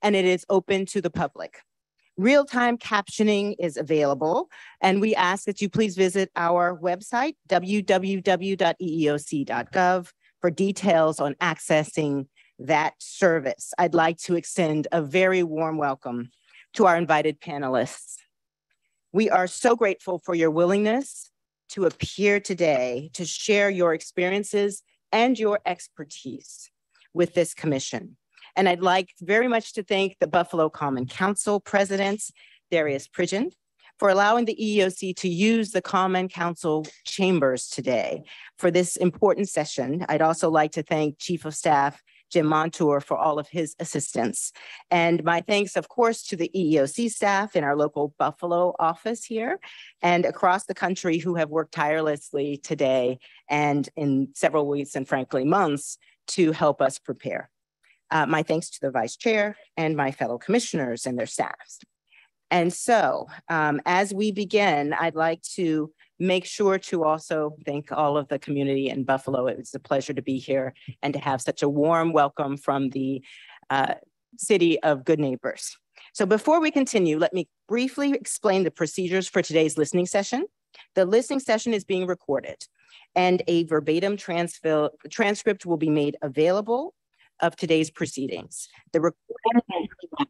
and it is open to the public. Real-time captioning is available, and we ask that you please visit our website, www.eeoc.gov, for details on accessing that service. I'd like to extend a very warm welcome to our invited panelists. We are so grateful for your willingness to appear today to share your experiences and your expertise with this commission. And I'd like very much to thank the Buffalo Common Council President, Darius Pridgen, for allowing the EEOC to use the Common Council chambers today for this important session. I'd also like to thank Chief of Staff Jim Montour for all of his assistance. And my thanks, of course, to the EEOC staff in our local Buffalo office here and across the country who have worked tirelessly today and in several weeks and frankly months to help us prepare. Uh, my thanks to the vice chair and my fellow commissioners and their staffs. And so um, as we begin, I'd like to make sure to also thank all of the community in Buffalo. It was a pleasure to be here and to have such a warm welcome from the uh, city of good neighbors. So before we continue, let me briefly explain the procedures for today's listening session. The listening session is being recorded and a verbatim transcript will be made available of today's proceedings. The recording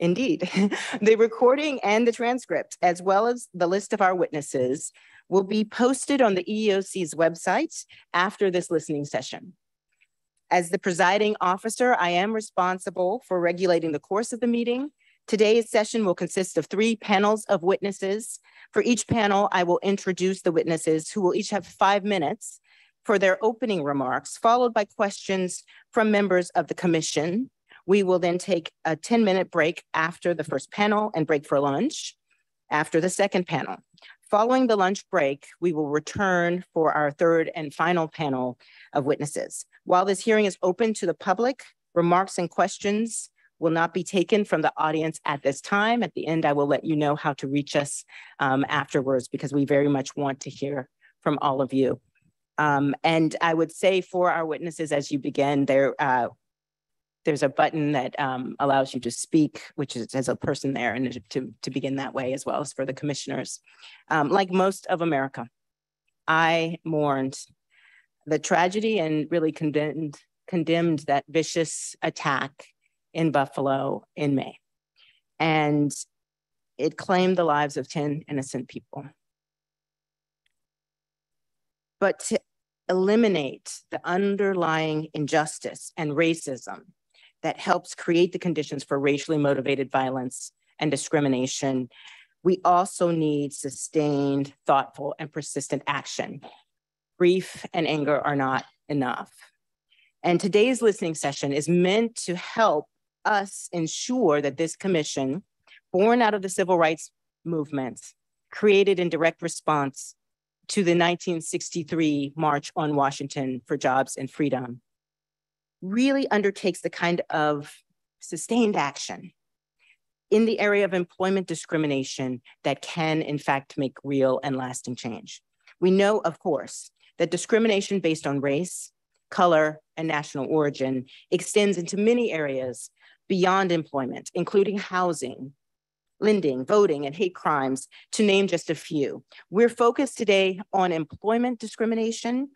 Indeed. the recording and the transcript, as well as the list of our witnesses, will be posted on the EEOC's website after this listening session. As the presiding officer, I am responsible for regulating the course of the meeting. Today's session will consist of three panels of witnesses. For each panel, I will introduce the witnesses who will each have five minutes for their opening remarks, followed by questions from members of the commission. We will then take a 10 minute break after the first panel and break for lunch after the second panel. Following the lunch break, we will return for our third and final panel of witnesses. While this hearing is open to the public, remarks and questions will not be taken from the audience at this time. At the end, I will let you know how to reach us um, afterwards because we very much want to hear from all of you. Um, and I would say for our witnesses, as you begin, there uh, there's a button that um, allows you to speak, which is as a person there, and to, to begin that way, as well as for the commissioners. Um, like most of America, I mourned the tragedy and really condemned condemned that vicious attack in Buffalo in May, and it claimed the lives of ten innocent people. But to eliminate the underlying injustice and racism that helps create the conditions for racially motivated violence and discrimination, we also need sustained, thoughtful, and persistent action. Grief and anger are not enough. And today's listening session is meant to help us ensure that this commission, born out of the civil rights movement, created in direct response to the 1963 March on Washington for Jobs and Freedom, really undertakes the kind of sustained action in the area of employment discrimination that can, in fact, make real and lasting change. We know, of course, that discrimination based on race, color, and national origin extends into many areas beyond employment, including housing, lending, voting, and hate crimes, to name just a few. We're focused today on employment discrimination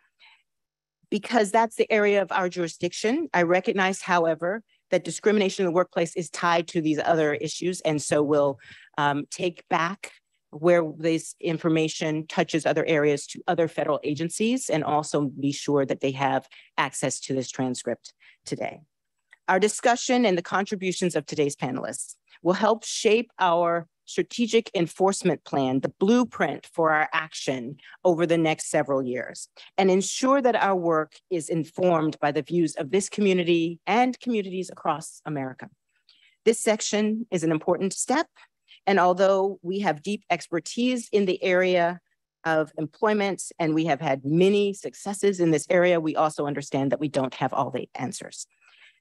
because that's the area of our jurisdiction. I recognize, however, that discrimination in the workplace is tied to these other issues, and so we'll um, take back where this information touches other areas to other federal agencies and also be sure that they have access to this transcript today. Our discussion and the contributions of today's panelists will help shape our strategic enforcement plan, the blueprint for our action over the next several years, and ensure that our work is informed by the views of this community and communities across America. This section is an important step, and although we have deep expertise in the area of employment and we have had many successes in this area, we also understand that we don't have all the answers.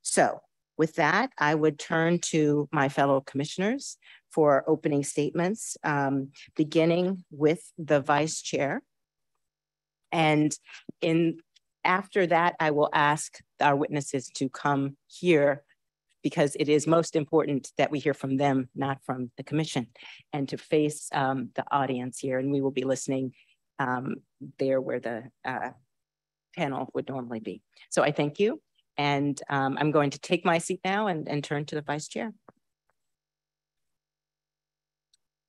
So with that, I would turn to my fellow commissioners for opening statements, um, beginning with the vice chair. And in after that, I will ask our witnesses to come here because it is most important that we hear from them, not from the commission, and to face um, the audience here. And we will be listening um, there where the uh, panel would normally be. So I thank you. And um, I'm going to take my seat now and, and turn to the vice chair.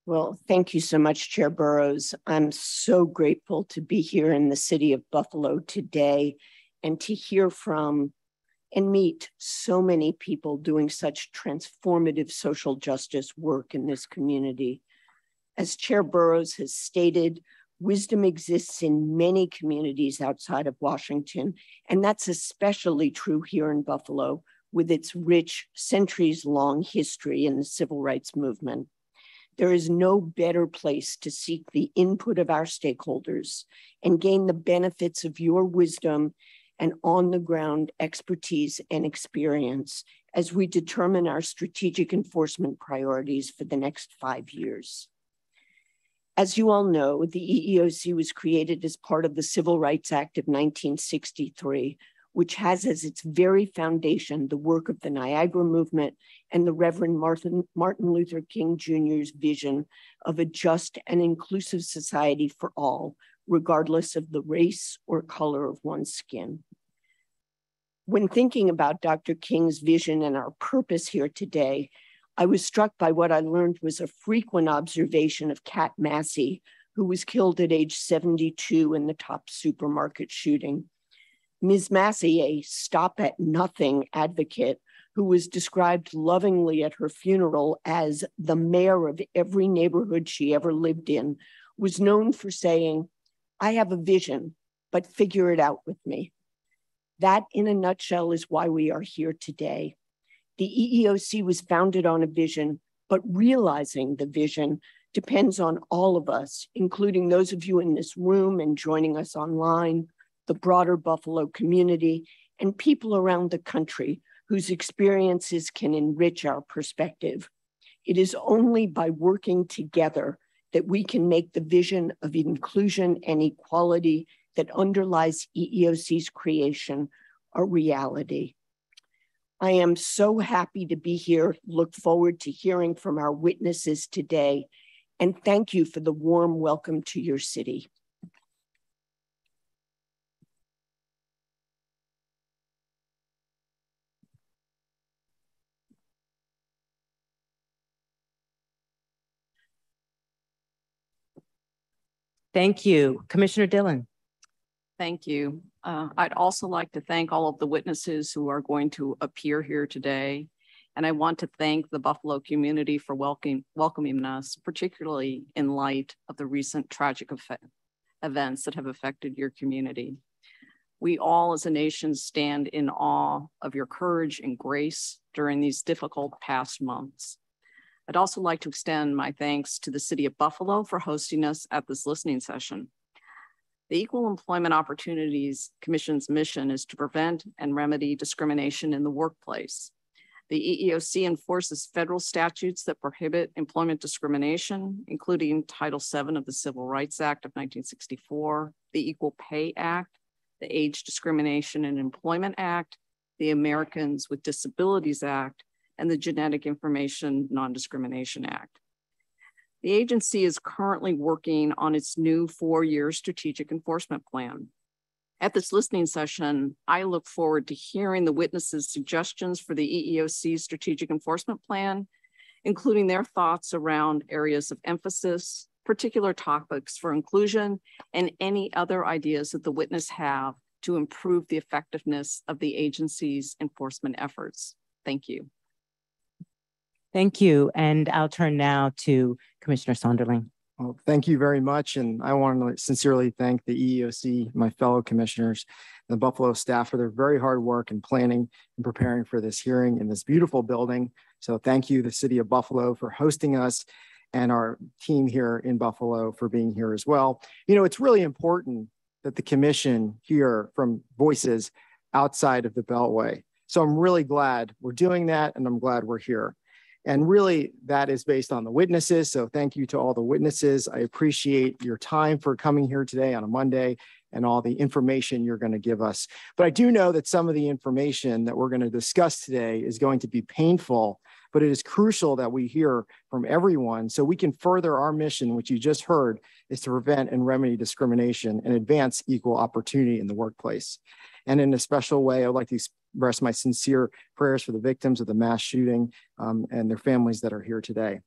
Well, thank you so much, Chair Burrows. I'm so grateful to be here in the city of Buffalo today and to hear from and meet so many people doing such transformative social justice work in this community. As Chair Burrows has stated, wisdom exists in many communities outside of Washington, and that's especially true here in Buffalo with its rich, centuries long history in the civil rights movement. There is no better place to seek the input of our stakeholders and gain the benefits of your wisdom and on the ground expertise and experience as we determine our strategic enforcement priorities for the next five years. As you all know, the EEOC was created as part of the Civil Rights Act of 1963, which has as its very foundation the work of the Niagara Movement and the Reverend Martin, Martin Luther King Jr.'s vision of a just and inclusive society for all, regardless of the race or color of one's skin. When thinking about Dr. King's vision and our purpose here today, I was struck by what I learned was a frequent observation of Kat Massey, who was killed at age 72 in the Tops supermarket shooting. Ms. Massey, a stop at nothing advocate who was described lovingly at her funeral as the mayor of every neighborhood she ever lived in, was known for saying, I have a vision, but figure it out with me. That, in a nutshell, is why we are here today. The EEOC was founded on a vision, but realizing the vision depends on all of us, including those of you in this room and joining us online, the broader Buffalo community, and people around the country whose experiences can enrich our perspective. It is only by working together that we can make the vision of inclusion and equality that underlies EEOC's creation a reality. I am so happy to be here. Look forward to hearing from our witnesses today. And thank you for the warm welcome to your city. Thank you. Commissioner Dillon. Thank you. Uh, I'd also like to thank all of the witnesses who are going to appear here today. And I want to thank the Buffalo community for welcoming, welcoming us, particularly in light of the recent tragic events that have affected your community. We all as a nation stand in awe of your courage and grace during these difficult past months. I'd also like to extend my thanks to the City of Buffalo for hosting us at this listening session. The Equal Employment Opportunities Commission's mission is to prevent and remedy discrimination in the workplace. The EEOC enforces federal statutes that prohibit employment discrimination, including Title VII of the Civil Rights Act of 1964, the Equal Pay Act, the Age Discrimination in Employment Act, the Americans with Disabilities Act, and the Genetic Information Non-Discrimination Act. The agency is currently working on its new four-year strategic enforcement plan. At this listening session, I look forward to hearing the witnesses' suggestions for the EEOC strategic enforcement plan, including their thoughts around areas of emphasis, particular topics for inclusion, and any other ideas that the witness have to improve the effectiveness of the agency's enforcement efforts. Thank you. Thank you. And I'll turn now to Commissioner Sonderling. Well, thank you very much. And I want to sincerely thank the EEOC, my fellow commissioners, and the Buffalo staff for their very hard work in planning and preparing for this hearing in this beautiful building. So thank you, the city of Buffalo, for hosting us and our team here in Buffalo for being here as well. You know, it's really important that the commission hear from voices outside of the Beltway. So I'm really glad we're doing that and I'm glad we're here. And really, that is based on the witnesses. So thank you to all the witnesses. I appreciate your time for coming here today on a Monday and all the information you're going to give us. But I do know that some of the information that we're going to discuss today is going to be painful, but it is crucial that we hear from everyone so we can further our mission, which you just heard, is to prevent and remedy discrimination and advance equal opportunity in the workplace. And in a special way, I'd like to express my sincere prayers for the victims of the mass shooting um, and their families that are here today.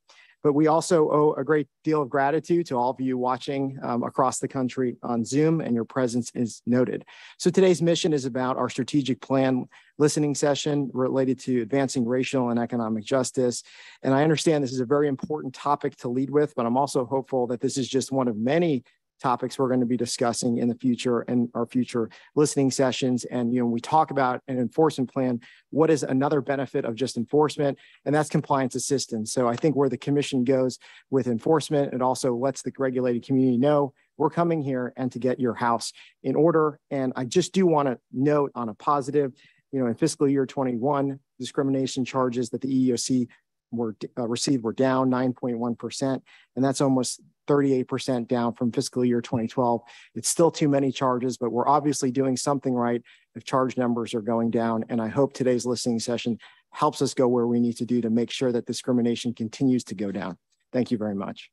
But we also owe a great deal of gratitude to all of you watching um, across the country on Zoom, and your presence is noted. So today's mission is about our strategic plan listening session related to advancing racial and economic justice. And I understand this is a very important topic to lead with, but I'm also hopeful that this is just one of many topics we're going to be discussing in the future and our future listening sessions. And, you know, we talk about an enforcement plan, what is another benefit of just enforcement? And that's compliance assistance. So I think where the commission goes with enforcement, it also lets the regulated community know we're coming here and to get your house in order. And I just do want to note on a positive, you know, in fiscal year 21, discrimination charges that the EEOC were uh, received were down 9.1%. And that's almost 38% down from fiscal year 2012. It's still too many charges, but we're obviously doing something right if charge numbers are going down. And I hope today's listening session helps us go where we need to do to make sure that discrimination continues to go down. Thank you very much.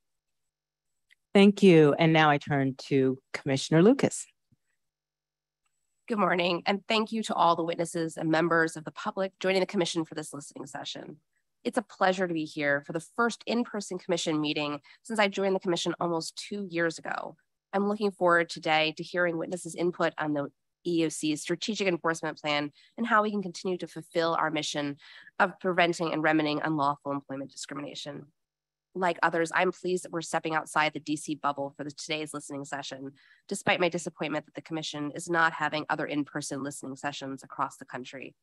Thank you. And now I turn to Commissioner Lucas. Good morning, and thank you to all the witnesses and members of the public joining the Commission for this listening session. It's a pleasure to be here for the first in-person commission meeting since I joined the commission almost two years ago. I'm looking forward today to hearing witnesses input on the EEOC's strategic enforcement plan and how we can continue to fulfill our mission of preventing and remedying unlawful employment discrimination. Like others, I'm pleased that we're stepping outside the DC bubble for the, today's listening session, despite my disappointment that the Commission is not having other in-person listening sessions across the country.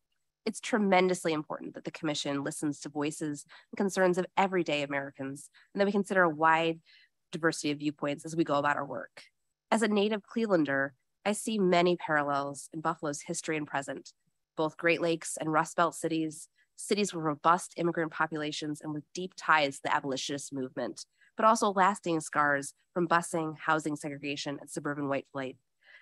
It's tremendously important that the Commission listens to voices and concerns of everyday Americans and that we consider a wide diversity of viewpoints as we go about our work. As a native Clevelander, I see many parallels in Buffalo's history and present, both Great Lakes and Rust Belt cities, cities with robust immigrant populations and with deep ties to the abolitionist movement, but also lasting scars from busing, housing segregation, and suburban white flight.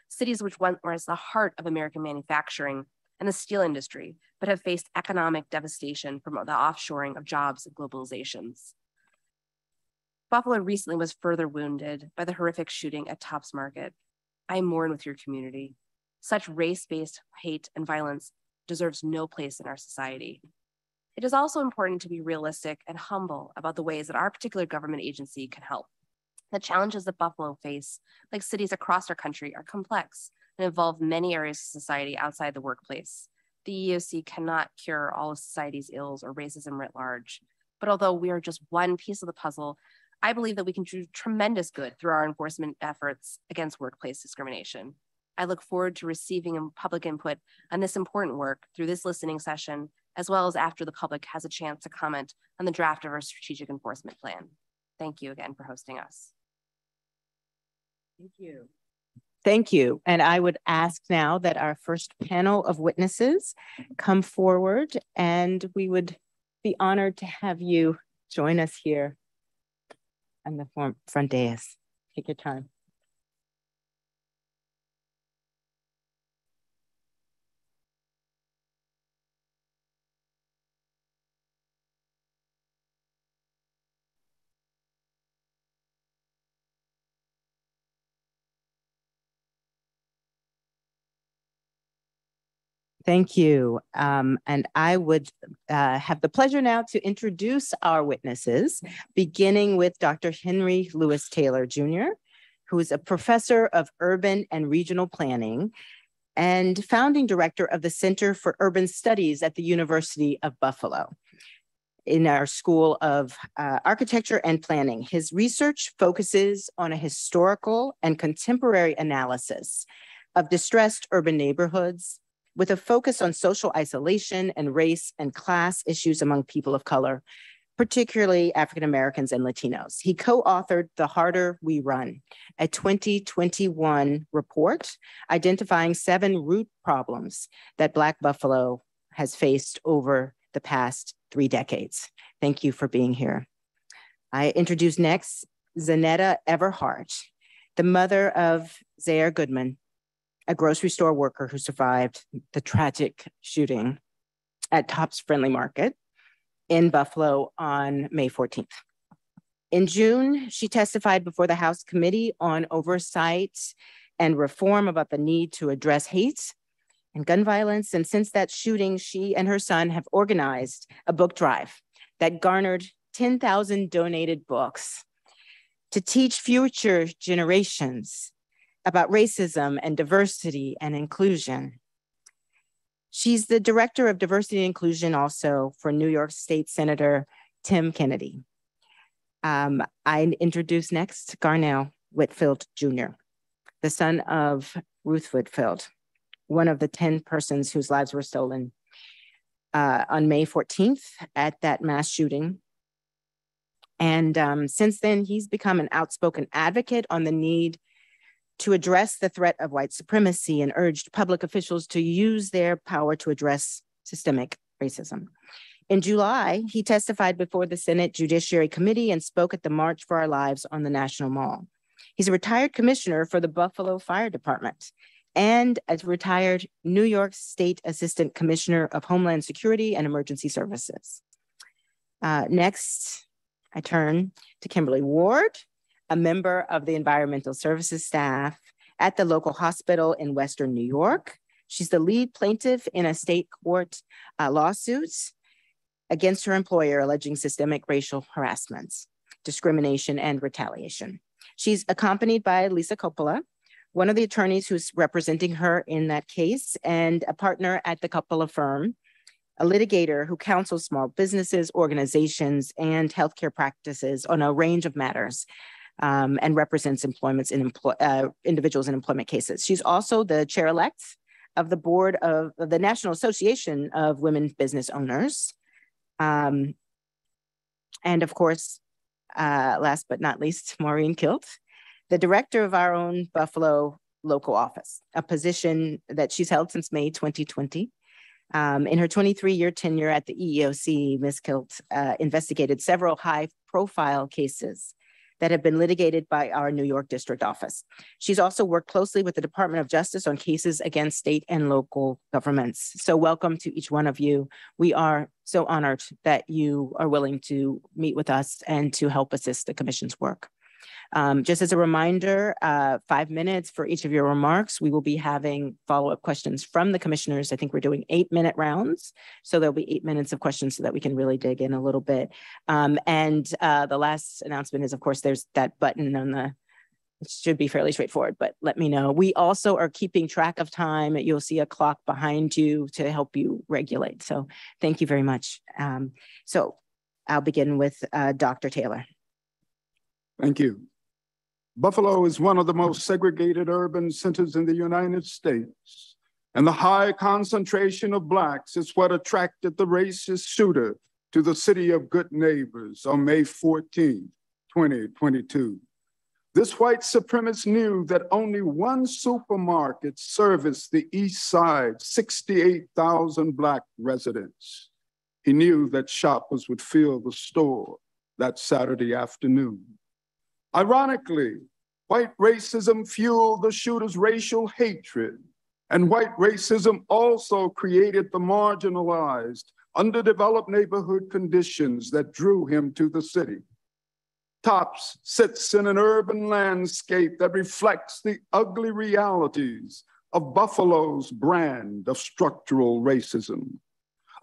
Cities which once were at the heart of American manufacturing and the steel industry, but have faced economic devastation from the offshoring of jobs and globalizations. Buffalo recently was further wounded by the horrific shooting at Tops Market. I mourn with your community. Such race based hate and violence deserves no place in our society. It is also important to be realistic and humble about the ways that our particular government agency can help. The challenges that Buffalo face, like cities across our country, are complex and involve many areas of society outside the workplace. The EEOC cannot cure all of society's ills or racism writ large. But although we are just one piece of the puzzle, I believe that we can do tremendous good through our enforcement efforts against workplace discrimination. I look forward to receiving public input on this important work through this listening session, as well as after the public has a chance to comment on the draft of our strategic enforcement plan. Thank you again for hosting us. Thank you. Thank you. And I would ask now that our first panel of witnesses come forward and we would be honored to have you join us here on the front dais. Take your time. Thank you. Um, and I would uh, have the pleasure now to introduce our witnesses, beginning with Dr. Henry Louis Taylor Jr., who is a professor of urban and regional planning and founding director of the Center for Urban Studies at the University of Buffalo in our School of uh, Architecture and Planning. His research focuses on a historical and contemporary analysis of distressed urban neighborhoods, with a focus on social isolation and race and class issues among people of color, particularly African Americans and Latinos. He co authored The Harder We Run, a 2021 report identifying seven root problems that Black Buffalo has faced over the past three decades. Thank you for being here. I introduce next Zeneta Everhart, the mother of Zaire Goodman, a grocery store worker who survived the tragic shooting at Tops Friendly Market in Buffalo on May 14th. In June, she testified before the House Committee on Oversight and Reform about the need to address hate and gun violence. And since that shooting, she and her son have organized a book drive that garnered 10,000 donated books to teach future generations about racism and diversity and inclusion. She's the director of diversity and inclusion also for New York State Senator Tim Kennedy. Um, I introduce next Garnell Whitfield Jr., the son of Ruth Whitfield, one of the 10 persons whose lives were stolen uh, on May 14th at that mass shooting. And um, since then, he's become an outspoken advocate on the need to address the threat of white supremacy and urged public officials to use their power to address systemic racism. In July, he testified before the Senate Judiciary Committee and spoke at the March for Our Lives on the National Mall. He's a retired commissioner for the Buffalo Fire Department and a retired New York State Assistant Commissioner of Homeland Security and Emergency Services. Uh, next, I turn to Kimberly Ward, a member of the environmental services staff at the local hospital in Western New York. She's the lead plaintiff in a state court uh, lawsuit against her employer alleging systemic racial harassments, discrimination, and retaliation. She's accompanied by Lisa Coppola, one of the attorneys who's representing her in that case, and a partner at the Coppola firm, a litigator who counsels small businesses, organizations, and healthcare practices on a range of matters um, and represents employments in employ, uh, individuals in employment cases. She's also the chair-elect of the board of the National Association of Women Business Owners. Um, and of course, uh, last but not least, Maureen Kielt, the director of our own Buffalo local office, a position that she's held since May 2020. Um, in her 23 year tenure at the EEOC, Ms. Kielt uh, investigated several high profile cases that have been litigated by our New York district office. She's also worked closely with the Department of Justice on cases against state and local governments. So welcome to each one of you. We are so honored that you are willing to meet with us and to help assist the commission's work. Um, just as a reminder, uh, five minutes for each of your remarks. We will be having follow-up questions from the commissioners. I think we're doing eight minute rounds. So there'll be eight minutes of questions so that we can really dig in a little bit. Um, and uh, the last announcement is, of course, there's that button on the it should be fairly straightforward, but let me know. We also are keeping track of time. You'll see a clock behind you to help you regulate. So thank you very much. Um, so I'll begin with uh, Dr. Taylor. Thank you. Buffalo is one of the most segregated urban centers in the United States. And the high concentration of Blacks is what attracted the racist shooter to the city of good neighbors on May 14, 2022. This white supremacist knew that only one supermarket serviced the East Side 68,000 Black residents. He knew that shoppers would fill the store that Saturday afternoon. Ironically, white racism fueled the shooter's racial hatred, and white racism also created the marginalized, underdeveloped neighborhood conditions that drew him to the city. Tops sits in an urban landscape that reflects the ugly realities of Buffalo's brand of structural racism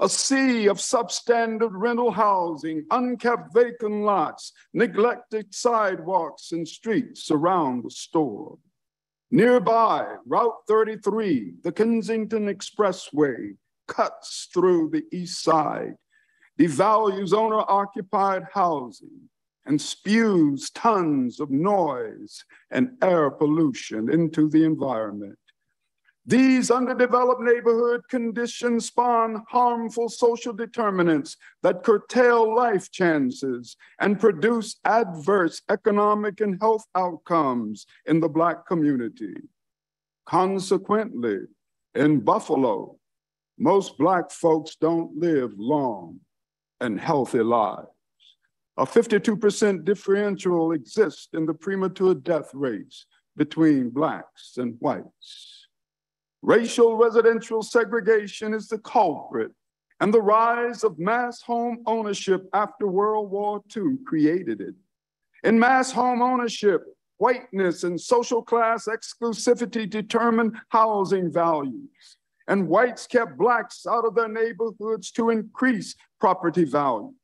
a sea of substandard rental housing, unkept vacant lots, neglected sidewalks and streets surround the store. Nearby, Route 33, the Kensington Expressway, cuts through the east side, devalues owner occupied housing, and spews tons of noise and air pollution into the environment. These underdeveloped neighborhood conditions spawn harmful social determinants that curtail life chances and produce adverse economic and health outcomes in the Black community. Consequently, in Buffalo, most Black folks don't live long and healthy lives. A 52% differential exists in the premature death rates between Blacks and whites. Racial residential segregation is the culprit, and the rise of mass home ownership after World War II created it. In mass home ownership, whiteness and social class exclusivity determined housing values, and whites kept blacks out of their neighborhoods to increase property values.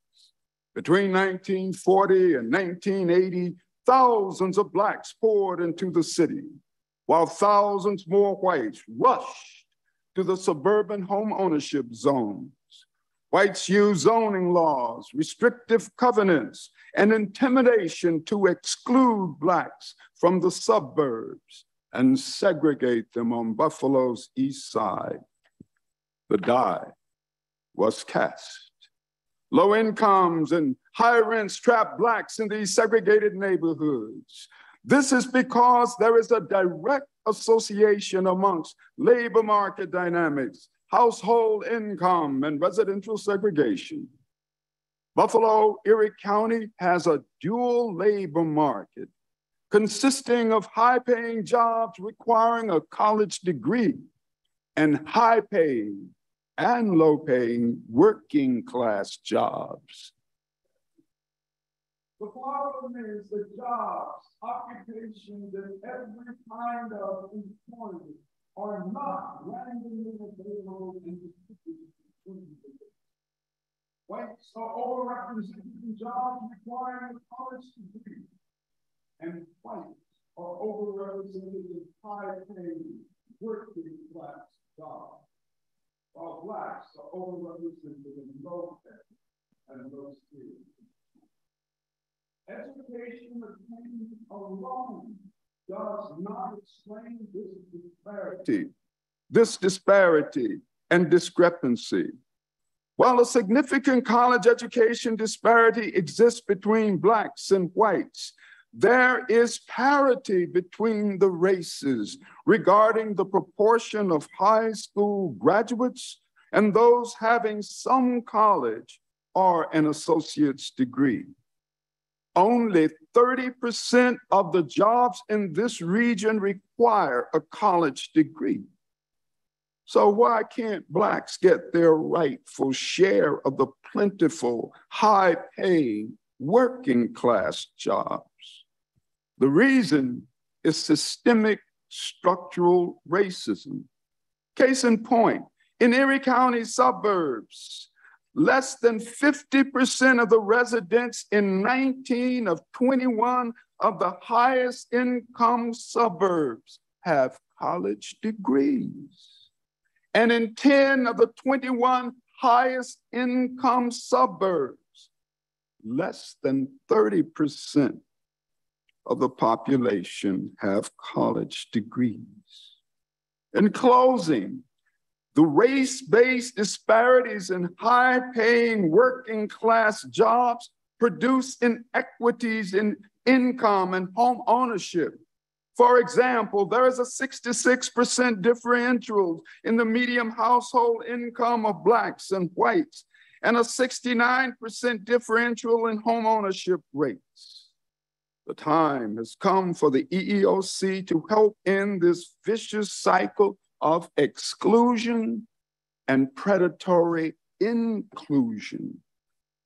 Between 1940 and 1980, thousands of blacks poured into the city, while thousands more whites rushed to the suburban home ownership zones. Whites used zoning laws, restrictive covenants, and intimidation to exclude blacks from the suburbs and segregate them on Buffalo's east side. The die was cast. Low incomes and high rents trapped blacks in these segregated neighborhoods. This is because there is a direct association amongst labor market dynamics, household income, and residential segregation. Buffalo, Erie County has a dual labor market consisting of high paying jobs requiring a college degree and high paying and low paying working class jobs. The problem is the jobs, occupations, and every kind of employment are not randomly available in the Whites are overrepresented in jobs requiring a college degree, and whites are overrepresented in high-paying working class jobs while blacks are overrepresented in low pay and low skills. Education alone does not explain this disparity, this disparity and discrepancy. While a significant college education disparity exists between blacks and whites, there is parity between the races regarding the proportion of high school graduates and those having some college or an associate's degree. Only 30% of the jobs in this region require a college degree. So why can't blacks get their rightful share of the plentiful, high paying, working class jobs? The reason is systemic structural racism. Case in point, in Erie County suburbs, less than 50% of the residents in 19 of 21 of the highest income suburbs have college degrees. And in 10 of the 21 highest income suburbs, less than 30% of the population have college degrees. In closing, the race-based disparities in high-paying working class jobs produce inequities in income and home ownership. For example, there is a 66% differential in the median household income of blacks and whites, and a 69% differential in home ownership rates. The time has come for the EEOC to help end this vicious cycle of exclusion and predatory inclusion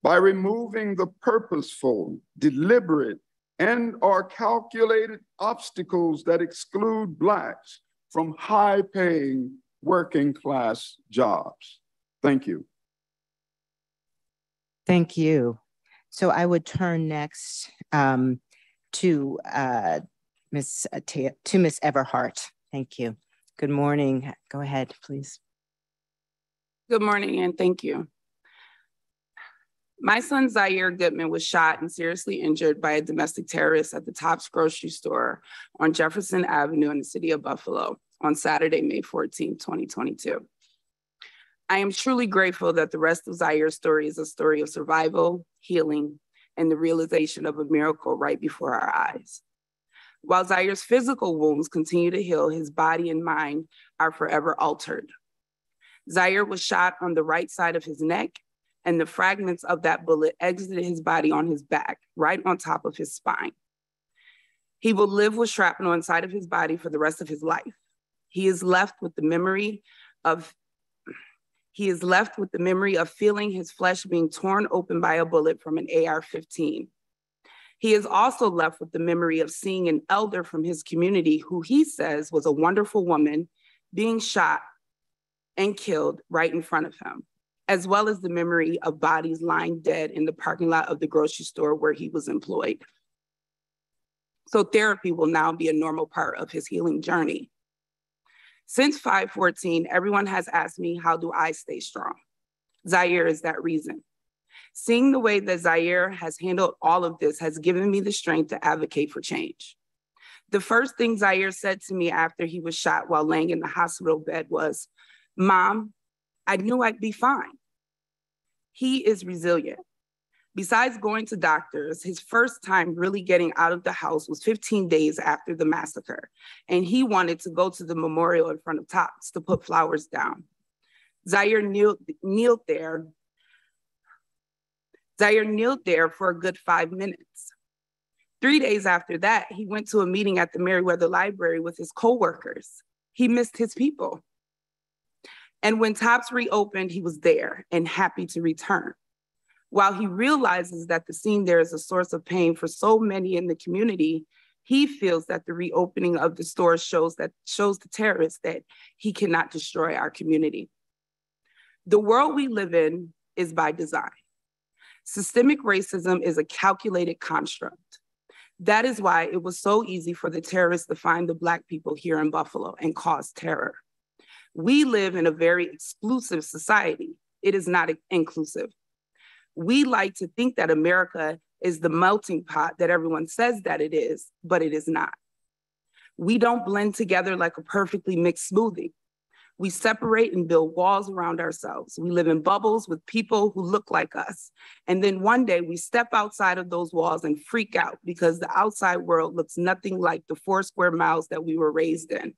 by removing the purposeful, deliberate, and or calculated obstacles that exclude Blacks from high-paying working class jobs. Thank you. Thank you. So I would turn next um, to uh, Ms. To Ms. Everhart. Thank you. Good morning. Go ahead, please. Good morning and thank you. My son Zaire Goodman was shot and seriously injured by a domestic terrorist at the Tops grocery store on Jefferson Avenue in the city of Buffalo on Saturday, May 14, 2022. I am truly grateful that the rest of Zaire's story is a story of survival, healing, and the realization of a miracle right before our eyes. While Zaire's physical wounds continue to heal, his body and mind are forever altered. Zaire was shot on the right side of his neck, and the fragments of that bullet exited his body on his back, right on top of his spine. He will live with shrapnel inside of his body for the rest of his life. He is left with the memory of he is left with the memory of feeling his flesh being torn open by a bullet from an AR-15. He is also left with the memory of seeing an elder from his community who he says was a wonderful woman being shot and killed right in front of him, as well as the memory of bodies lying dead in the parking lot of the grocery store where he was employed. So therapy will now be a normal part of his healing journey. Since 514, everyone has asked me, how do I stay strong? Zaire is that reason. Seeing the way that Zaire has handled all of this has given me the strength to advocate for change. The first thing Zaire said to me after he was shot while laying in the hospital bed was, Mom, I knew I'd be fine. He is resilient. Besides going to doctors, his first time really getting out of the house was 15 days after the massacre. And he wanted to go to the memorial in front of Tops to put flowers down. Zaire kneeled, kneeled there. Zaire kneeled there for a good five minutes. Three days after that, he went to a meeting at the Merriweather Library with his coworkers. He missed his people. And when Tops reopened, he was there and happy to return. While he realizes that the scene there is a source of pain for so many in the community, he feels that the reopening of the store shows that shows the terrorists that he cannot destroy our community. The world we live in is by design. Systemic racism is a calculated construct. That is why it was so easy for the terrorists to find the Black people here in Buffalo and cause terror. We live in a very exclusive society. It is not inclusive we like to think that America is the melting pot that everyone says that it is, but it is not. We don't blend together like a perfectly mixed smoothie. We separate and build walls around ourselves. We live in bubbles with people who look like us. And then one day we step outside of those walls and freak out because the outside world looks nothing like the four square miles that we were raised in.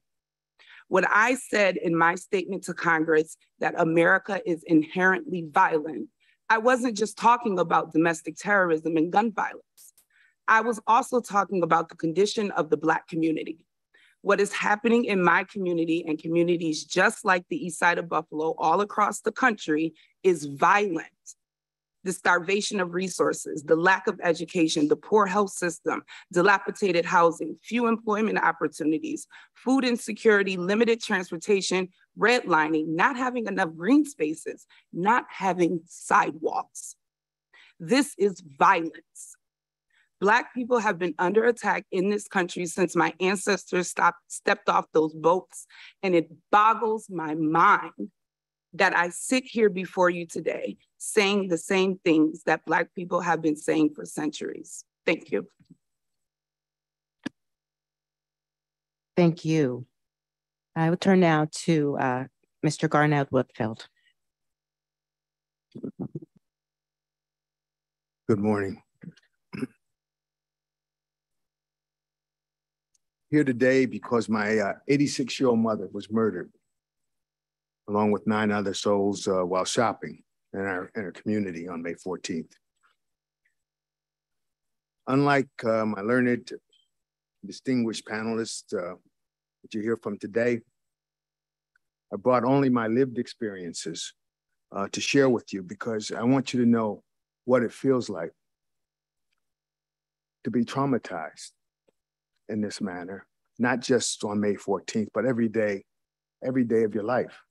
What I said in my statement to Congress that America is inherently violent, I wasn't just talking about domestic terrorism and gun violence. I was also talking about the condition of the Black community. What is happening in my community and communities just like the east side of Buffalo all across the country is violent the starvation of resources, the lack of education, the poor health system, dilapidated housing, few employment opportunities, food insecurity, limited transportation, redlining, not having enough green spaces, not having sidewalks. This is violence. Black people have been under attack in this country since my ancestors stopped, stepped off those boats, and it boggles my mind that I sit here before you today saying the same things that Black people have been saying for centuries. Thank you. Thank you. I will turn now to uh, Mr. Garnell Whitfield. Good morning. Here today because my 86 uh, year old mother was murdered along with nine other souls uh, while shopping in our, in our community on May 14th. Unlike uh, my learned, distinguished panelists uh, that you hear from today, I brought only my lived experiences uh, to share with you because I want you to know what it feels like to be traumatized in this manner, not just on May 14th, but every day, every day of your life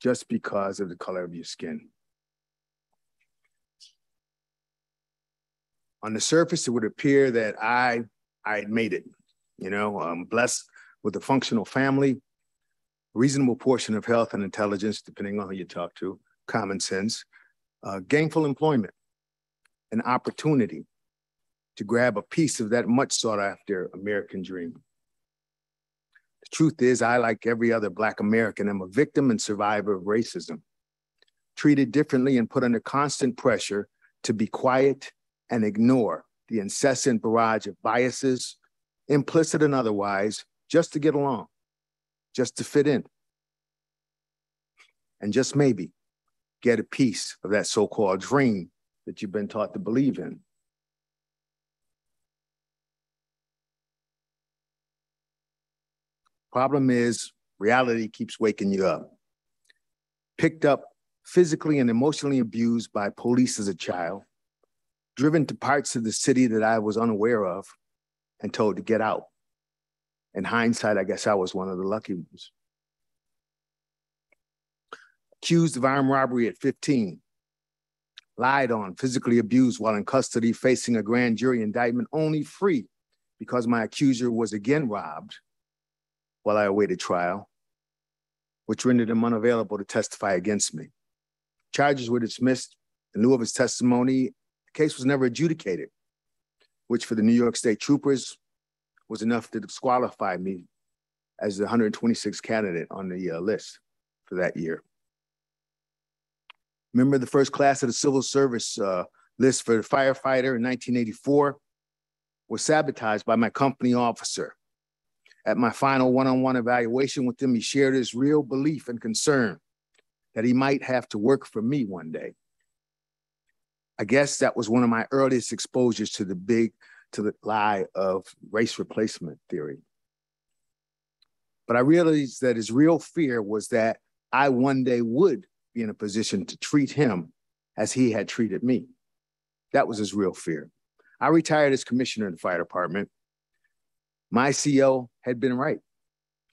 just because of the color of your skin. On the surface, it would appear that I, I made it. You know, I'm blessed with a functional family, reasonable portion of health and intelligence, depending on who you talk to, common sense, uh, gainful employment, an opportunity to grab a piece of that much sought after American dream. The truth is, I, like every other Black American, am a victim and survivor of racism, treated differently and put under constant pressure to be quiet and ignore the incessant barrage of biases, implicit and otherwise, just to get along, just to fit in, and just maybe get a piece of that so called dream that you've been taught to believe in. Problem is, reality keeps waking you up. Picked up physically and emotionally abused by police as a child, driven to parts of the city that I was unaware of, and told to get out. In hindsight, I guess I was one of the lucky ones. Accused of armed robbery at 15, lied on, physically abused while in custody, facing a grand jury indictment, only free because my accuser was again robbed while I awaited trial, which rendered him unavailable to testify against me. Charges were dismissed in lieu of his testimony. The case was never adjudicated, which for the New York State troopers was enough to disqualify me as the 126th candidate on the uh, list for that year. Remember the first class of the civil service uh, list for the firefighter in 1984 was sabotaged by my company officer. At my final one-on-one evaluation with him, he shared his real belief and concern that he might have to work for me one day. I guess that was one of my earliest exposures to the big, to the lie of race replacement theory. But I realized that his real fear was that I one day would be in a position to treat him as he had treated me. That was his real fear. I retired as commissioner in the fire department. My CO had been right.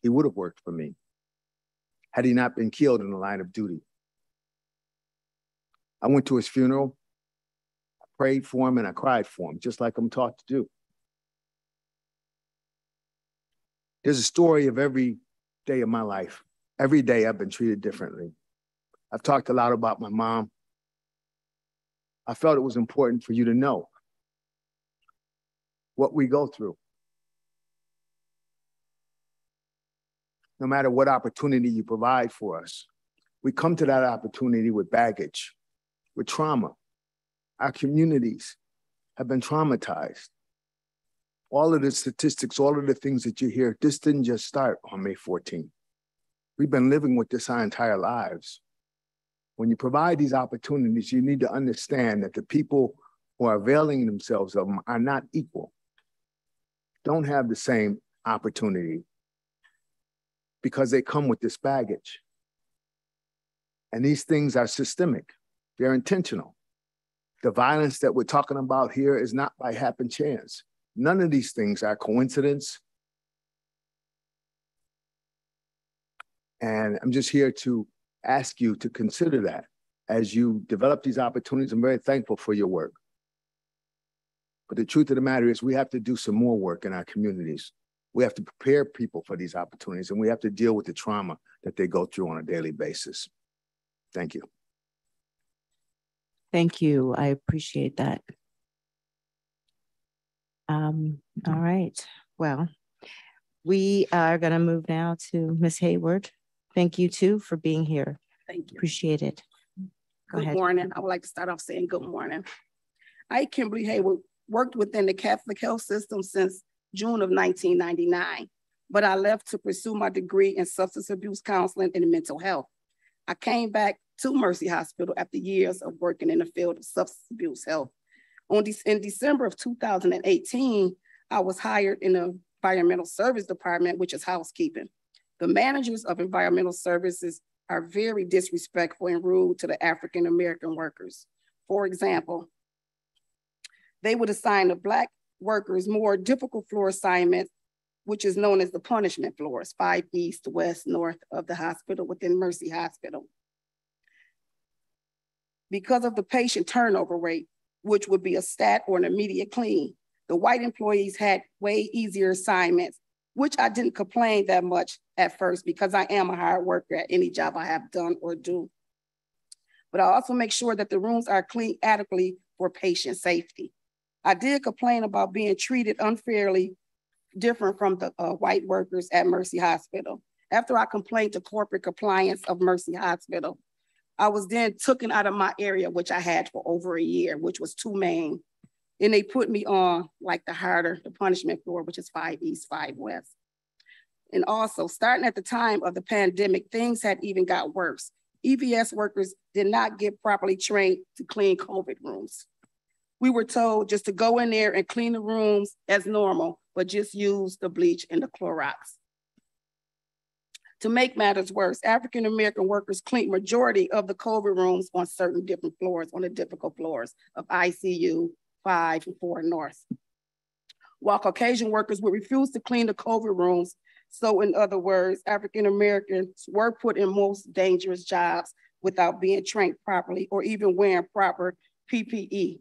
He would have worked for me had he not been killed in the line of duty. I went to his funeral, I prayed for him, and I cried for him, just like I'm taught to do. There's a story of every day of my life. Every day I've been treated differently. I've talked a lot about my mom. I felt it was important for you to know what we go through. No matter what opportunity you provide for us. We come to that opportunity with baggage, with trauma. Our communities have been traumatized. All of the statistics, all of the things that you hear, this didn't just start on May 14th. We've been living with this our entire lives. When you provide these opportunities, you need to understand that the people who are availing themselves of them are not equal, don't have the same opportunity, because they come with this baggage. And these things are systemic, they're intentional. The violence that we're talking about here is not by happen chance. None of these things are coincidence. And I'm just here to ask you to consider that as you develop these opportunities. I'm very thankful for your work. But the truth of the matter is, we have to do some more work in our communities. We have to prepare people for these opportunities and we have to deal with the trauma that they go through on a daily basis. Thank you. Thank you. I appreciate that. Um, all right. Well, we are going to move now to Ms. Hayward. Thank you too for being here. Thank you. Appreciate it. Go good ahead. morning. I would like to start off saying good morning. I, Kimberly Hayward, worked within the Catholic health system since June of 1999, but I left to pursue my degree in substance abuse counseling and mental health. I came back to Mercy Hospital after years of working in the field of substance abuse health. On de in December of 2018, I was hired in the environmental service department, which is housekeeping. The managers of environmental services are very disrespectful and rude to the African American workers. For example, they would assign a Black workers more difficult floor assignments, which is known as the punishment floors, five east, west, north of the hospital within Mercy Hospital. Because of the patient turnover rate, which would be a stat or an immediate clean, the white employees had way easier assignments, which I didn't complain that much at first because I am a hard worker at any job I have done or do. But I also make sure that the rooms are clean adequately for patient safety. I did complain about being treated unfairly different from the uh, white workers at Mercy Hospital. After I complained to corporate compliance of Mercy Hospital, I was then taken out of my area, which I had for over a year, which was two main. And they put me on like the harder, the punishment floor, which is five east, five west. And also starting at the time of the pandemic, things had even got worse. EVS workers did not get properly trained to clean COVID rooms we were told just to go in there and clean the rooms as normal, but just use the bleach and the Clorox. To make matters worse, African American workers cleaned majority of the COVID rooms on certain different floors, on the difficult floors of ICU 5 and 4 North. While Caucasian workers would refuse to clean the COVID rooms, so in other words, African Americans were put in most dangerous jobs without being trained properly or even wearing proper PPE.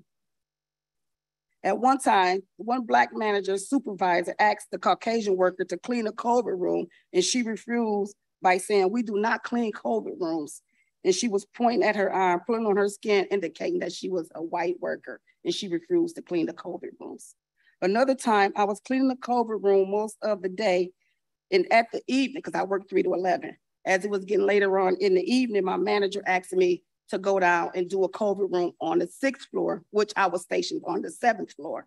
At one time, one black manager supervisor asked the Caucasian worker to clean a COVID room, and she refused by saying, we do not clean COVID rooms. And she was pointing at her arm, pulling on her skin, indicating that she was a white worker, and she refused to clean the COVID rooms. Another time, I was cleaning the COVID room most of the day, and at the evening, because I worked three to 11, as it was getting later on in the evening, my manager asked me to go down and do a COVID room on the sixth floor, which I was stationed on the seventh floor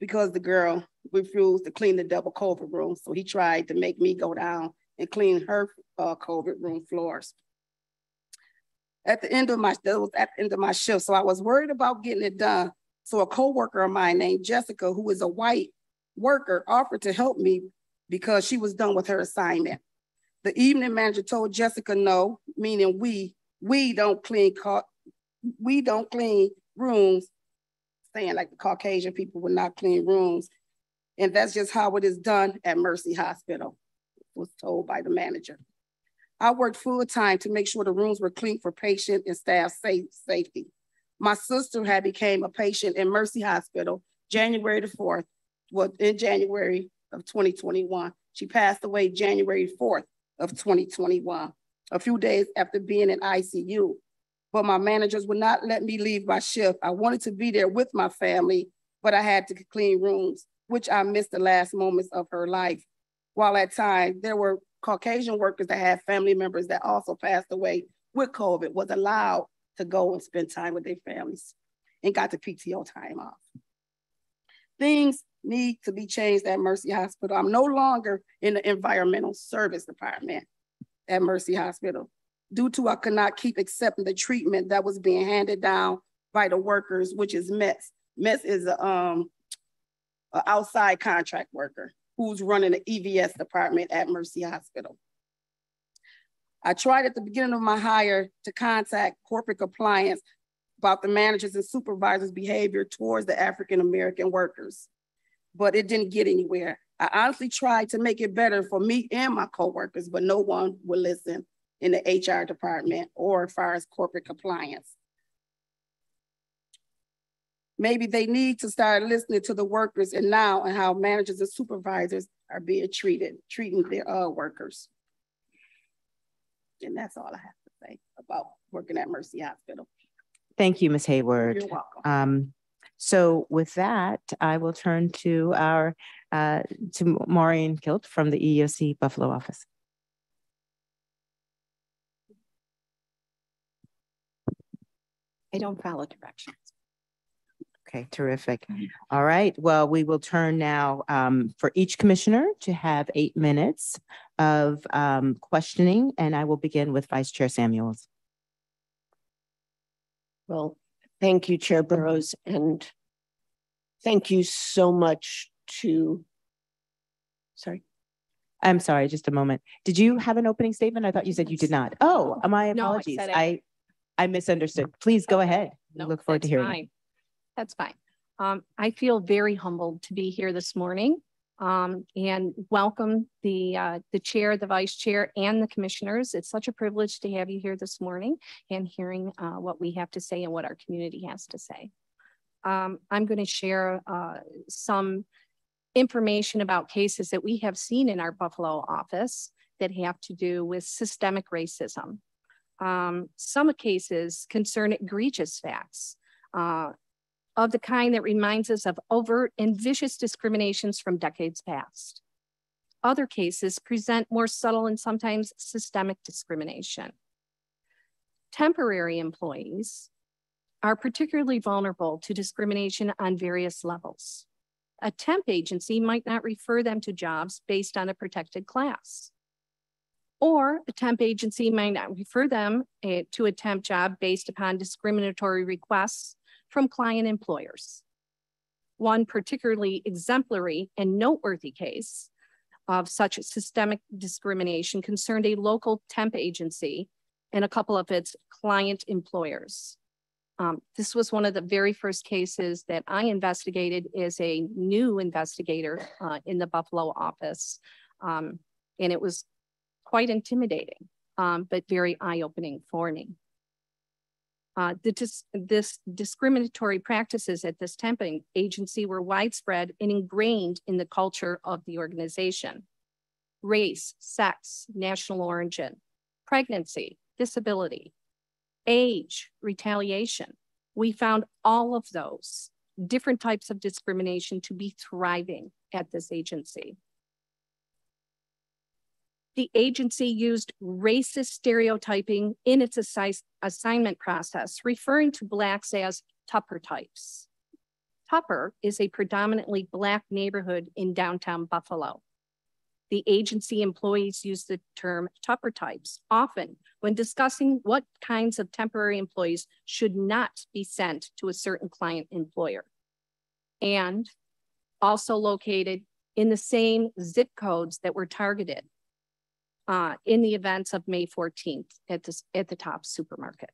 because the girl refused to clean the double COVID room. So he tried to make me go down and clean her uh, COVID room floors. At the end of my, that was at the end of my shift. So I was worried about getting it done. So a coworker of mine named Jessica, who is a white worker, offered to help me because she was done with her assignment. The evening manager told Jessica no, meaning we we don't clean we don't clean rooms, saying like the Caucasian people would not clean rooms. And that's just how it is done at Mercy Hospital, was told by the manager. I worked full time to make sure the rooms were clean for patient and staff safe, safety. My sister had became a patient in Mercy Hospital January the 4th, well, in January of 2021. She passed away January 4th of 2021 a few days after being in ICU. But my managers would not let me leave my shift. I wanted to be there with my family, but I had to clean rooms, which I missed the last moments of her life. While at times there were Caucasian workers that had family members that also passed away with COVID, was allowed to go and spend time with their families and got the PTO time off. Things need to be changed at Mercy Hospital. I'm no longer in the environmental service department at Mercy Hospital due to I could not keep accepting the treatment that was being handed down by the workers, which is METS. METS is a, um, an outside contract worker who's running the EVS department at Mercy Hospital. I tried at the beginning of my hire to contact corporate compliance about the managers and supervisors' behavior towards the African American workers, but it didn't get anywhere. I honestly tried to make it better for me and my coworkers, but no one would listen in the HR department or as far as corporate compliance. Maybe they need to start listening to the workers and now and how managers and supervisors are being treated, treating their uh, workers. And that's all I have to say about working at Mercy Hospital. Thank you, Ms. Hayward. You're welcome. Um, so with that, I will turn to our uh, to Maureen Kielt from the EEOC Buffalo office. I don't follow directions. Okay, terrific. All right, well, we will turn now um, for each commissioner to have eight minutes of um, questioning, and I will begin with Vice Chair Samuels. Well, thank you, Chair Burrows, and thank you so much to, sorry. I'm sorry, just a moment. Did you have an opening statement? I thought you said you did not. Oh, my apologies. No, I, I, I, misunderstood. Please go ahead. No, look forward to hearing fine. That's fine. Um, I feel very humbled to be here this morning um, and welcome the uh, the chair, the vice chair, and the commissioners. It's such a privilege to have you here this morning and hearing uh, what we have to say and what our community has to say. Um, I'm going to share uh, some information about cases that we have seen in our Buffalo office that have to do with systemic racism. Um, some cases concern egregious facts uh, of the kind that reminds us of overt and vicious discriminations from decades past. Other cases present more subtle and sometimes systemic discrimination. Temporary employees are particularly vulnerable to discrimination on various levels. A temp agency might not refer them to jobs based on a protected class. Or a temp agency might not refer them uh, to a temp job based upon discriminatory requests from client employers. One particularly exemplary and noteworthy case of such systemic discrimination concerned a local temp agency and a couple of its client employers. Um, this was one of the very first cases that I investigated as a new investigator uh, in the Buffalo office. Um, and it was quite intimidating, um, but very eye-opening for me. Uh, dis this discriminatory practices at this temping agency were widespread and ingrained in the culture of the organization. Race, sex, national origin, pregnancy, disability, age, retaliation. We found all of those different types of discrimination to be thriving at this agency. The agency used racist stereotyping in its assi assignment process, referring to Blacks as Tupper types. Tupper is a predominantly Black neighborhood in downtown Buffalo. The agency employees use the term Tupper types often when discussing what kinds of temporary employees should not be sent to a certain client employer. And also located in the same zip codes that were targeted uh, in the events of May 14th at, this, at the Tops supermarket.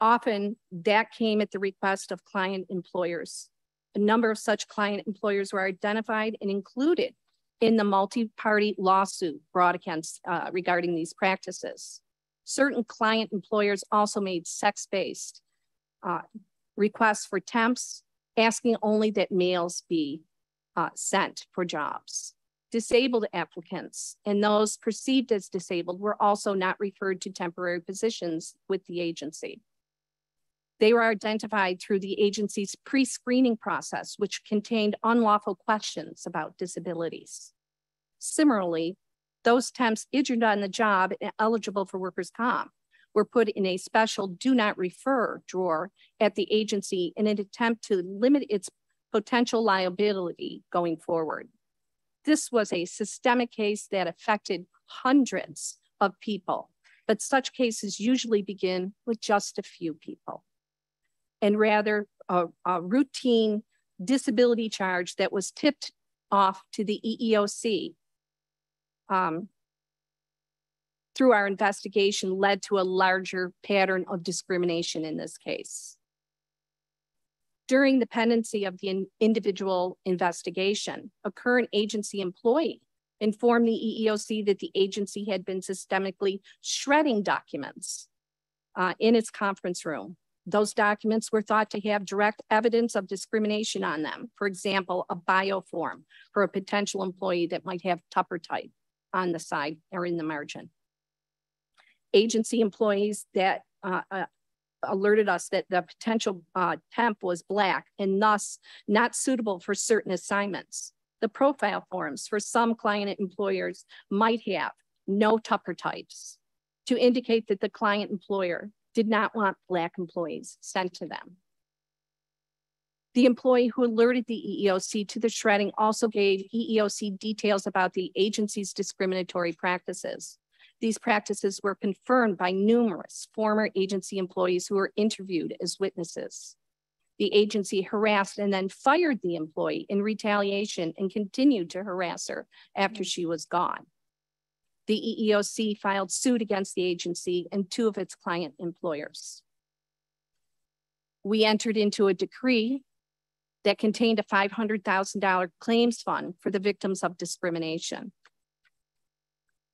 Often that came at the request of client employers. A number of such client employers were identified and included in the multi-party lawsuit brought against uh, regarding these practices. Certain client employers also made sex-based uh, requests for temps, asking only that males be uh, sent for jobs. Disabled applicants and those perceived as disabled were also not referred to temporary positions with the agency. They were identified through the agency's pre-screening process, which contained unlawful questions about disabilities. Similarly, those temps injured on the job and eligible for workers' comp were put in a special do not refer drawer at the agency in an attempt to limit its potential liability going forward. This was a systemic case that affected hundreds of people, but such cases usually begin with just a few people. And rather, a, a routine disability charge that was tipped off to the EEOC um, through our investigation led to a larger pattern of discrimination in this case during the pendency of the individual investigation, a current agency employee informed the EEOC that the agency had been systemically shredding documents uh, in its conference room. Those documents were thought to have direct evidence of discrimination on them. For example, a bio form for a potential employee that might have Tupper type on the side or in the margin. Agency employees that uh, uh, alerted us that the potential uh, temp was Black and thus not suitable for certain assignments. The profile forms for some client employers might have no Tupper types to indicate that the client employer did not want Black employees sent to them. The employee who alerted the EEOC to the shredding also gave EEOC details about the agency's discriminatory practices. These practices were confirmed by numerous former agency employees who were interviewed as witnesses. The agency harassed and then fired the employee in retaliation and continued to harass her after she was gone. The EEOC filed suit against the agency and two of its client employers. We entered into a decree that contained a $500,000 claims fund for the victims of discrimination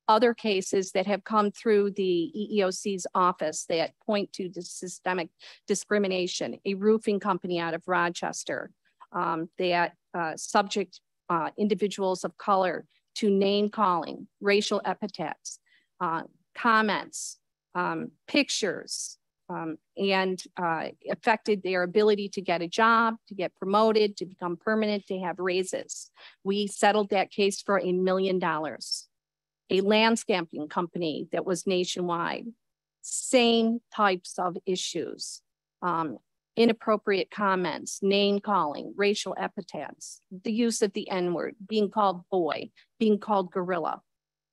other cases that have come through the EEOC's office that point to the systemic discrimination, a roofing company out of Rochester um, that uh, subject uh, individuals of color to name calling, racial epithets, uh, comments, um, pictures, um, and uh, affected their ability to get a job, to get promoted, to become permanent, to have raises. We settled that case for a million dollars a landscaping company that was nationwide. Same types of issues, um, inappropriate comments, name calling, racial epithets, the use of the N word, being called boy, being called gorilla.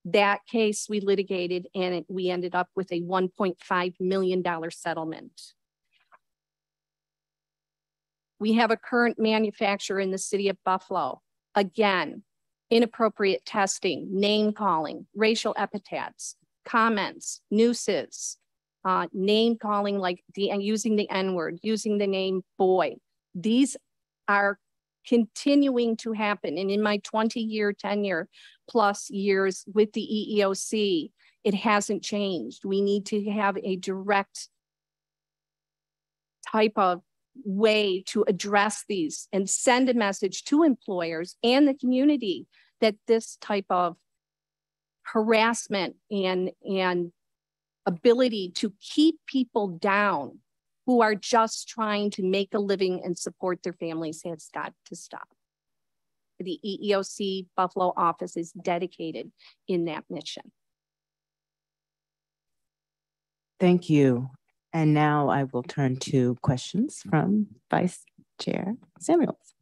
That case we litigated and it, we ended up with a $1.5 million settlement. We have a current manufacturer in the city of Buffalo. Again, inappropriate testing, name calling, racial epithets, comments, nooses, uh, name calling like the and using the N word, using the name boy. These are continuing to happen. And in my 20 year tenure plus years with the EEOC, it hasn't changed. We need to have a direct type of way to address these and send a message to employers and the community that this type of harassment and, and ability to keep people down who are just trying to make a living and support their families has got to stop. The EEOC Buffalo office is dedicated in that mission. Thank you. And now I will turn to questions from Vice Chair Samuels.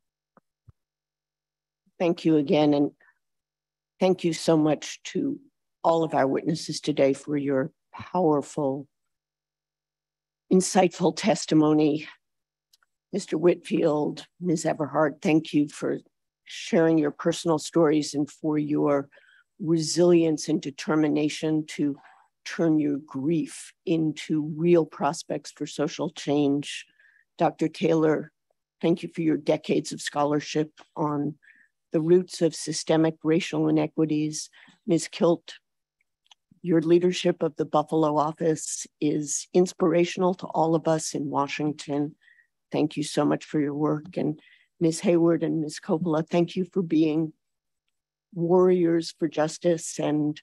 Thank you again. And thank you so much to all of our witnesses today for your powerful, insightful testimony. Mr. Whitfield, Ms. Everhart, thank you for sharing your personal stories and for your resilience and determination to turn your grief into real prospects for social change. Dr. Taylor, thank you for your decades of scholarship on the roots of systemic racial inequities. Ms. Kielt, your leadership of the Buffalo office is inspirational to all of us in Washington. Thank you so much for your work. And Ms. Hayward and Ms. Coppola, thank you for being warriors for justice and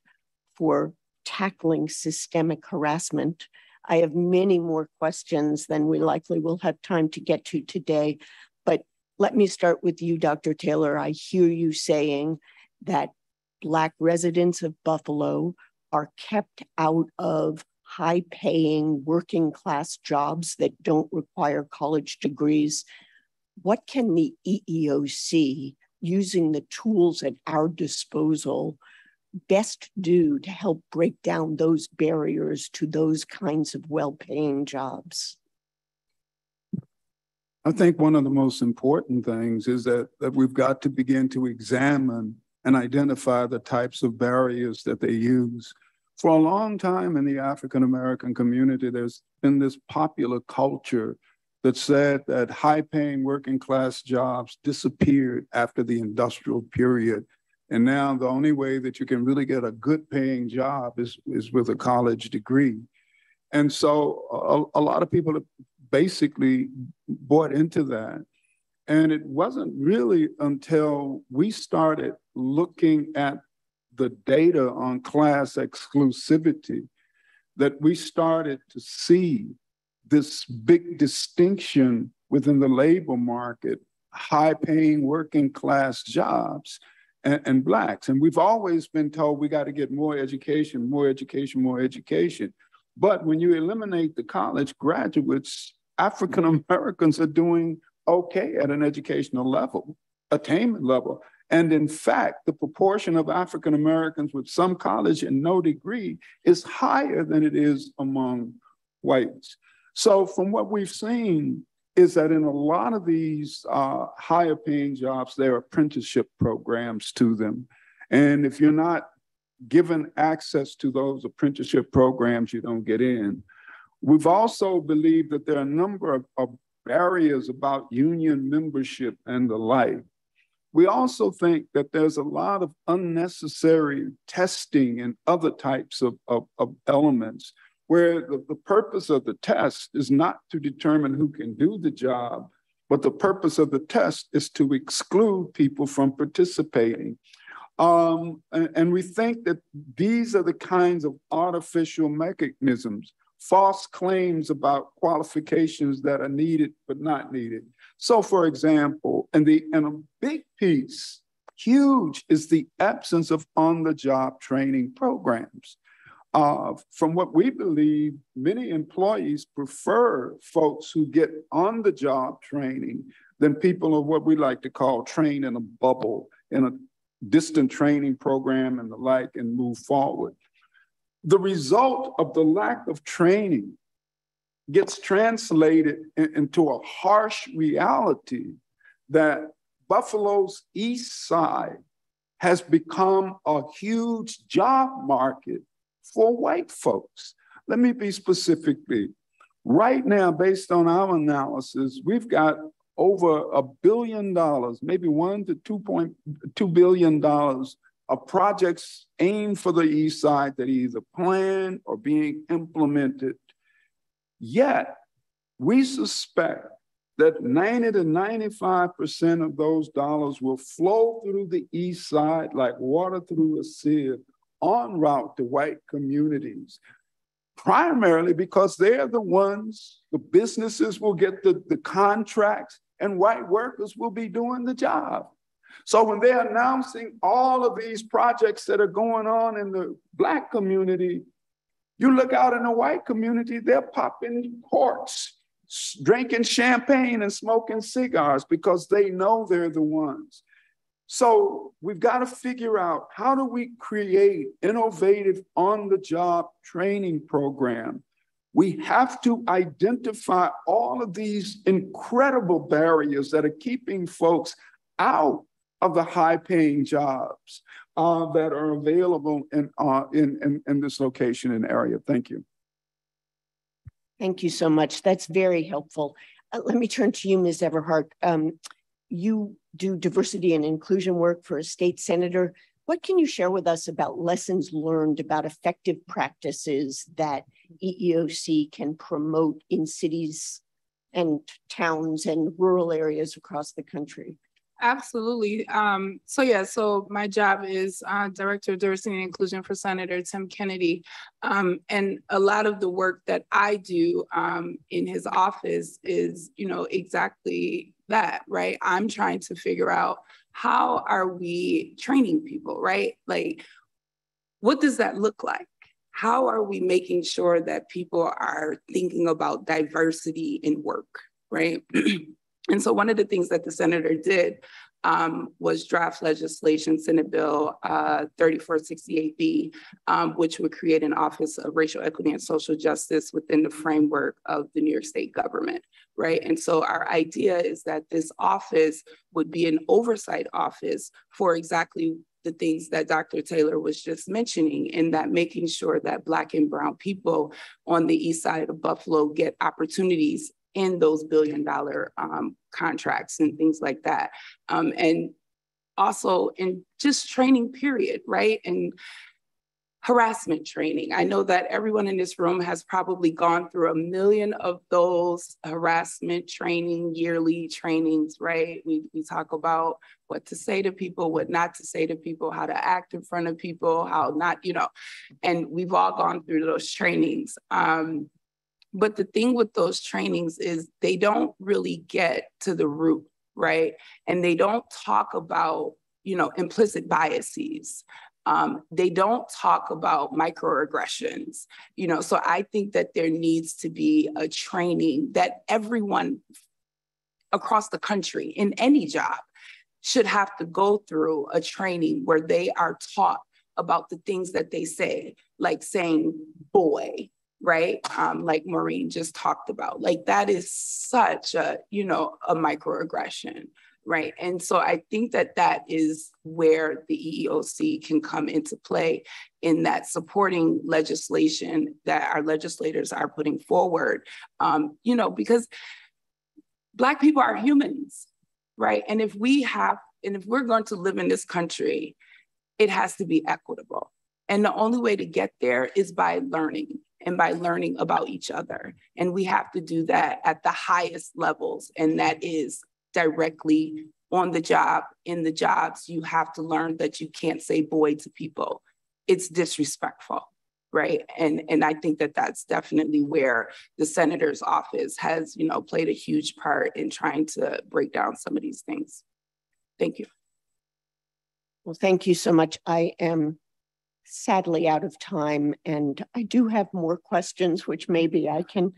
for tackling systemic harassment. I have many more questions than we likely will have time to get to today, but let me start with you, Dr. Taylor. I hear you saying that Black residents of Buffalo are kept out of high paying working class jobs that don't require college degrees. What can the EEOC, using the tools at our disposal, best do to help break down those barriers to those kinds of well paying jobs? I think one of the most important things is that, that we've got to begin to examine and identify the types of barriers that they use. For a long time in the African American community, there's been this popular culture that said that high paying working class jobs disappeared after the industrial period and now the only way that you can really get a good paying job is, is with a college degree. And so a, a lot of people basically bought into that. And it wasn't really until we started looking at the data on class exclusivity that we started to see this big distinction within the labor market, high paying working class jobs and, and blacks. And we've always been told we got to get more education, more education, more education. But when you eliminate the college graduates, African Americans are doing okay at an educational level, attainment level. And in fact, the proportion of African Americans with some college and no degree is higher than it is among whites. So, from what we've seen, is that in a lot of these uh, higher paying jobs, there are apprenticeship programs to them. And if you're not given access to those apprenticeship programs, you don't get in. We've also believed that there are a number of, of barriers about union membership and the like. We also think that there's a lot of unnecessary testing and other types of, of, of elements where the, the purpose of the test is not to determine who can do the job, but the purpose of the test is to exclude people from participating. Um, and, and, we think that these are the kinds of artificial mechanisms, false claims about qualifications that are needed but not needed. So, for example, and the and a big piece, huge, is the absence of on-the-job training programs. Uh, from what we believe, many employees prefer folks who get on the job training than people of what we like to call train in a bubble, in a distant training program and the like, and move forward. The result of the lack of training gets translated in, into a harsh reality that Buffalo's east side has become a huge job market for white folks. Let me be specific. Right now, based on our analysis, we've got over a billion dollars, maybe one to two point two billion dollars of projects aimed for the east side that either planned or being implemented. Yet, we suspect that 90 to 95% of those dollars will flow through the east side like water through a sieve en route to white communities primarily because they're the ones, the businesses will get the, the contracts and white workers will be doing the job. So when they're announcing all of these projects that are going on in the black community, you look out in the white community, they're popping corks, drinking champagne and smoking cigars because they know they're the ones. So we've got to figure out how do we create innovative on-the-job training program. We have to identify all of these incredible barriers that are keeping folks out of the high-paying jobs uh, that are available in, uh, in, in, in this location and area. Thank you. Thank you so much. That's very helpful. Uh, let me turn to you, Ms. Everhart. Um, you do diversity and inclusion work for a state senator. What can you share with us about lessons learned about effective practices that EEOC can promote in cities and towns and rural areas across the country? Absolutely. Um, so yeah, so my job is uh, Director of Diversity and Inclusion for Senator Tim Kennedy. Um, and a lot of the work that I do um, in his office is, you know, exactly that, right? I'm trying to figure out how are we training people, right? Like, what does that look like? How are we making sure that people are thinking about diversity in work, right? And so one of the things that the senator did um, was draft legislation, Senate Bill uh, 3468B, um, which would create an Office of Racial Equity and Social Justice within the framework of the New York State government, right? And so our idea is that this office would be an oversight office for exactly the things that Dr. Taylor was just mentioning, in that making sure that Black and Brown people on the east side of Buffalo get opportunities in those billion dollar um, contracts and things like that. Um, and also in just training period, right? And harassment training. I know that everyone in this room has probably gone through a million of those harassment training, yearly trainings, right? We, we talk about what to say to people, what not to say to people, how to act in front of people, how not, you know, and we've all gone through those trainings. Um, but the thing with those trainings is they don't really get to the root, right? And they don't talk about, you know, implicit biases. Um, they don't talk about microaggressions, you know. So I think that there needs to be a training that everyone across the country in any job should have to go through a training where they are taught about the things that they say, like saying boy, right? Um, like Maureen just talked about. Like that is such a, you know, a microaggression, right? And so I think that that is where the EEOC can come into play in that supporting legislation that our legislators are putting forward, um, you know, because Black people are humans, right? And if we have, and if we're going to live in this country, it has to be equitable. And the only way to get there is by learning and by learning about each other. And we have to do that at the highest levels. And that is directly on the job, in the jobs. You have to learn that you can't say boy to people. It's disrespectful. Right. And, and I think that that's definitely where the senator's office has, you know, played a huge part in trying to break down some of these things. Thank you. Well, thank you so much. I am sadly out of time, and I do have more questions, which maybe I can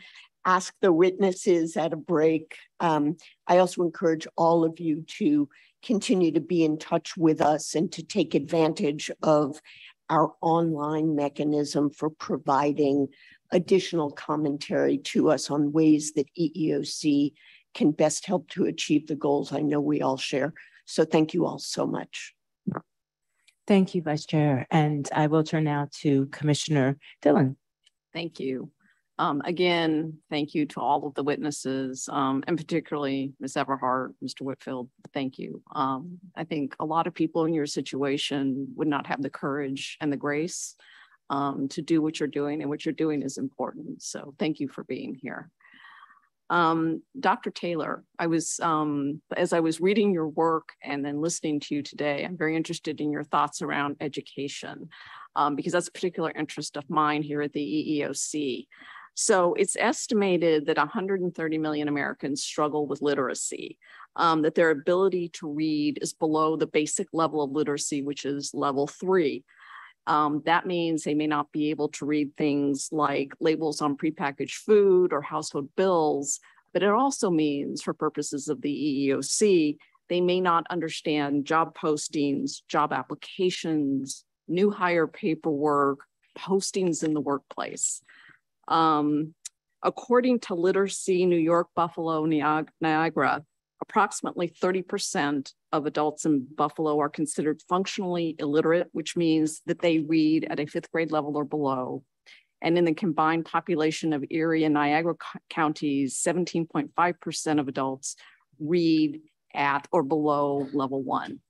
ask the witnesses at a break. Um, I also encourage all of you to continue to be in touch with us and to take advantage of our online mechanism for providing additional commentary to us on ways that EEOC can best help to achieve the goals I know we all share. So thank you all so much. Thank you, Vice Chair. And I will turn now to Commissioner Dillon. Thank you. Um, again, thank you to all of the witnesses, um, and particularly Ms. Everhart, Mr. Whitfield, thank you. Um, I think a lot of people in your situation would not have the courage and the grace um, to do what you're doing, and what you're doing is important. So thank you for being here. Um, Dr. Taylor, I was, um, as I was reading your work and then listening to you today, I'm very interested in your thoughts around education um, because that's a particular interest of mine here at the EEOC. So it's estimated that 130 million Americans struggle with literacy, um, that their ability to read is below the basic level of literacy, which is level three. Um, that means they may not be able to read things like labels on prepackaged food or household bills, but it also means, for purposes of the EEOC, they may not understand job postings, job applications, new hire paperwork, postings in the workplace. Um, according to Literacy New York, Buffalo, Niagara, approximately 30% of adults in Buffalo are considered functionally illiterate, which means that they read at a fifth grade level or below. And in the combined population of Erie and Niagara counties, 17.5% of adults read at or below level one.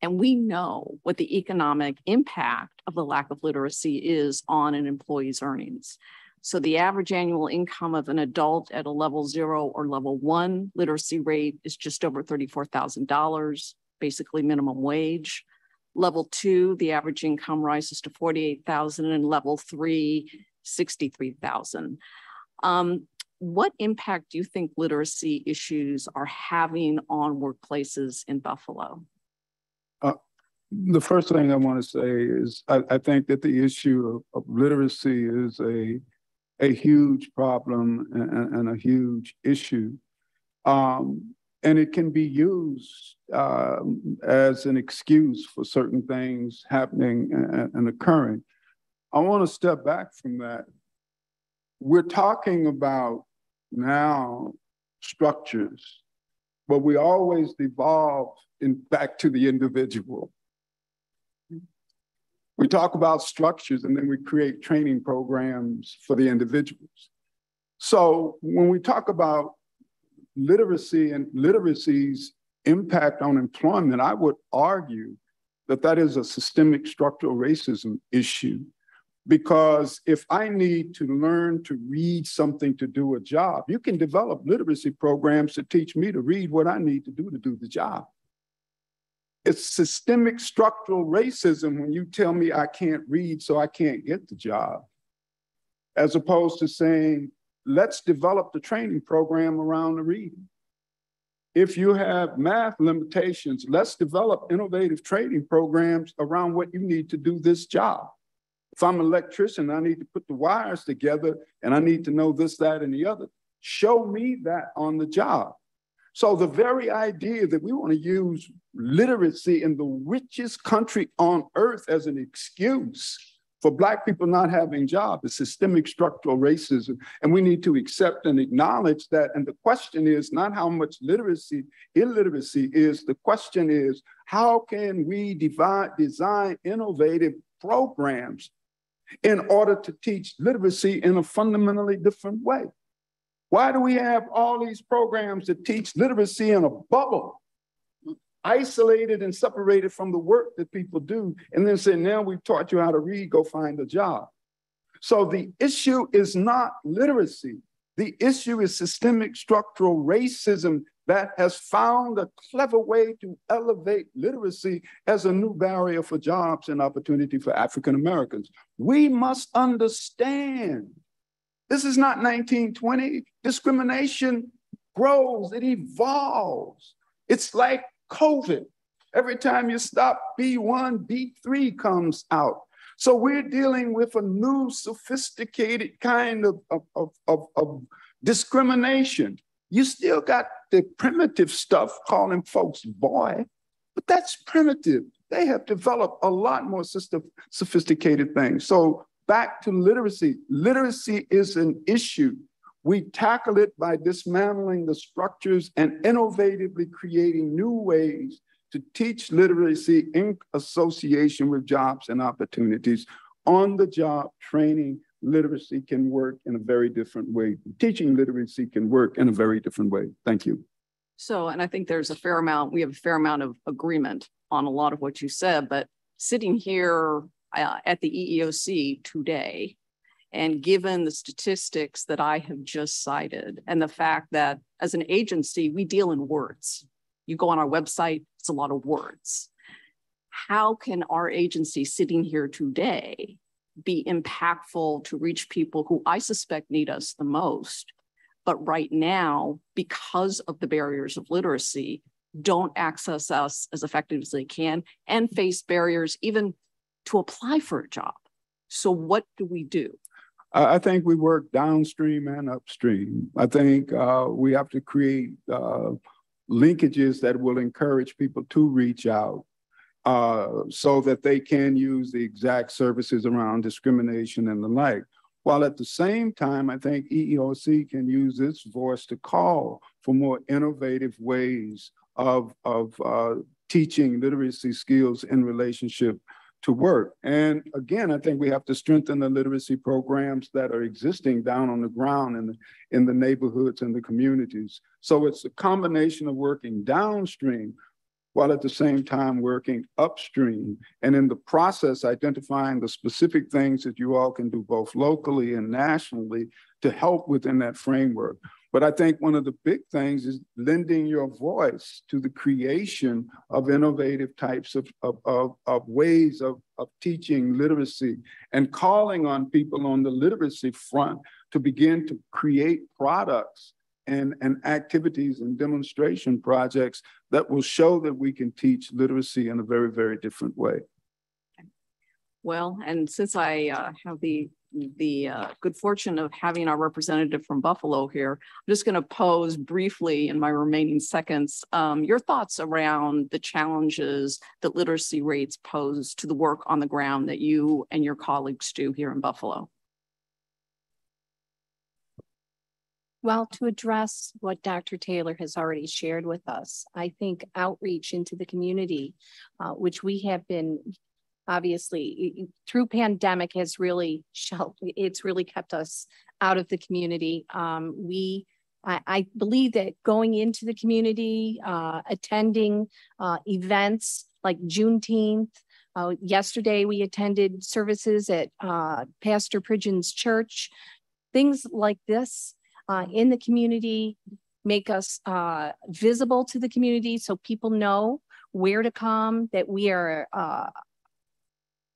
And we know what the economic impact of the lack of literacy is on an employee's earnings. So the average annual income of an adult at a level zero or level one literacy rate is just over $34,000, basically minimum wage. Level two, the average income rises to 48,000 and level three, 63,000. Um, what impact do you think literacy issues are having on workplaces in Buffalo? Uh, the first thing I want to say is I, I think that the issue of, of, literacy is a a huge problem and, and a huge issue. Um, and it can be used uh, as an excuse for certain things happening and, and occurring. I want to step back from that. We're talking about now structures, but we always devolve in, back to the individual. We talk about structures and then we create training programs for the individuals. So when we talk about literacy and literacy's impact on employment, I would argue that that is a systemic structural racism issue. Because if I need to learn to read something to do a job, you can develop literacy programs to teach me to read what I need to do to do the job. It's systemic structural racism when you tell me I can't read, so I can't get the job, as opposed to saying, let's develop the training program around the reading. If you have math limitations, let's develop innovative training programs around what you need to do this job. If I'm an electrician, I need to put the wires together and I need to know this, that, and the other. Show me that on the job. So the very idea that we want to use literacy in the richest country on earth as an excuse for Black people not having jobs is systemic structural racism. And we need to accept and acknowledge that. And the question is not how much literacy, illiteracy is. The question is, how can we divide, design innovative programs in order to teach literacy in a fundamentally different way? Why do we have all these programs that teach literacy in a bubble? isolated and separated from the work that people do, and then say, now we've taught you how to read, go find a job. So the issue is not literacy. The issue is systemic structural racism that has found a clever way to elevate literacy as a new barrier for jobs and opportunity for African Americans. We must understand this is not 1920. Discrimination grows, it evolves. It's like COVID. Every time you stop, B1, B3 comes out. So we're dealing with a new sophisticated kind of, of, of, of, discrimination. You still got the primitive stuff calling folks boy, but that's primitive. They have developed a lot more sophisticated things. So back to literacy. Literacy is an issue. We tackle it by dismantling the structures and innovatively creating new ways to teach literacy in association with jobs and opportunities. On the job training, literacy can work in a very different way. Teaching literacy can work in a very different way. Thank you. So, and I think there's a fair amount, we have a fair amount of agreement on a lot of what you said, but sitting here uh, at the EEOC today, and given the statistics that I have just cited, and the fact that as an agency, we deal in words. You go on our website, it's a lot of words. How can our agency sitting here today be impactful to reach people who I suspect need us the most but right now, because of the barriers of literacy, don't access us as effectively as they can and face barriers even to apply for a job. So, what do we do? I think we work downstream and upstream. I think uh, we have to create uh, linkages that will encourage people to reach out uh, so that they can use the exact services around discrimination and the like. While at the same time, I think EEOC can use its voice to call for more innovative ways of, of uh, teaching literacy skills in relationship to work. And again, I think we have to strengthen the literacy programs that are existing down on the ground in the, in the neighborhoods and the communities. So it's a combination of working downstream while at the same time working upstream and in the process identifying the specific things that you all can do both locally and nationally to help within that framework. But I think one of the big things is lending your voice to the creation of innovative types of, of, of, of, ways of, of teaching literacy and calling on people on the literacy front to begin to create products and, and activities and demonstration projects that will show that we can teach literacy in a very, very different way. Well, and since I uh, have the the uh, good fortune of having our representative from Buffalo here, I'm just going to pose briefly in my remaining seconds um, your thoughts around the challenges that literacy rates pose to the work on the ground that you and your colleagues do here in Buffalo. Well, to address what Dr. Taylor has already shared with us, I think outreach into the community, uh, which we have been obviously through pandemic has really it's really kept us out of the community. Um, we I, I, believe that going into the community, uh, attending uh, events like Juneteenth, uh, yesterday we attended services at uh, Pastor Pridgen's church, things like this uh, in the community, make us uh, visible to the community so people know where to come, that we are uh,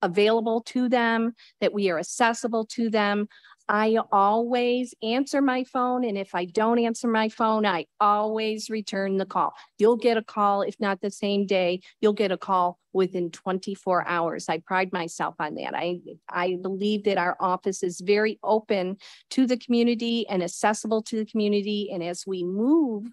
available to them, that we are accessible to them. I always answer my phone. And if I don't answer my phone, I always return the call. You'll get a call, if not the same day, you'll get a call within 24 hours. I pride myself on that. I, I believe that our office is very open to the community and accessible to the community. And as we move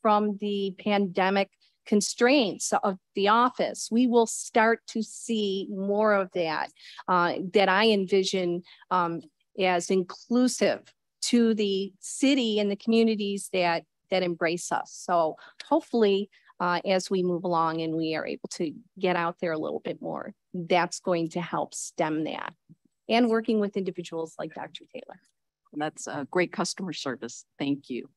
from the pandemic constraints of the office, we will start to see more of that uh, that I envision um, as inclusive to the city and the communities that that embrace us. So hopefully, uh, as we move along and we are able to get out there a little bit more, that's going to help stem that. And working with individuals like Dr. Taylor. That's a great customer service. Thank you.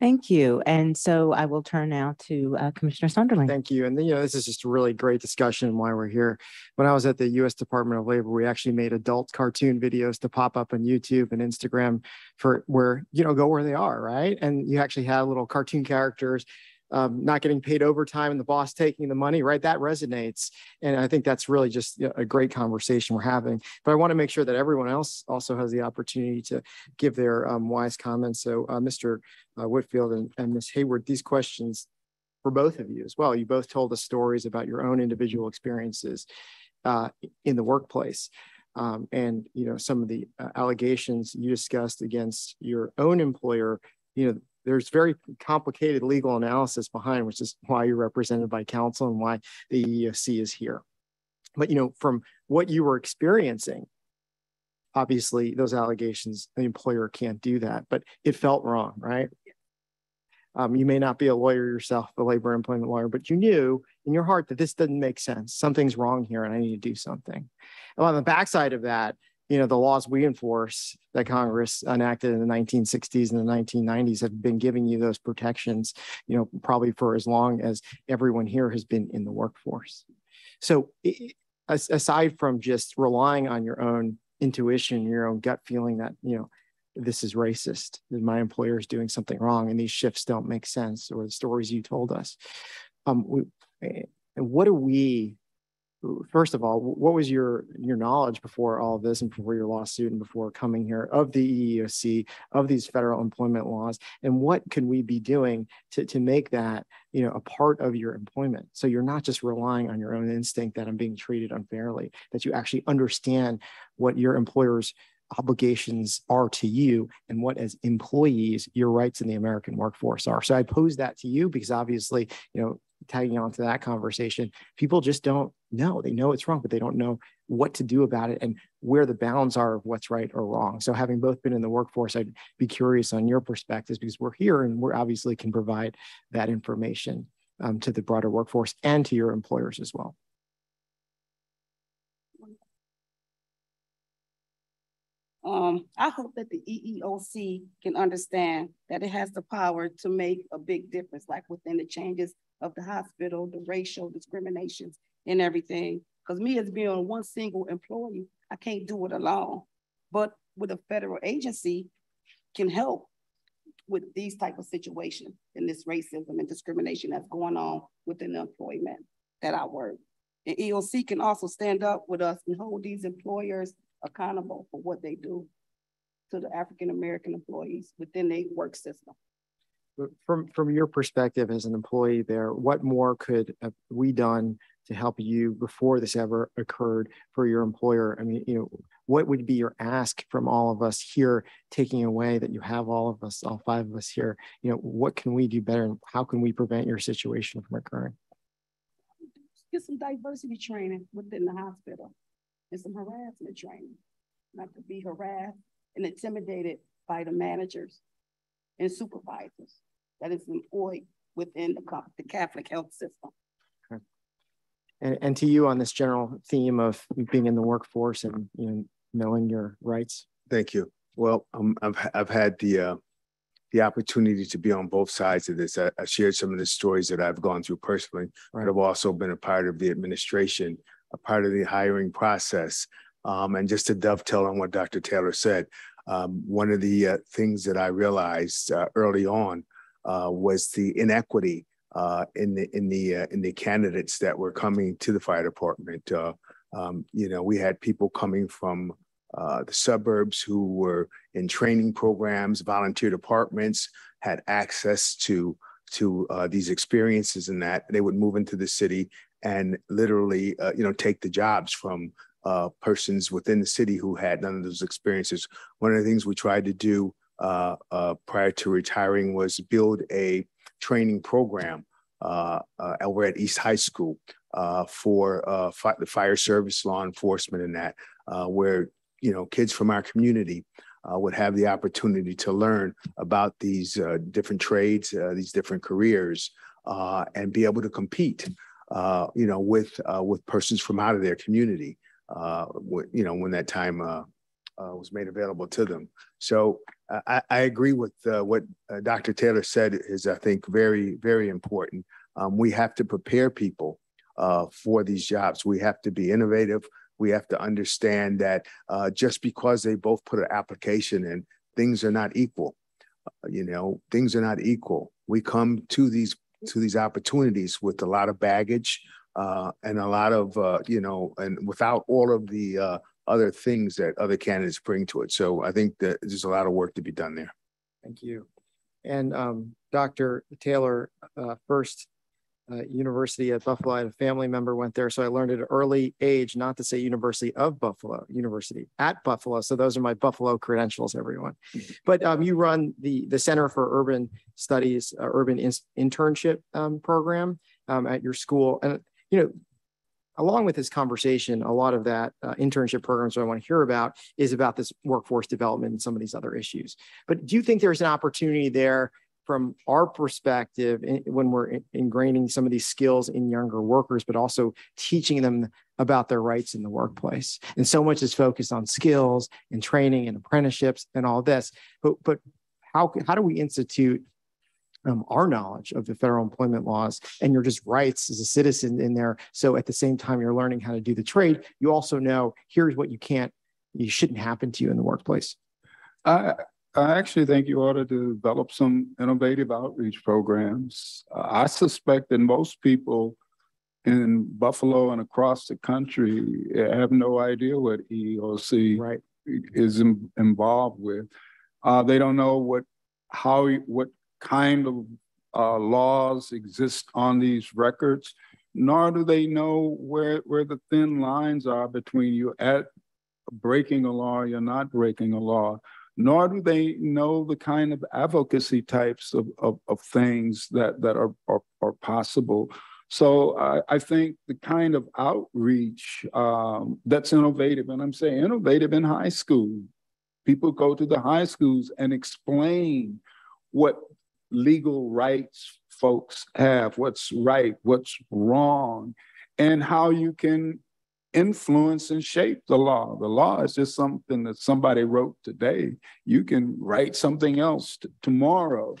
Thank you. And so I will turn now to uh, Commissioner Sonderling. Thank you. And you know, this is just a really great discussion why we're here. When I was at the U.S. Department of Labor, we actually made adult cartoon videos to pop up on YouTube and Instagram for where you know go where they are, right? And you actually have little cartoon characters um, not getting paid overtime and the boss taking the money, right? That resonates. And I think that's really just a great conversation we're having. But I want to make sure that everyone else also has the opportunity to give their um, wise comments. So, uh, Mr. Uh, Whitfield and, and Ms. Hayward, these questions for both of you as well. You both told us stories about your own individual experiences uh, in the workplace. Um, and you know some of the uh, allegations you discussed against your own employer you know there's very complicated legal analysis behind, which is why you're represented by counsel and why the EEOC is here. But you know, from what you were experiencing, obviously those allegations, the employer can't do that, but it felt wrong, right? Um, you may not be a lawyer yourself, a labor employment lawyer, but you knew in your heart that this doesn't make sense. Something's wrong here and I need to do something. And on the backside of that, you know, the laws we enforce that Congress enacted in the 1960s and the 1990s have been giving you those protections, you know, probably for as long as everyone here has been in the workforce. So aside from just relying on your own intuition, your own gut feeling that, you know, this is racist, my employer is doing something wrong and these shifts don't make sense or the stories you told us. Um, we, what do we first of all, what was your your knowledge before all of this and before your lawsuit and before coming here of the EEOC, of these federal employment laws, and what can we be doing to, to make that you know a part of your employment? So you're not just relying on your own instinct that I'm being treated unfairly, that you actually understand what your employer's obligations are to you and what as employees your rights in the american workforce are so i pose that to you because obviously you know tagging on to that conversation, people just don't know. They know it's wrong, but they don't know what to do about it and where the bounds are of what's right or wrong. So having both been in the workforce, I'd be curious on your perspectives because we're here and we're obviously can provide that information um, to the broader workforce and to your employers as well. Um, I hope that the EEOC can understand that it has the power to make a big difference, like within the changes of the hospital, the racial discriminations and everything. Because me as being one single employee, I can't do it alone. But with a federal agency can help with these type of situations and this racism and discrimination that's going on within the employment that I work. And EOC can also stand up with us and hold these employers accountable for what they do to the African American employees within their work system from from your perspective as an employee there, what more could we done to help you before this ever occurred for your employer? I mean, you know, what would be your ask from all of us here, taking away that you have all of us, all five of us here? You know, what can we do better, and how can we prevent your situation from occurring? Get some diversity training within the hospital, and some harassment training, not to be harassed and intimidated by the managers and supervisors that is employed within the, the Catholic health system. And, and to you on this general theme of being in the workforce and you know, knowing your rights. Thank you. Well, um, I've, I've had the, uh, the opportunity to be on both sides of this. I, I, shared some of the stories that I've gone through personally, right. but I've also been a part of the administration, a part of the hiring process. Um, and just to dovetail on what Dr. Taylor said, um, one of the uh, things that I realized uh, early on uh, was the inequity uh, in the in the uh, in the candidates that were coming to the fire department. Uh, um, you know, we had people coming from uh, the suburbs who were in training programs, volunteer departments, had access to to uh, these experiences and that they would move into the city and literally, you know, take the jobs from persons within the city who had none of those experiences. One of the things we tried to do uh, uh, prior to retiring was build a training program uh, uh over at East High School uh, for uh, fi the fire service, law enforcement, and that, uh, where you know kids from our community uh, would have the opportunity to learn about these uh, different trades, these different careers, and be able to compete. you know, with with persons from out of their community. you know, when that time uh, was made available to them. So I, I agree with uh, what uh, Dr. Taylor said is, I think, very, very important. Um, we have to prepare people uh, for these jobs. We have to be innovative. We have to understand that uh, just because they both put an application in, things are not equal. Uh, you know, things are not equal. We come to these to these opportunities with a lot of baggage and a lot of, you know, and without all of the other things that other candidates bring to it. So I think that there's a lot of work to be done there. Thank you. And um, Dr. Taylor, uh, first uh, University at Buffalo, I had a family member went there. So I learned at an early age not to say University of Buffalo, University at Buffalo. So those are my Buffalo credentials, everyone. But um, you run the, the Center for Urban Studies, uh, Urban in Internship um, Program um, at your school. And, you know, along with this conversation, a lot of that uh, internship programs that I want to hear about is about this workforce development and some of these other issues. But do you think there's an opportunity there from our perspective, when we're ingraining some of these skills in younger workers, but also teaching them about their rights in the workplace. And so much is focused on skills and training and apprenticeships and all this. But but how how do we institute um, our knowledge of the federal employment laws and your just rights as a citizen in there. So at the same time you're learning how to do the trade, you also know here's what you can't, you shouldn't happen to you in the workplace. I, I actually think you ought to develop some innovative outreach programs. Uh, I suspect that most people in Buffalo and across the country have no idea what EEOC right. is in, involved with. Uh, they don't know what how what kind of uh, laws exist on these records, nor do they know where, where the thin lines are between you. At breaking a law, you're not breaking a law, nor do they know the kind of advocacy types of, of, of things that, that are, are, are possible. So I, I, think the kind of outreach um, that's innovative, and I'm saying innovative in high school, people go to the high schools and explain what legal rights folks have, what's right, what's wrong, and how you can influence and shape the law. The law is just something that somebody wrote today. You can write something else tomorrow.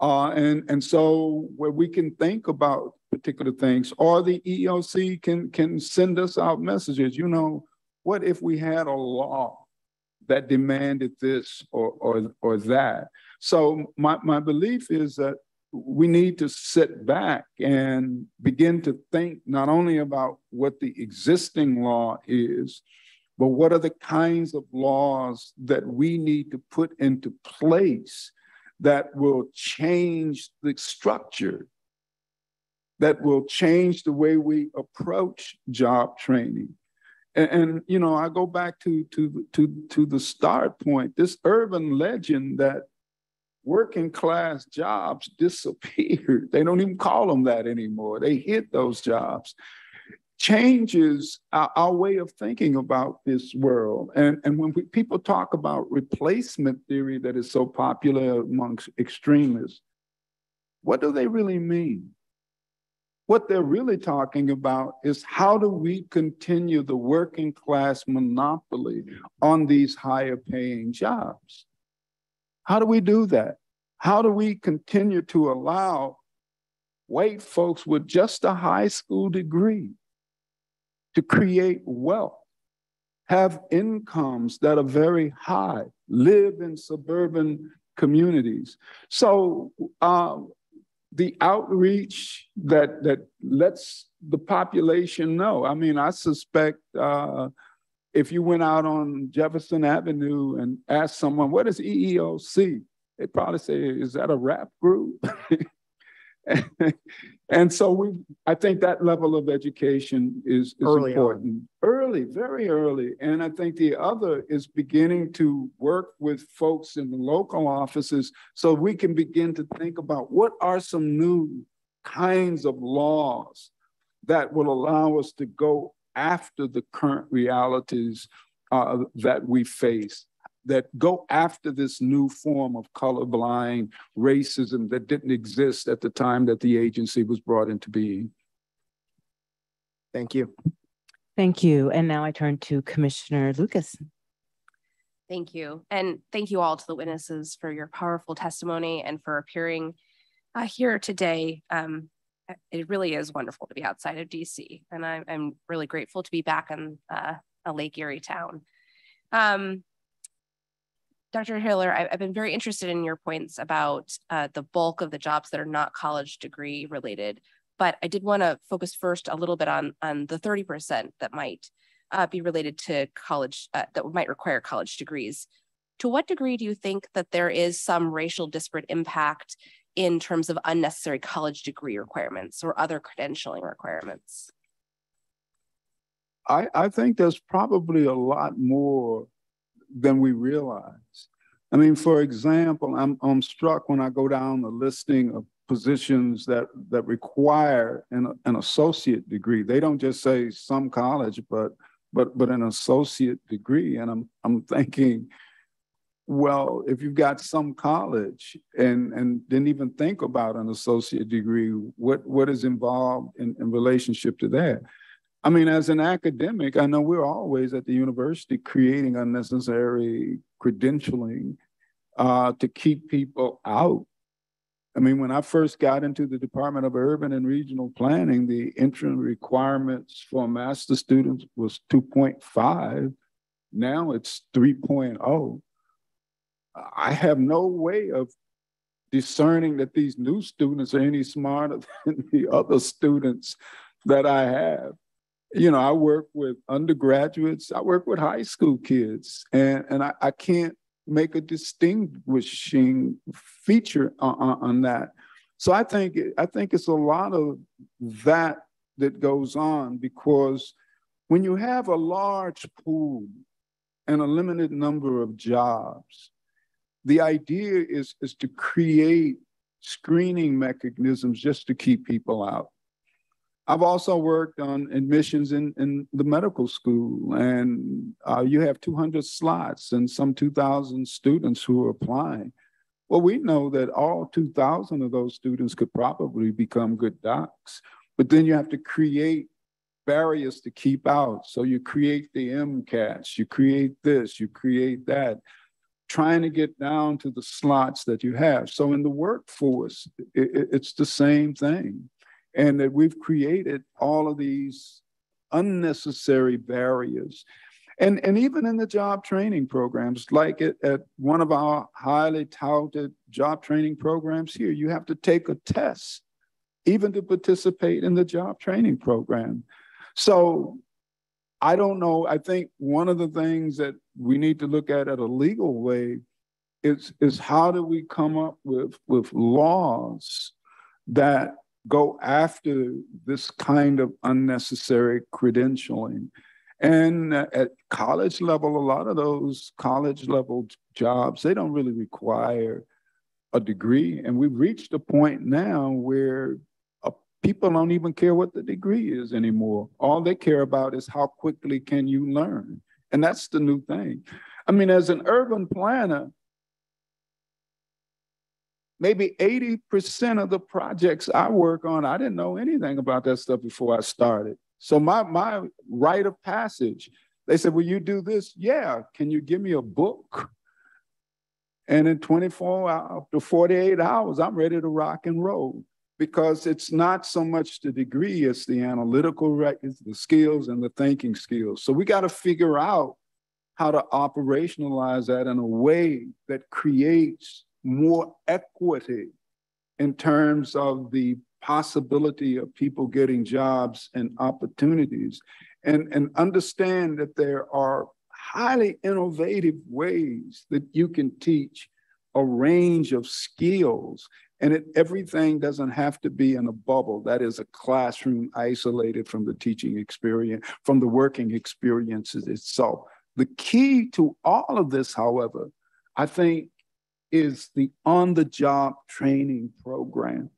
Uh, and, and so where we can think about particular things, or the EOC can, can send us out messages, you know, what if we had a law that demanded this or, or, or that? So my, my belief is that we need to sit back and begin to think not only about what the existing law is, but what are the kinds of laws that we need to put into place that will change the structure, that will change the way we approach job training. And, and, you know, I go back to, to, to, to the start point, this urban legend that working class jobs disappeared. They don't even call them that anymore. They hid those jobs. Changes our, our way of thinking about this world. And, and when we, people talk about replacement theory that is so popular amongst extremists, what do they really mean? What they're really talking about is how do we continue the working class monopoly on these higher paying jobs? How do we do that? How do we continue to allow white folks with just a high school degree to create wealth, have incomes that are very high, live in suburban communities? So, um, the outreach that that lets the population know. I mean, I suspect uh, if you went out on Jefferson Avenue and asked someone, what is EEOC? They'd probably say, is that a rap group? and so we, I think that level of education is, is early important. On. Early, very early. And I think the other is beginning to work with folks in the local offices so we can begin to think about what are some new kinds of laws that will allow us to go after the current realities uh, that we face, that go after this new form of colorblind racism that didn't exist at the time that the agency was brought into being. Thank you. Thank you. And now I turn to Commissioner Lucas. Thank you. And thank you all to the witnesses for your powerful testimony and for appearing uh, here today. Um, it really is wonderful to be outside of DC, and I'm, I'm really grateful to be back in uh, a Lake Erie town. Um, Dr. Hiller, I, have been very interested in your points about uh, the bulk of the jobs that are not college degree related, but I did want to focus first a little bit on, on the 30% that might uh, be related to college, uh, that might require college degrees. To what degree do you think that there is some racial disparate impact in terms of unnecessary college degree requirements or other credentialing requirements? I, I think there's probably a lot more than we realize. I mean, for example, I'm, I'm struck when I go down the listing of positions that, that require an, an associate degree. They don't just say some college, but but but an associate degree. And I'm I'm thinking, well, if you've got some college and, and didn't even think about an associate degree, what, what is involved in, in relationship to that? I mean, as an academic, I know we're always at the university creating unnecessary credentialing uh, to keep people out. I mean, when I first got into the Department of Urban and Regional Planning, the entrance requirements for master students was 2.5. Now it's 3.0. I have no way of discerning that these new students are any smarter than the other students that I have. You know, I work with undergraduates, I work with high school kids, and, and I, I can't make a distinguishing feature on, on, that. So I think I think it's a lot of that that goes on because when you have a large pool and a limited number of jobs, the idea is, is to create screening mechanisms just to keep people out. I've also worked on admissions in, in the medical school, and uh, you have 200 slots and some 2,000 students who are applying. Well, we know that all 2,000 of those students could probably become good docs, but then you have to create barriers to keep out. So you create the MCATs, you create this, you create that trying to get down to the slots that you have. So in the workforce, it, it's the same thing. And that we've created all of these unnecessary barriers. And, and even in the job training programs, like at, at one of our highly touted job training programs here, you have to take a test even to participate in the job training program. So I don't know. I think one of the things that we need to look at at a legal way is, is how do we come up with, with laws that go after this kind of unnecessary credentialing. And at college level, a lot of those college level jobs, they don't really require a degree. And we've reached a point now where people don't even care what the degree is anymore. All they care about is how quickly can you learn. And that's the new thing. I mean, as an urban planner, maybe 80% of the projects I work on, I didn't know anything about that stuff before I started. So my, my rite of passage, they said, will you do this? Yeah, can you give me a book? And in 24 hours to 48 hours, I'm ready to rock and roll because it's not so much the degree, it's the analytical, it's the skills and the thinking skills. So we got to figure out how to operationalize that in a way that creates more equity in terms of the possibility of people getting jobs and opportunities and, and understand that there are highly innovative ways that you can teach a range of skills and it, everything doesn't have to be in a bubble. That is a classroom isolated from the teaching experience, from the working experiences itself. The key to all of this, however, I think is the on the job training program.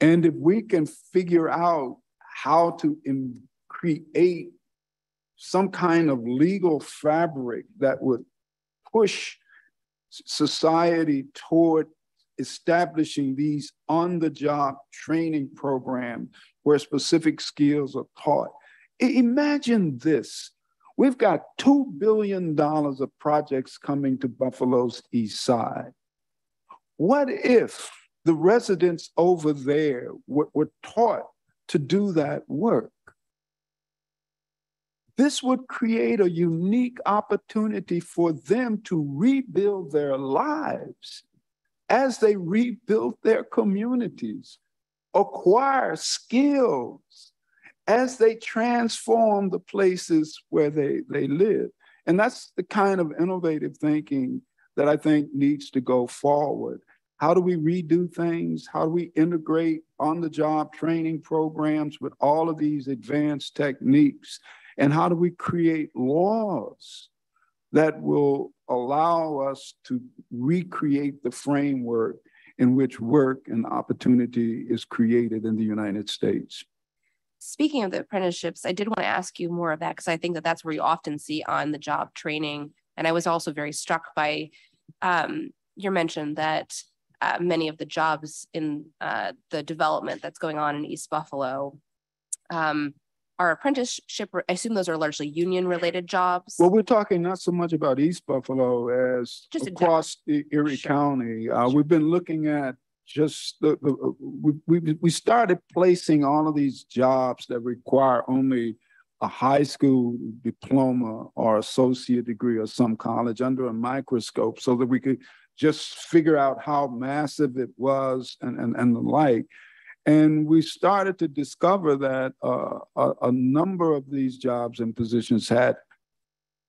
And if we can figure out how to create some kind of legal fabric that would push society toward establishing these on the job training programs where specific skills are taught. Imagine this. We've got $2 billion of projects coming to Buffalo's east side. What if the residents over there were, were taught to do that work? This would create a unique opportunity for them to rebuild their lives as they rebuilt their communities, acquire skills as they transform the places where they, they live. And that's the kind of innovative thinking that I think needs to go forward. How do we redo things? How do we integrate on the job training programs with all of these advanced techniques? And how do we create laws that will allow us to recreate the framework in which work and opportunity is created in the United States. Speaking of the apprenticeships, I did want to ask you more of that because I think that that's where you often see on the job training. And I was also very struck by um, you mentioned that uh, many of the jobs in uh, the development that's going on in East Buffalo um, are apprenticeship. I assume those are largely union related jobs. Well, we're talking not so much about East Buffalo as Just across Erie Sure. County. Uh, we've been looking at just the, the uh, we, we, we started placing all of these jobs that require only a high school diploma or associate degree or some college under a microscope so that we could just figure out how massive it was and, and, and the like. And we started to discover that uh, a, a, number of these jobs and positions had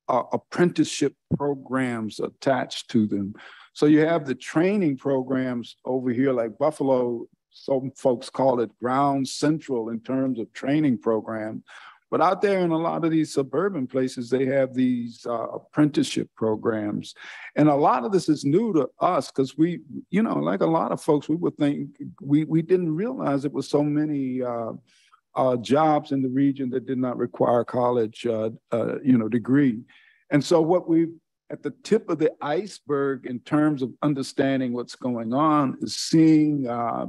uh, apprenticeship programs attached to them. So you have the training programs over here, like Buffalo, some folks call it ground central in terms of training program. But out there in a lot of these suburban places, they have these uh, apprenticeship programs. And a lot of this is new to us because we, you know, like a lot of folks, we would think we, we didn't realize it was so many uh, uh, jobs in the region that did not require college, uh, uh, you know, degree. And so what we at the tip of the iceberg in terms of understanding what's going on is seeing uh,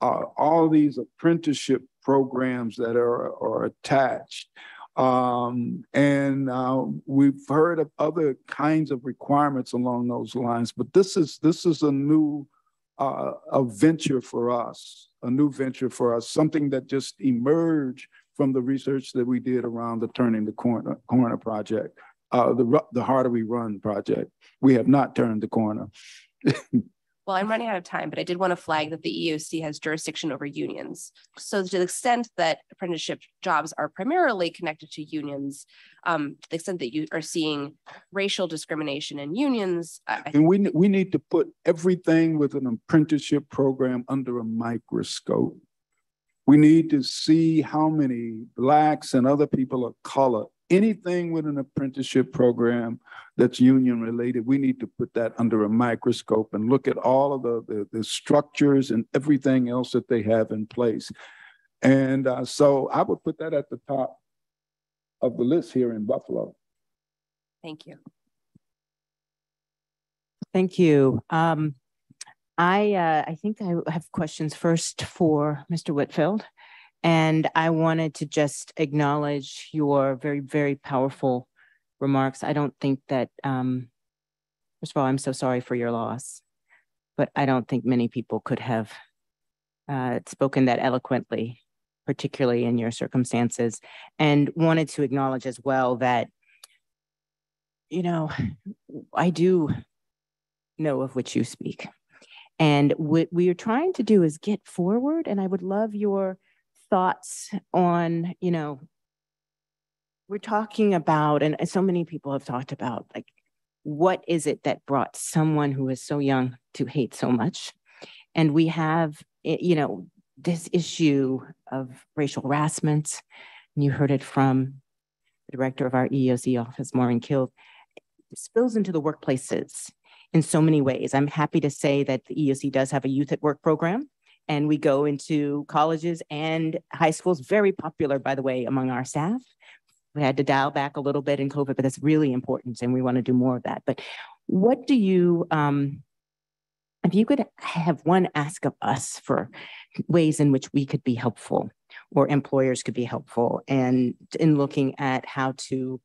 all these apprenticeship programs that are, are attached. Um, and uh, we've heard of other kinds of requirements along those lines, but this is this is a new uh, a venture for us, a new venture for us, something that just emerged from the research that we did around the Turning the Corner, corner project, uh, the the Harder We Run project. We have not turned the corner. Well, I'm running out of time, but I did want to flag that the EOC has jurisdiction over unions. So to the extent that apprenticeship jobs are primarily connected to unions, um, to the extent that you are seeing racial discrimination in unions. I, and we, we need to put everything with an apprenticeship program under a microscope. We need to see how many Blacks and other people of color anything with an apprenticeship program that's union related, we need to put that under a microscope and look at all of the, the, the structures and everything else that they have in place. And uh, so I would put that at the top of the list here in Buffalo. Thank you. Thank you. Um, I uh, I think I have questions first for Mr. Whitfield. And I wanted to just acknowledge your very, very powerful remarks. I don't think that, um, first of all, I'm so sorry for your loss, but I don't think many people could have uh, spoken that eloquently, particularly in your circumstances. And wanted to acknowledge as well that, you know, I do know of which you speak. And what we are trying to do is get forward. And I would love your thoughts on, you know, we're talking about, and so many people have talked about, like, what is it that brought someone who is so young to hate so much? And we have, eh, you know, this issue of racial harassment. And you heard it from the director of our EEOC office, Maureen Kielt, spills into the workplaces in so many ways. I'm happy to say that the EEOC does have a youth at work program and we go into colleges and high schools, very popular, by the way, among our staff. We had to dial back a little bit in COVID, but that's really important, and we want to do more of that. But what do you, um, if you could have one ask of us for ways in which we could be helpful or employers could be helpful and in looking at how to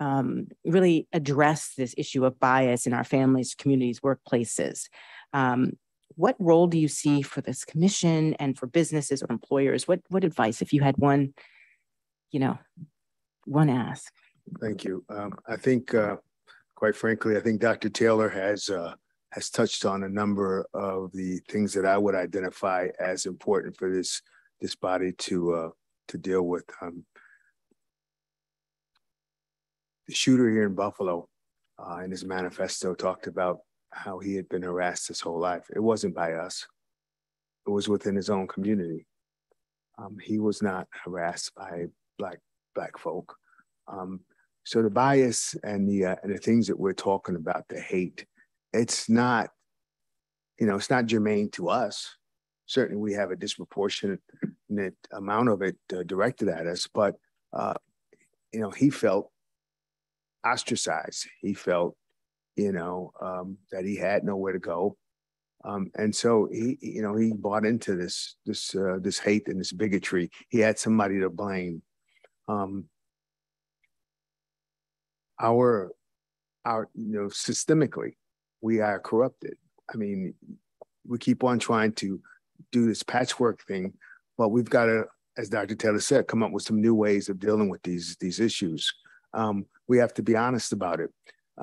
um, really address this issue of bias in our families, communities, workplaces. Um, what role do you see for this commission and for businesses or employers? What what advice, if you had one, you know, one ask? Thank you. Um, I think, uh, quite frankly, I think Dr. Taylor has uh, has touched on a number of the things that I would identify as important for this this body to uh, to deal with. Um, the shooter here in Buffalo, uh, in his manifesto, talked about how he had been harassed his whole life. It wasn't by us. It was within his own community. Um, he was not harassed by black black folk. Um, so the bias and the uh, and the things that we're talking about, the hate, it's not, you know, it's not germane to us. Certainly, we have a disproportionate amount of it uh, directed at us, but uh, you know, he felt ostracized. He felt you know, um, that he had nowhere to go. Um, and so he, you know, he bought into this, this, uh, this hate and this bigotry. He had somebody to blame. Um, our, our, you know, systemically, we are corrupted. I mean, we keep on trying to do this patchwork thing, but we've got to, as Dr. Taylor said, come up with some new ways of dealing with these these issues. Um, we have to be honest about it.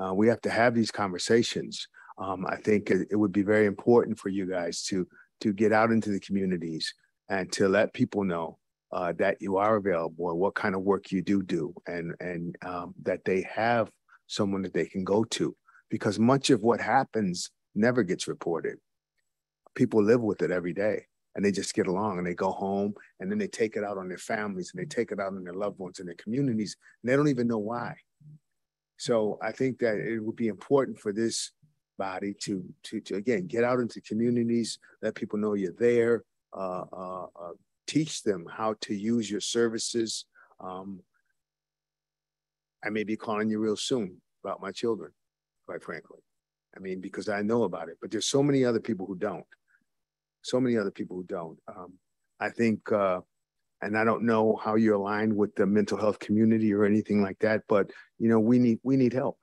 Uh, we have to have these conversations. Um, I think it, it, would be very important for you guys to to get out into the communities and to let people know uh, that you are available and what kind of work you do do, and and um, that they have someone that they can go to, because much of what happens never gets reported. People live with it every day and they just get along and they go home and then they take it out on their families and they take it out on their loved ones and their communities and they don't even know why. So I think that it would be important for this body to, to, to again, get out into communities, let people know you're there, uh, uh, uh, teach them how to use your services. Um, I may be calling you real soon about my children, quite frankly. I mean, because I know about it, but there's so many other people who don't so many other people who don't. Um, I think, uh, and I don't know how you're aligned with the mental health community or anything like that, but you know, we need we need help.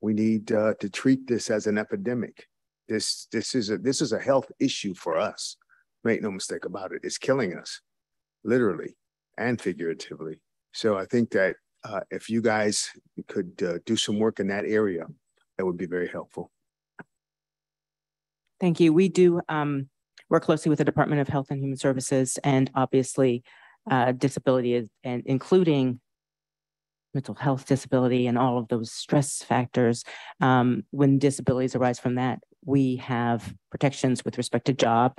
We need uh, to treat this as an epidemic. This this is a this is a health issue for us. Make no mistake about it. It's killing us, literally and figuratively. So I think that uh, if you guys could uh, do some work in that area, that would be very helpful. Thank you. We do um, work closely with the Department of Health and Human Services and obviously uh, disability is, and including mental health disability and all of those stress factors. Um, when disabilities arise from that, we have protections with respect to job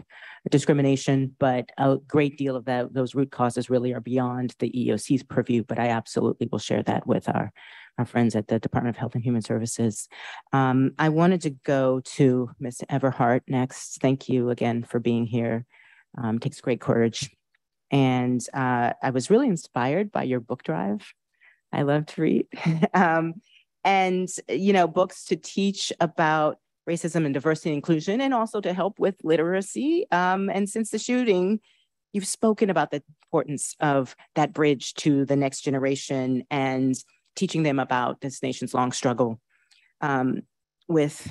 discrimination, but a great deal of that, those root causes really are beyond the EOC's purview, but I absolutely will share that with our our friends at the Department of Health and Human Services. Um, I wanted to go to Ms. Everhart next. Thank you again for being here. Um, takes great courage. And uh, I was really inspired by your book drive. I love to read. um, and, you know, books to teach about racism and diversity and inclusion and also to help with literacy. Um, and since the shooting, you've spoken about the importance of that bridge to the next generation and teaching them about this nation's long struggle um, with,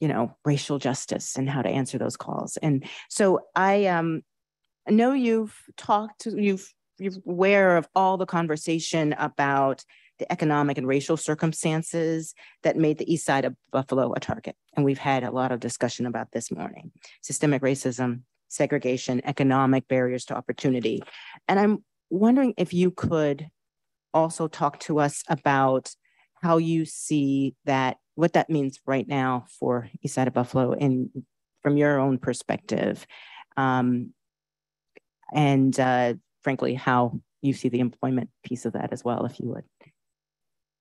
you know, racial justice and how to answer those calls. And so I um, know you've talked, to you've you're aware of all the conversation about the economic and racial circumstances that made the east side of Buffalo a target. And we've had a lot of discussion about this morning systemic racism, segregation, economic barriers to opportunity. And I'm wondering if you could also talk to us about how you see that, what that means right now for East Side of Buffalo and from your own perspective. Um, and uh, frankly, how you see the employment piece of that as well, if you would.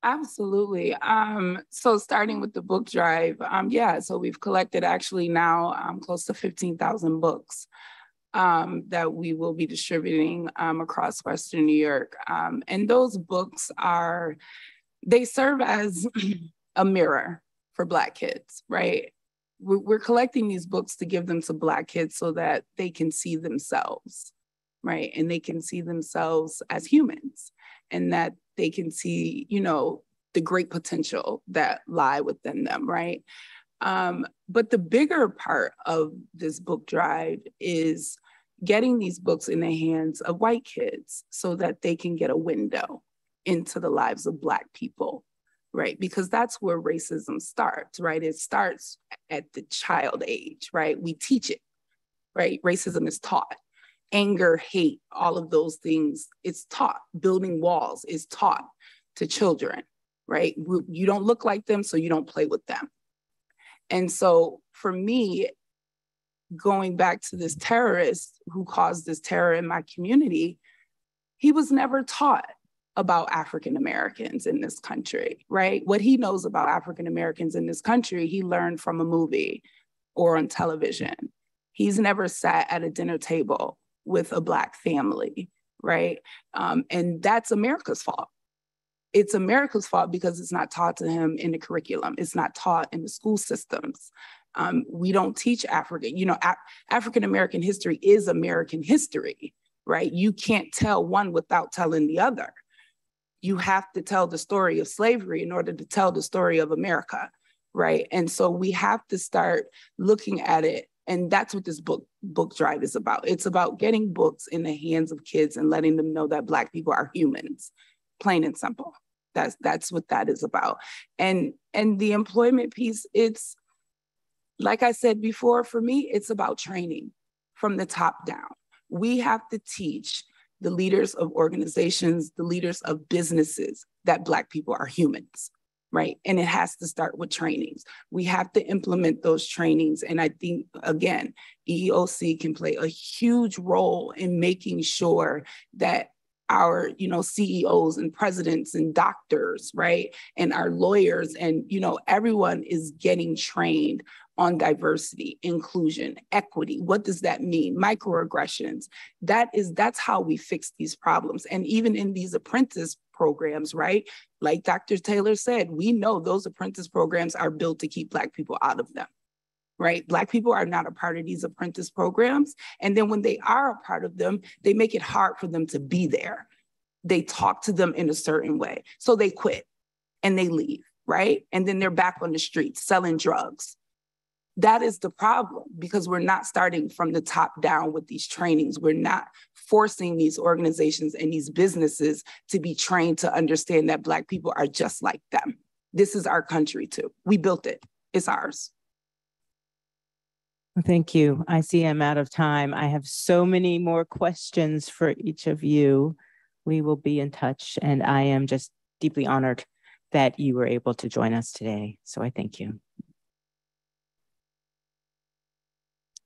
Absolutely. Um, so starting with the book drive, um, yeah, so we've collected actually now um, close to 15,000 books um, that we will be distributing um, across Western New York. Um, and those books are, they serve as a mirror for Black kids, right? We're, we're collecting these books to give them to Black kids so that they can see themselves, right? And they can see themselves as humans and that they can see, you know, the great potential that lie within them, right? Um, but the bigger part of this book drive is getting these books in the hands of white kids so that they can get a window into the lives of Black people, right? Because that's where racism starts, right? It starts at the child age, right? We teach it, right? Racism is taught. Anger, hate, all of those things, it's taught. Building walls is taught to children, right? You don't look like them, so you don't play with them. And so for me, going back to this terrorist who caused this terror in my community, he was never taught about African Americans in this country, right? What he knows about African Americans in this country, he learned from a movie or on television. He's never sat at a dinner table with a Black family, right? Um, and that's America's fault. it's America's fault because it's not taught to him in the curriculum. It's not taught in the school systems. Um, we don't teach African, you know, African American history is American history, right? You can't tell one without telling the other. You have to tell the story of slavery in order to tell the story of America, right? And so we have to start looking at it and that's what this book book drive is about. It's about getting books in the hands of kids and letting them know that black people are humans plain and simple. That's that's what that is about. And and the employment piece it's like i said before for me it's about training from the top down. We have to teach the leaders of organizations the leaders of businesses that black people are humans right? And it has to start with trainings. We have to implement those trainings. And i think again eeoc can play a huge role in making sure that our you know ceos and presidents and doctors right? And our lawyers and you know everyone is getting trained on diversity inclusion equity. What does that mean? Microaggressions. That is that's how we fix these problems. And even in these apprentice programs right like dr taylor said we know those apprentice programs are built to keep black people out of them right? Black people are not a part of these apprentice programs. And then when they are a part of them, they make it hard for them to be there. They talk to them in a certain way. So they quit and they leave, right? And then they're back on the streets selling drugs. That is the problem because we're not starting from the top down with these trainings. We're not forcing these organizations and these businesses to be trained to understand that Black people are just like them. This is our country too. We built it, it's ours. Thank you. I see I'm out of time. I have so many more questions for each of you. We will be in touch, and I am just deeply honored that you were able to join us today. So I thank you.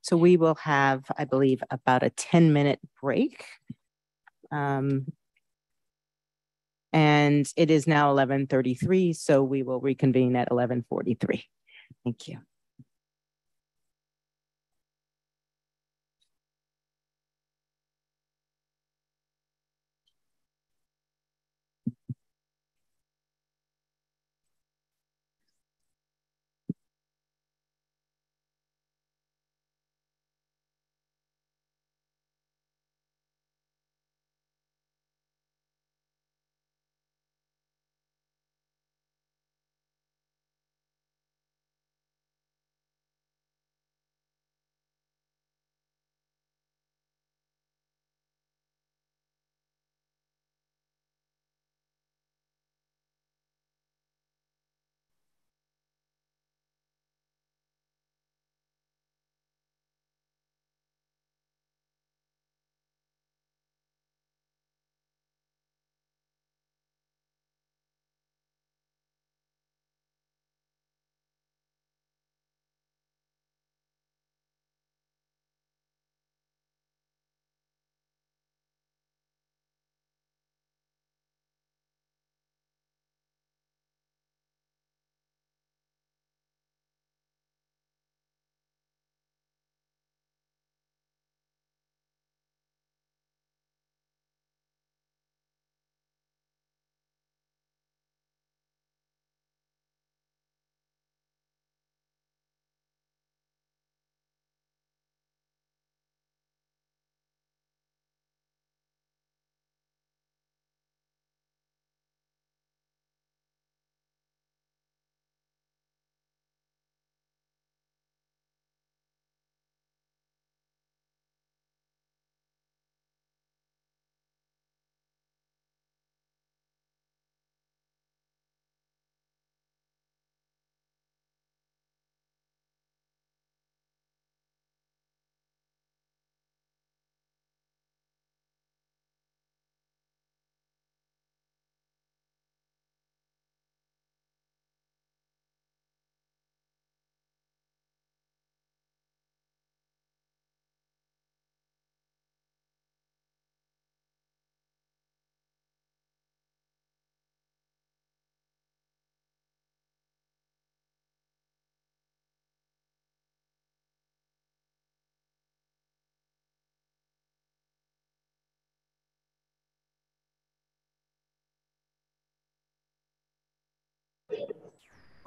So we will have, I believe, about a 10 minute break. Um, and it is now 11.33, so we will reconvene at 11.43. Thank you.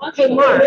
Okay, Mark.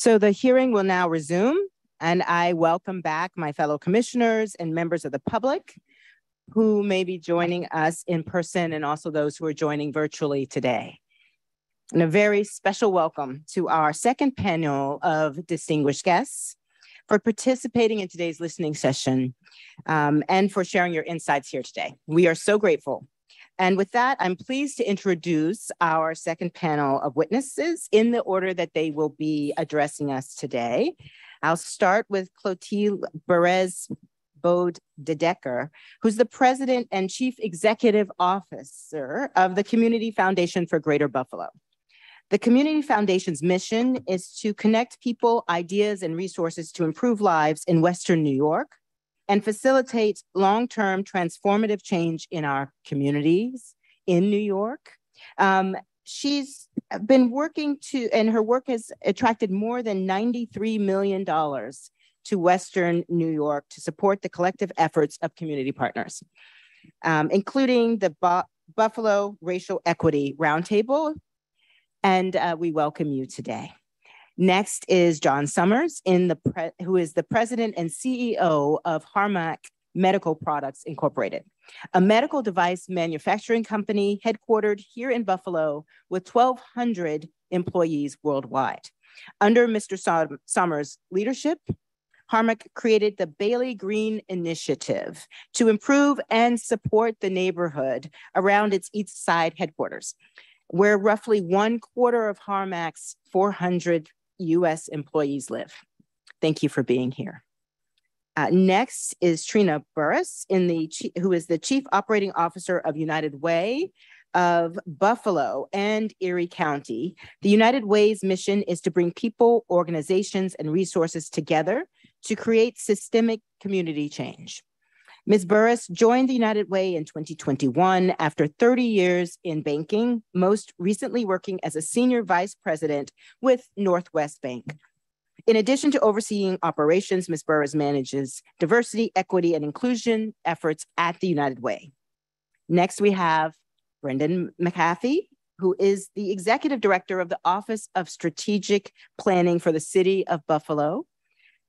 So the hearing will now resume and I welcome back my fellow commissioners and members of the public who may be joining us in person and also those who are joining virtually today. And a very special welcome to our second panel of distinguished guests for participating in today's listening session um, and for sharing your insights here today. We are so grateful. And with that, I'm pleased to introduce our second panel of witnesses in the order that they will be addressing us today. I'll start with Clotilde Berez Bode de Decker, who's the president and chief executive officer of the Community Foundation for Greater Buffalo. The Community Foundation's mission is to connect people, ideas, and resources to improve lives in Western New York and facilitate long-term transformative change in our communities in New York. Um, she's been working to, and her work has attracted more than $93 million to Western New York to support the collective efforts of community partners, um, including the Bu Buffalo Racial Equity Roundtable. And uh, we welcome you today. Next is John Summers, in the who is the president and CEO of Harmac Medical Products Incorporated, a medical device manufacturing company headquartered here in Buffalo with 1,200 employees worldwide. Under Mr. Summers' leadership, Harmac created the Bailey Green Initiative to improve and support the neighborhood around its East Side headquarters, where roughly one quarter of Harmac's 400 US employees live. Thank you for being here. Uh, next is Trina Burruss, in the who is the Chief Operating Officer of United Way of Buffalo and Erie County. The United Way's mission is to bring people, organizations, and resources together to create systemic community change. Ms. Burruss joined the United Way in 2021 after 30 years in banking, most recently working as a senior vice president with Northwest Bank. In addition to overseeing operations, Ms. Burruss manages diversity, equity, and inclusion efforts at the United Way. Next, we have Brendan Mehaffy, who is the executive director of the Office of Strategic Planning for the City of Buffalo,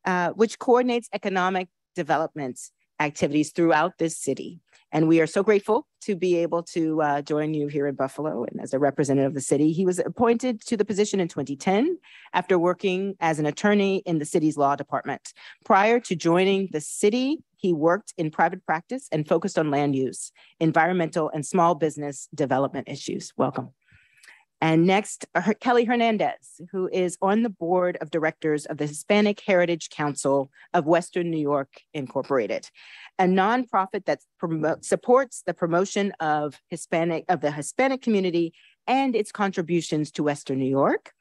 uh, which coordinates economic development activities throughout this city. And we are so grateful to be able to uh, join you here in Buffalo and as a representative of the city. He was appointed to the position in 2010 after working as an attorney in the city's law department. Prior to joining the city, he worked in private practice and focused on land use, environmental, and small business development issues. Welcome. And next, Kelly Hernandez, who is on the board of directors of the Hispanic Heritage Council of Western New York Incorporated, a nonprofit that supports the promotion of Hispanic of the Hispanic community and its contributions to Western New York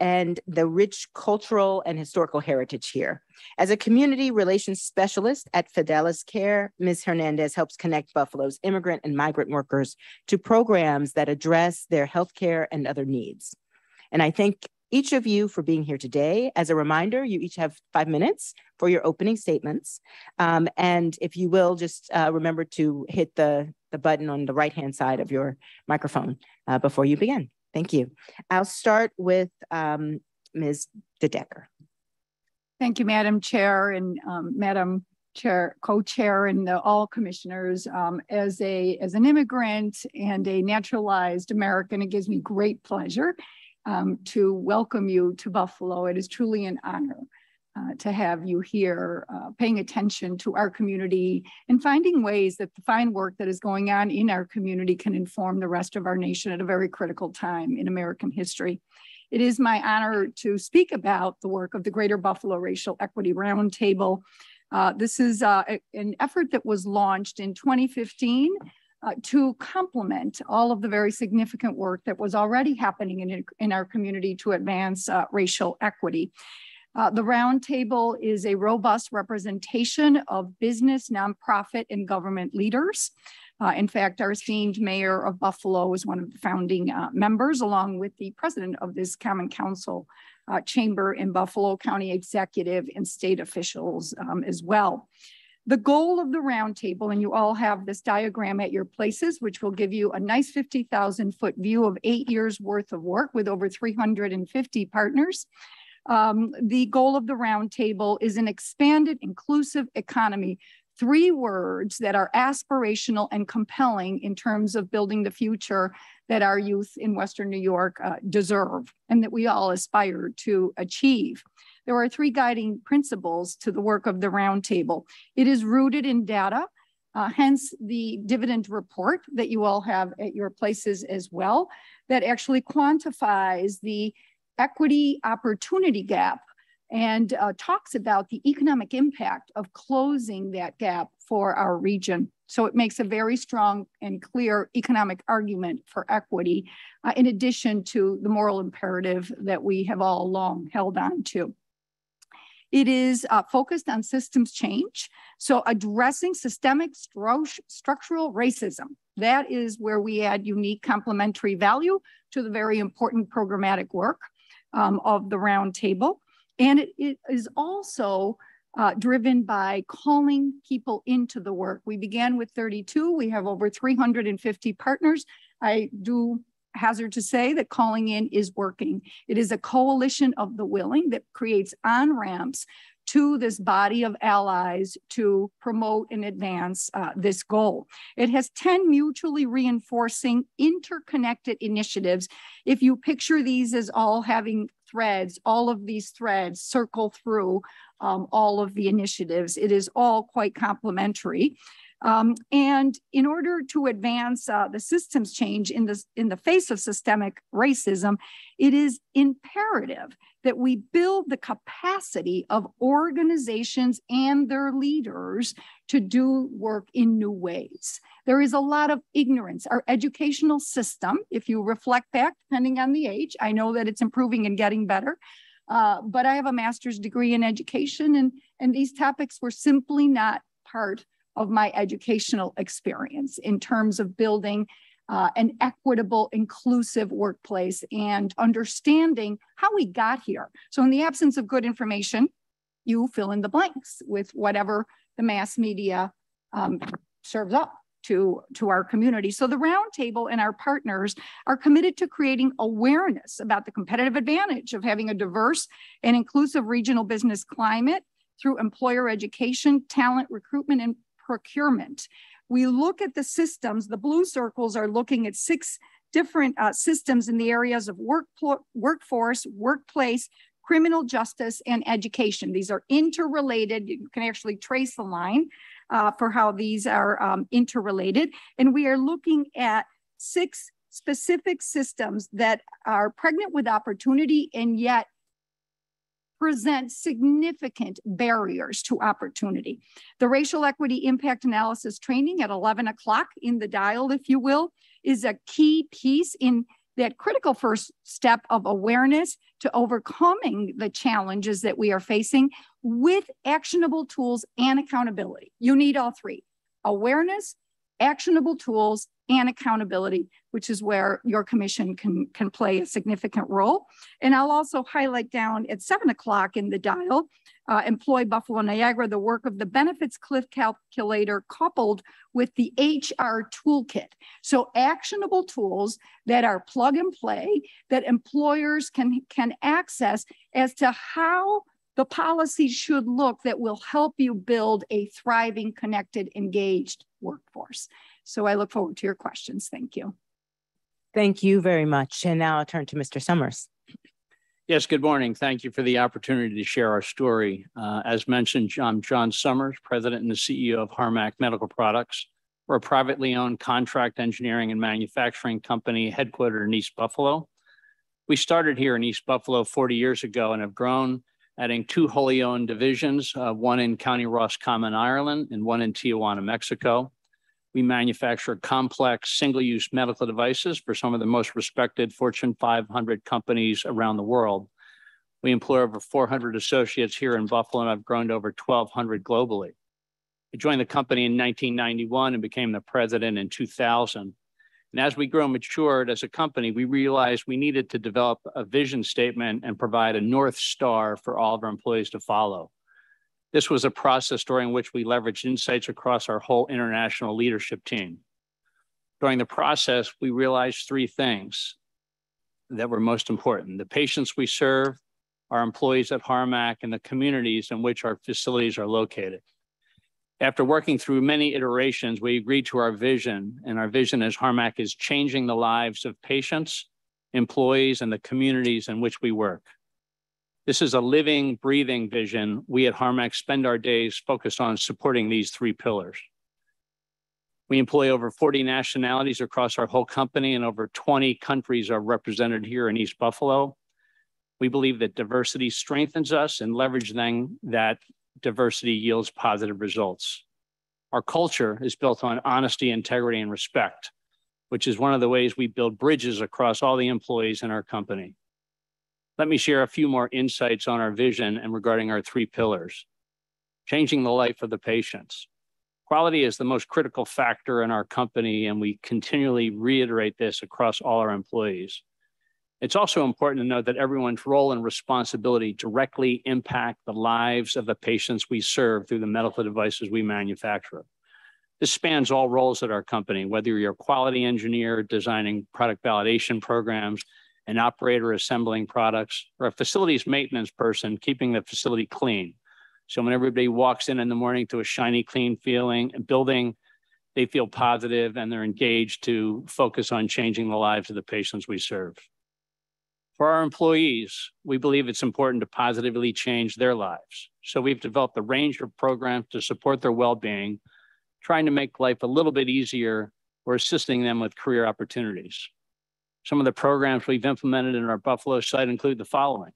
and the rich cultural and historical heritage here. As a community relations specialist at Fidelis Care, Ms. Hernandez helps connect Buffalo's immigrant and migrant workers to programs that address their healthcare and other needs. And I thank each of you for being here today. As a reminder, you each have five minutes for your opening statements. Um, and if you will, just uh, remember to hit the, the button on the right-hand side of your microphone uh, before you begin. Thank you. I'll start with um, Ms. Dedecker. Thank you, Madam Chair and um, Madam Chair, Co-Chair, and the, all commissioners. Um, as a as an immigrant and a naturalized American, it gives me great pleasure um, to welcome you to Buffalo. It is truly an honor uh, to have you here uh, paying attention to our community and finding ways that the fine work that is going on in our community can inform the rest of our nation at a very critical time in American history. It is my honor to speak about the work of the Greater Buffalo Racial Equity Roundtable. Uh, this is uh, an effort that was launched in 2015 uh, to complement all of the very significant work that was already happening in, in our community to advance uh, racial equity. Uh, the roundtable is a robust representation of business, nonprofit, and government leaders. Uh, in fact, our esteemed mayor of Buffalo is one of the founding uh, members, along with the president of this Common Council uh, chamber in Buffalo County executive and state officials um, as well. The goal of the roundtable, and you all have this diagram at your places, which will give you a nice 50,000 foot view of eight years worth of work with over 350 partners. Um, the goal of the roundtable is an expanded, inclusive economy. Three words that are aspirational and compelling in terms of building the future that our youth in Western New York uh, deserve and that we all aspire to achieve. There are three guiding principles to the work of the roundtable. It is rooted in data, uh, hence the dividend report that you all have at your places as well, that actually quantifies the equity opportunity gap and uh, talks about the economic impact of closing that gap for our region. So it makes a very strong and clear economic argument for equity, uh, in addition to the moral imperative that we have all long held on to. It is uh, focused on systems change. So addressing systemic stru structural racism. That is where we add unique complementary value to the very important programmatic work um, of the roundtable. And it, it is also uh, driven by calling people into the work. We began with 32. We have over 350 partners. I do hazard to say that calling in is working. It is a coalition of the willing that creates on ramps to this body of allies to promote and advance uh, this goal. It has 10 mutually reinforcing interconnected initiatives. If you picture these as all having threads, all of these threads circle through um, all of the initiatives. It is all quite complementary. Um, and in order to advance uh, the systems change in, this, in the face of systemic racism, it is imperative that we build the capacity of organizations and their leaders to do work in new ways. There is a lot of ignorance. Our educational system, if you reflect back, depending on the age, I know that it's improving and getting better. Uh, but I have a master's degree in education, and, and these topics were simply not part of my educational experience in terms of building uh, an equitable, inclusive workplace and understanding how we got here. So, in the absence of good information, you fill in the blanks with whatever the mass media um, serves up to, to our community. So the roundtable and our partners are committed to creating awareness about the competitive advantage of having a diverse and inclusive regional business climate through employer education, talent recruitment, and procurement. We look at the systems, the blue circles are looking at six different uh, systems in the areas of work, workforce, workplace, criminal justice, and education. These are interrelated. You can actually trace the line uh, for how these are um, interrelated. And we are looking at six specific systems that are pregnant with opportunity and yet present significant barriers to opportunity. The racial equity impact analysis training at 11 o'clock in the dial, if you will, is a key piece in that critical first step of awareness to overcoming the challenges that we are facing with actionable tools and accountability. You need all three awareness, actionable tools, and accountability, which is where your commission can, can play a significant role. And I'll also highlight down at seven o'clock in the dial, uh, employ Buffalo Niagara, the work of the benefits cliff calculator coupled with the HR toolkit. So actionable tools that are plug and play that employers can, can access as to how the policy should look that will help you build a thriving, connected, engaged workforce. So I look forward to your questions. Thank you. Thank you very much. And now I'll turn to Mr. Summers. Yes, good morning. Thank you for the opportunity to share our story. Uh, as mentioned, I'm John Summers, President and the CEO of Harmac Medical Products. We're a privately owned contract engineering and manufacturing company headquartered in East Buffalo. We started here in East Buffalo 40 years ago and have grown, adding two wholly owned divisions, uh, one in County Roscommon, Ireland, and one in Tijuana, Mexico. We manufacture complex single-use medical devices for some of the most respected Fortune 500 companies around the world. We employ over 400 associates here in Buffalo, and I've grown to over 1,200 globally. I joined the company in 1991 and became the president in 2000. And as we grow matured as a company, we realized we needed to develop a vision statement and provide a North Star for all of our employees to follow. This was a process during which we leveraged insights across our whole international leadership team. During the process, we realized three things that were most important. The patients we serve, our employees at Harmac, and the communities in which our facilities are located. After working through many iterations, we agreed to our vision, and our vision as Harmac is changing the lives of patients, employees, and the communities in which we work. This is a living, breathing vision. We at Harmac spend our days focused on supporting these three pillars. We employ over 40 nationalities across our whole company, and over 20 countries are represented here in East Buffalo. We believe that diversity strengthens us and leveraging that diversity yields positive results. Our culture is built on honesty, integrity, and respect, which is one of the ways we build bridges across all the employees in our company. Let me share a few more insights on our vision and regarding our three pillars. Changing the life of the patients. Quality is the most critical factor in our company, and we continually reiterate this across all our employees. It's also important to note that everyone's role and responsibility directly impact the lives of the patients we serve through the medical devices we manufacture. This spans all roles at our company, whether you're a quality engineer designing product validation programs, an operator assembling products, or a facilities maintenance person keeping the facility clean. So when everybody walks in in the morning to a shiny, clean feeling building, they feel positive and they're engaged to focus on changing the lives of the patients we serve. For our employees, we believe it's important to positively change their lives. So we've developed a range of programs to support their well-being, trying to make life a little bit easier or assisting them with career opportunities. Some of the programs we've implemented in our Buffalo site include the following.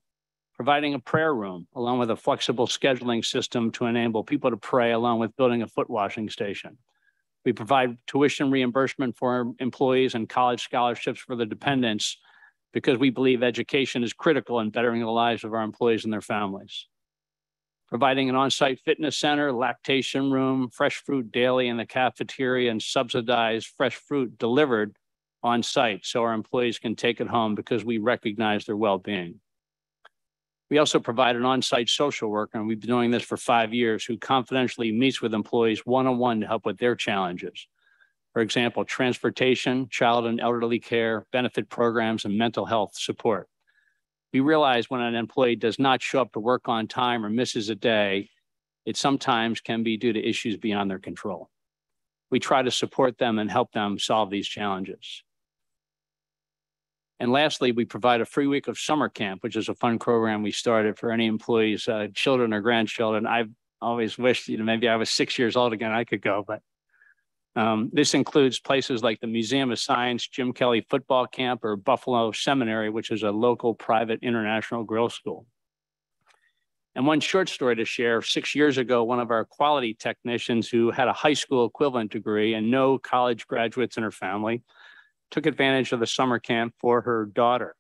Providing a prayer room, along with a flexible scheduling system to enable people to pray, along with building a foot washing station. We provide tuition reimbursement for employees and college scholarships for the dependents because we believe education is critical in bettering the lives of our employees and their families. Providing an on-site fitness center, lactation room, fresh fruit daily in the cafeteria, and subsidized fresh fruit delivered on site so our employees can take it home because we recognize their well-being. We also provide an on-site social worker, and we've been doing this for five years, who confidentially meets with employees one-on-one to help with their challenges. For example, transportation, child and elderly care, benefit programs, and mental health support. We realize when an employee does not show up to work on time or misses a day, it sometimes can be due to issues beyond their control. We try to support them and help them solve these challenges. And lastly, we provide a free week of summer camp, which is a fun program we started for any employees, uh, children or grandchildren. I've always wished, you know, maybe I was six years old again, I could go, but um, this includes places like the Museum of Science, Jim Kelly Football Camp, or Buffalo Seminary, which is a local private international grill school. And one short story to share, six years ago, one of our quality technicians who had a high school equivalent degree and no college graduates in her family took advantage of the summer camp for her daughter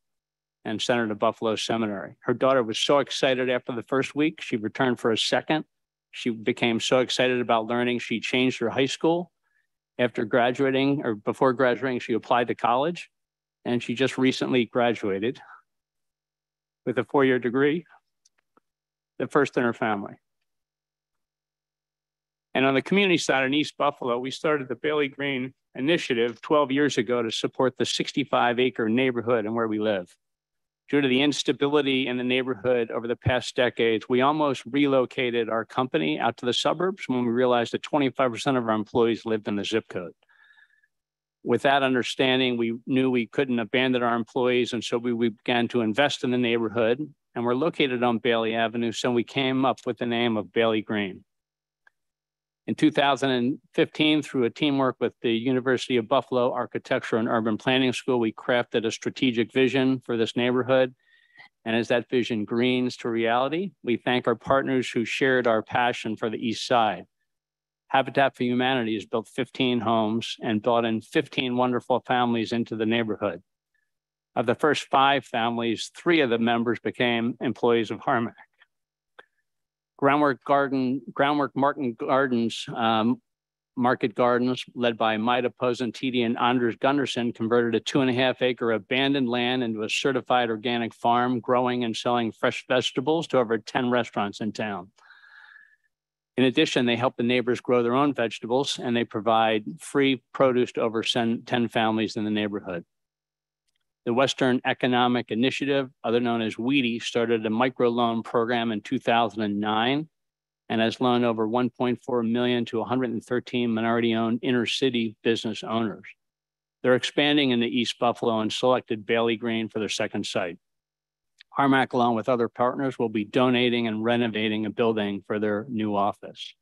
and sent her to Buffalo Seminary. Her daughter was so excited after the first week, she returned for a second. She became so excited about learning, she changed her high school after graduating or before graduating, she applied to college and she just recently graduated with a four year degree, the first in her family. And on the community side in East Buffalo, we started the Bailey Green Initiative 12 years ago to support the 65 acre neighborhood and where we live. Due to the instability in the neighborhood over the past decades, we almost relocated our company out to the suburbs when we realized that 25% of our employees lived in the zip code. With that understanding, we knew we couldn't abandon our employees, and so we, we began to invest in the neighborhood. And we're located on Bailey Avenue, so we came up with the name of Bailey Green. In 2015, through a teamwork with the University of Buffalo Architecture and Urban Planning School, we crafted a strategic vision for this neighborhood. And as that vision greens to reality, we thank our partners who shared our passion for the East Side. Habitat for Humanity has built 15 homes and brought in 15 wonderful families into the neighborhood. Of the first five families, three of the members became employees of Harmac. Groundwork Garden, Groundwork Martin Gardens, um, Market Gardens, led by Maida Posantiti and Anders Gunderson, converted a two and a half acre abandoned land into a certified organic farm, growing and selling fresh vegetables to over 10 restaurants in town. In addition, they help the neighbors grow their own vegetables and they provide free produce to over 10 families in the neighborhood. The Western Economic Initiative, other known as WEDI, started a microloan program in 2009 and has loaned over 1.4 million to 113 minority-owned inner-city business owners. They're expanding into East Buffalo and selected Bailey Green for their second site. Harmac, along with other partners, will be donating and renovating a building for their new office.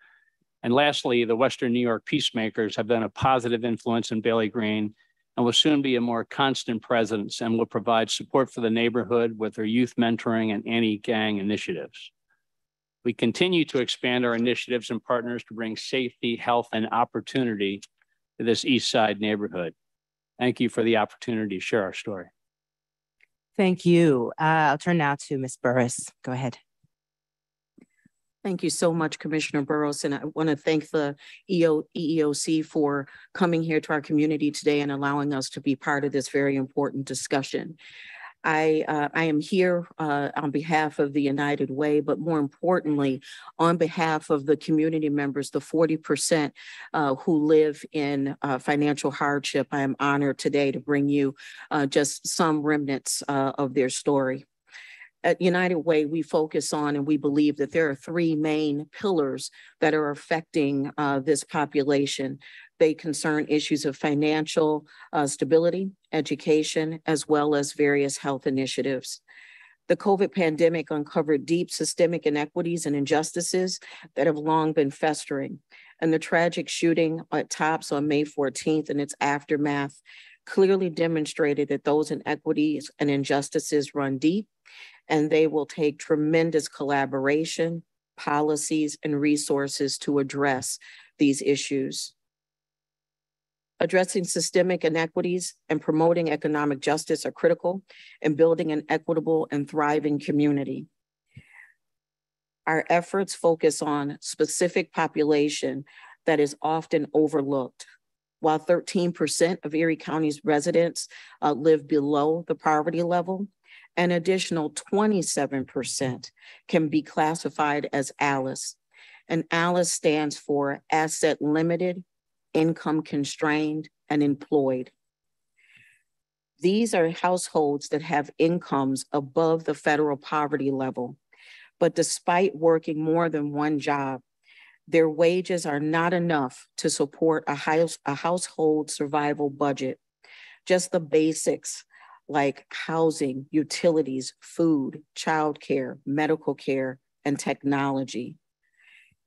And lastly, the Western New York Peacemakers have been a positive influence in Bailey Green and will soon be a more constant presence and will provide support for the neighborhood with their youth mentoring and anti-gang initiatives. We continue to expand our initiatives and partners to bring safety, health, and opportunity to this East Side neighborhood. Thank you for the opportunity to share our story. Thank you. Uh, I'll turn now to Ms. Burruss. Go ahead. Thank you so much, Commissioner Burrows. And I want to thank the EO, EEOC for coming here to our community today and allowing us to be part of this very important discussion. I, uh, I am here uh, on behalf of the United Way, but more importantly, on behalf of the community members, the 40% uh, who live in uh, financial hardship. I am honored today to bring you uh, just some remnants uh, of their story at United Way, we focus on and we believe that there are three main pillars that are affecting uh, this population. They concern issues of financial uh, stability, education, as well as various health initiatives. The COVID pandemic uncovered deep systemic inequities and injustices that have long been festering. And the tragic shooting at TOPS on May 14th and its aftermath clearly demonstrated that those inequities and injustices run deep, and they will take tremendous collaboration, policies, and resources to address these issues addressing systemic inequities and promoting economic justice are critical in building an equitable and thriving community. Our efforts focus on specific population that is often overlooked. While 13% of Erie County's residents uh, live below the poverty level, an additional 27% can be classified as ALICE. And ALICE stands for Asset Limited income constrained, and employed. These are households that have incomes above the federal poverty level. But despite working more than one job, their wages are not enough to support a, house, a household survival budget. Just the basics like housing, utilities, food, childcare, medical care, and technology.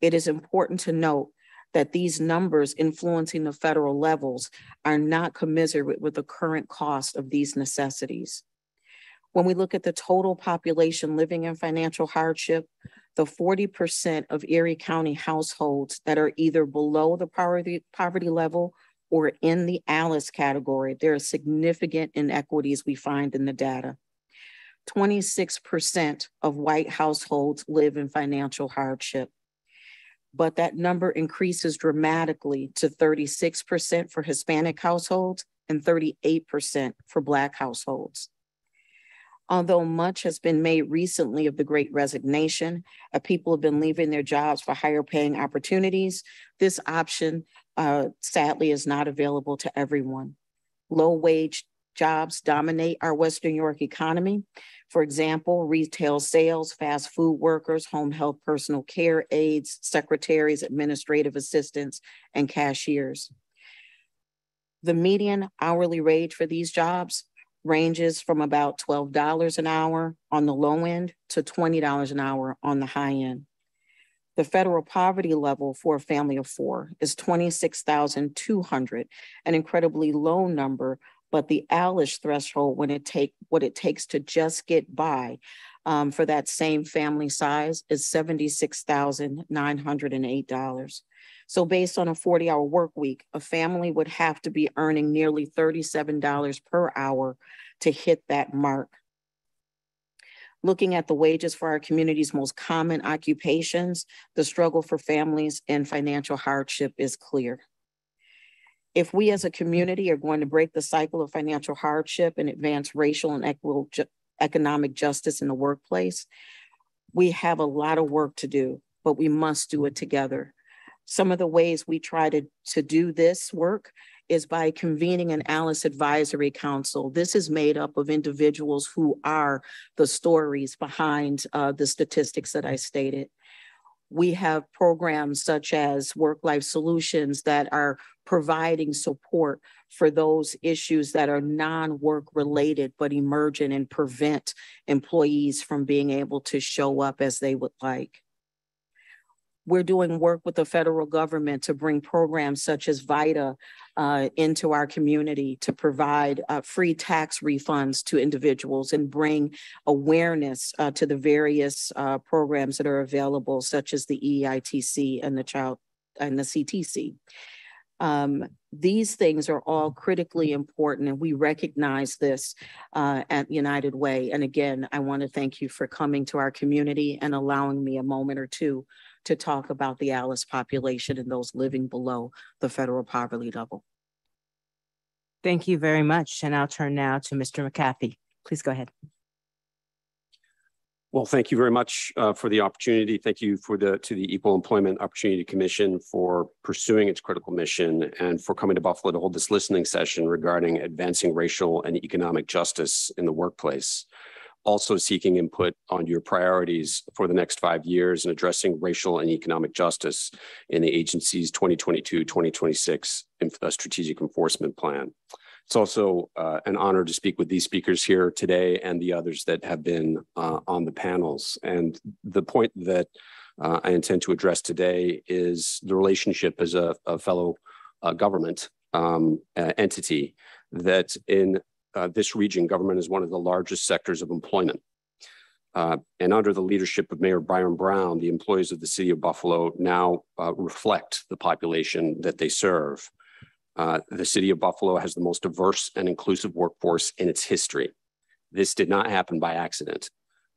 It is important to note that these numbers influencing the federal levels are not commensurate with the current cost of these necessities. When we look at the total population living in financial hardship, the 40% of Erie County households that are either below the poverty, poverty level or in the ALICE category, there are significant inequities we find in the data. 26% of white households live in financial hardship but that number increases dramatically to 36% for Hispanic households and 38% for Black households. Although much has been made recently of the great resignation, uh, people have been leaving their jobs for higher paying opportunities, this option uh, sadly is not available to everyone. Low wage jobs dominate our Western New York economy, for example, retail sales, fast food workers, home health personal care aides, secretaries, administrative assistants, and cashiers. The median hourly wage for these jobs ranges from about $12 an hour on the low end to $20 an hour on the high end. The federal poverty level for a family of four is 26,200, an incredibly low number but the ALICE threshold when it take what it takes to just get by um, for that same family size is $76,908. So based on a 40 hour work week, a family would have to be earning nearly $37 per hour to hit that mark. Looking at the wages for our community's most common occupations, the struggle for families and financial hardship is clear if we as a community are going to break the cycle of financial hardship and advance racial and equitable ju economic justice in the workplace, we have a lot of work to do, but we must do it together. Some of the ways we try to, to do this work is by convening an Alice Advisory Council. This is made up of individuals who are the stories behind uh, the statistics that I stated. We have programs such as Work Life Solutions that are providing support for those issues that are non-work related but emergent and prevent employees from being able to show up as they would like. We're doing work with the federal government to bring programs such as VITA uh, into our community to provide uh, free tax refunds to individuals and bring awareness uh, to the various uh, programs that are available, such as the EITC and the child and the CTC. Um, these things are all critically important and we recognize this uh, at United Way. And again, I want to thank you for coming to our community and allowing me a moment or two to talk about the ALICE population and those living below the federal poverty level. Thank you very much. And I'll turn now to Mr. Mehaffy. Please go ahead. Well, thank you very much uh, for the opportunity. Thank you for the to the Equal Employment Opportunity Commission for pursuing its critical mission and for coming to Buffalo to hold this listening session regarding advancing racial and economic justice in the workplace also seeking input on your priorities for the next five years and addressing racial and economic justice in the agency's 2022-2026 strategic enforcement plan. It's also uh, an honor to speak with these speakers here today and the others that have been uh, on the panels. And the point that uh, I intend to address today is the relationship as a, a fellow uh, government um, entity that in uh, this region, government is one of the largest sectors of employment. Uh, and under the leadership of Mayor Byron Brown, the employees of the city of Buffalo now uh, reflect the population that they serve. Uh, the city of Buffalo has the most diverse and inclusive workforce in its history. This did not happen by accident.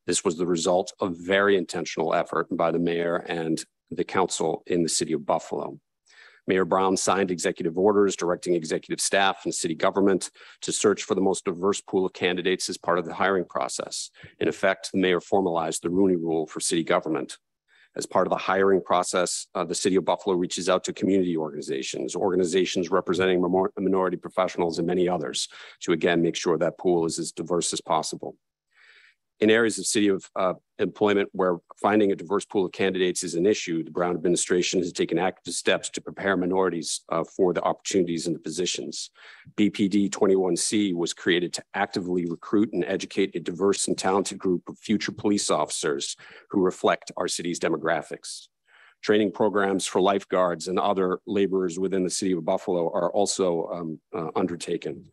This was the result of very intentional effort by the mayor and the council in the city of Buffalo. Mayor Brown signed executive orders directing executive staff and city government to search for the most diverse pool of candidates as part of the hiring process. In effect, the mayor formalized the Rooney Rule for city government. As part of the hiring process, uh, the city of Buffalo reaches out to community organizations, organizations representing minority professionals, and many others to again make sure that pool is as diverse as possible in areas of city of uh, employment where finding a diverse pool of candidates is an issue, the Brown administration has taken active steps to prepare minorities uh, for the opportunities and the positions. BPD 21C was created to actively recruit and educate a diverse and talented group of future police officers who reflect our city's demographics. Training programs for lifeguards and other laborers within the city of Buffalo are also um, uh, undertaken.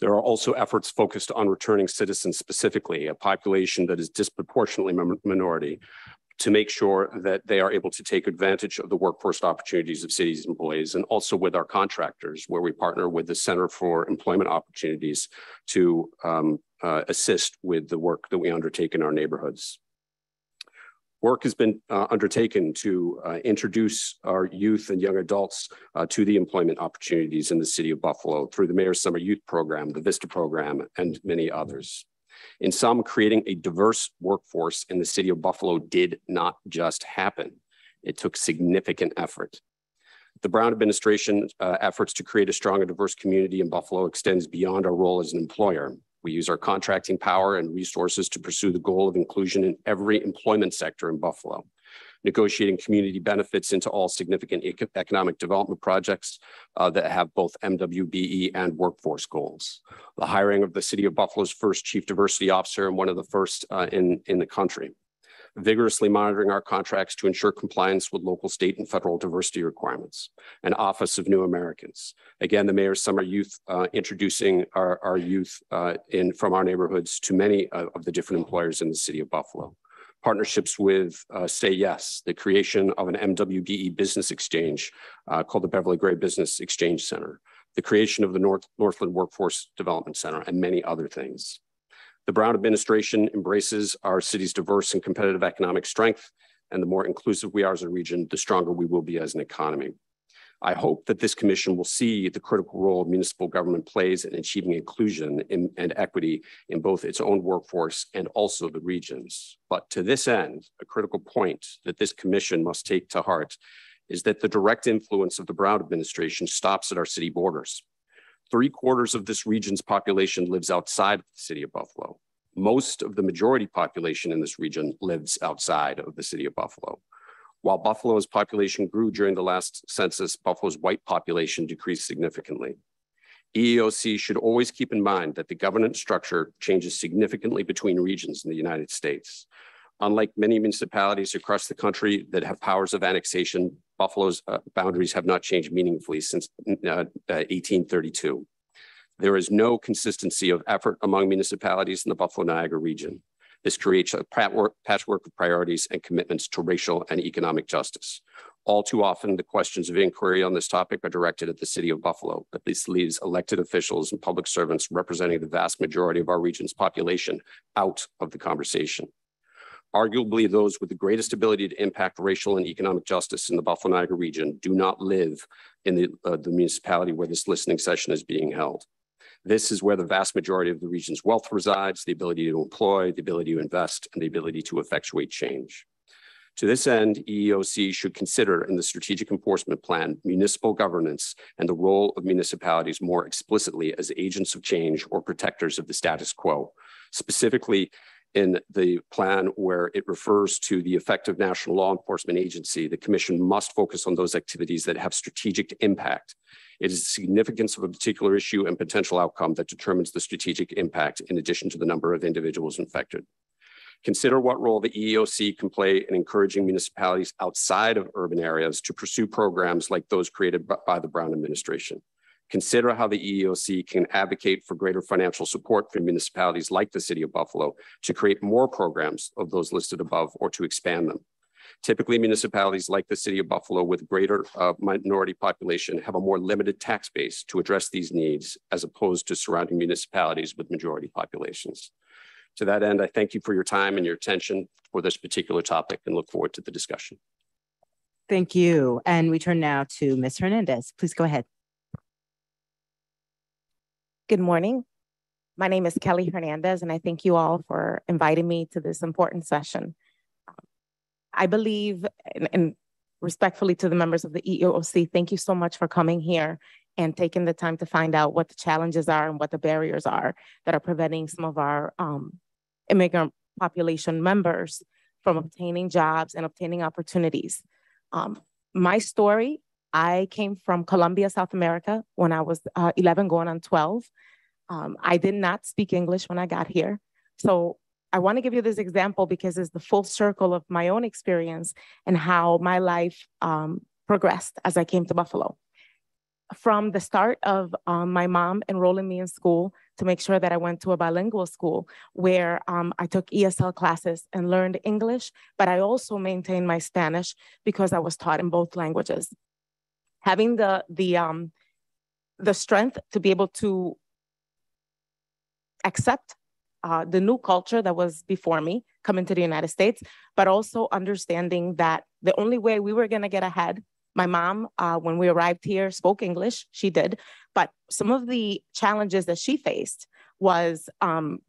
There are also efforts focused on returning citizens specifically, a population that is disproportionately minority, to make sure that they are able to take advantage of the workforce opportunities of cities employees and also with our contractors, where we partner with the Center for Employment Opportunities to um, uh, assist with the work that we undertake in our neighborhoods. Work has been uh, undertaken to uh, introduce our youth and young adults uh, to the employment opportunities in the city of Buffalo through the Mayor's Summer Youth Program, the VISTA program, and many others. In sum, creating a diverse workforce in the city of Buffalo did not just happen. It took significant effort. The Brown administration uh, efforts to create a strong and diverse community in Buffalo extends beyond our role as an employer. We use our contracting power and resources to pursue the goal of inclusion in every employment sector in Buffalo, negotiating community benefits into all significant economic development projects uh, that have both MWBE and workforce goals. The hiring of the City of Buffalo's first Chief Diversity Officer and one of the first uh, in, in the country vigorously monitoring our contracts to ensure compliance with local, state, and federal diversity requirements, an Office of New Americans. Again, the Mayor's Summer Youth uh, introducing our, our youth uh, in from our neighborhoods to many of the different employers in the city of Buffalo. Partnerships with uh, Say Yes, the creation of an MWBE business exchange uh, called the Beverly Gray Business Exchange Center, the creation of the North, Northland Workforce Development Center, and many other things. The Brown administration embraces our city's diverse and competitive economic strength, and the more inclusive we are as a region, the stronger we will be as an economy. I hope that this commission will see the critical role municipal government plays in achieving inclusion in, and equity in both its own workforce and also the regions. But to this end, a critical point that this commission must take to heart is that the direct influence of the Brown administration stops at our city borders. Three quarters of this region's population lives outside of the city of Buffalo. Most of the majority population in this region lives outside of the city of Buffalo. While Buffalo's population grew during the last census, Buffalo's white population decreased significantly. EEOC should always keep in mind that the governance structure changes significantly between regions in the United States. Unlike many municipalities across the country that have powers of annexation, Buffalo's uh, boundaries have not changed meaningfully since uh, 1832. Uh, there is no consistency of effort among municipalities in the Buffalo Niagara region. This creates a patchwork of priorities and commitments to racial and economic justice. All too often, the questions of inquiry on this topic are directed at the city of Buffalo, but this leaves elected officials and public servants representing the vast majority of our region's population out of the conversation arguably those with the greatest ability to impact racial and economic justice in the Buffalo Niagara region do not live in the, uh, the municipality where this listening session is being held. This is where the vast majority of the region's wealth resides, the ability to employ, the ability to invest, and the ability to effectuate change. To this end, EEOC should consider in the strategic enforcement plan municipal governance and the role of municipalities more explicitly as agents of change or protectors of the status quo, specifically in the plan where it refers to the effective national law enforcement agency, the commission must focus on those activities that have strategic impact. It is the significance of a particular issue and potential outcome that determines the strategic impact in addition to the number of individuals infected. Consider what role the EEOC can play in encouraging municipalities outside of urban areas to pursue programs like those created by the Brown administration. Consider how the EEOC can advocate for greater financial support for municipalities like the City of Buffalo to create more programs of those listed above or to expand them. Typically, municipalities like the City of Buffalo with greater uh, minority population have a more limited tax base to address these needs as opposed to surrounding municipalities with majority populations. To that end, I thank you for your time and your attention for this particular topic and look forward to the discussion. Thank you. And we turn now to Ms. Hernandez. Please go ahead. Good morning. My name is Kelly Hernandez, and I thank you all for inviting me to this important session. I believe, and, and respectfully to the members of the EEOC, thank you so much for coming here and taking the time to find out what the challenges are and what the barriers are that are preventing some of our um, immigrant population members from obtaining jobs and obtaining opportunities. Um, my story I came from Colombia, South America when I was uh, 11 going on 12. Um, I did not speak English when I got here. So I want to give you this example because it's the full circle of my own experience and how my life um, progressed as I came to Buffalo. From the start of um, my mom enrolling me in school to make sure that I went to a bilingual school where um, I took ESL classes and learned English, but I also maintained my Spanish because I was taught in both languages having the the um the strength to be able to accept uh, the new culture that was before me coming to the United States, but also understanding that the only way we were going to get ahead. My mom, uh, when we arrived here, spoke English. She did, but some of the challenges that she faced was um,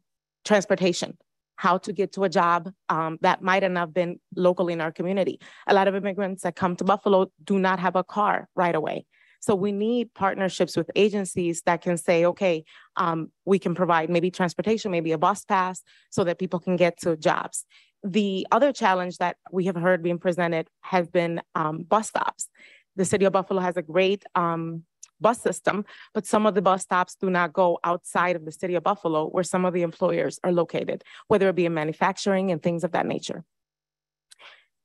transportation how to get to a job um, that might not have been locally in our community. A lot of immigrants that come to Buffalo do not have a car right away. So we need partnerships with agencies that can say, okay, um, we can provide maybe transportation, maybe a bus pass so that people can get to jobs. The other challenge that we have heard being presented has been um, bus stops. The city of Buffalo has a great um, bus system, but some of the bus stops do not go outside of the city of Buffalo where some of the employers are located, whether it be in manufacturing and things of that nature.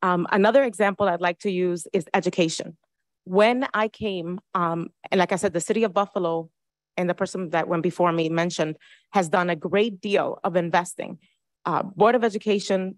Um, another example I'd like to use is education. When I came, um, and like I said, the city of Buffalo and the person that went before me mentioned has done a great deal of investing. Uh, Board of Education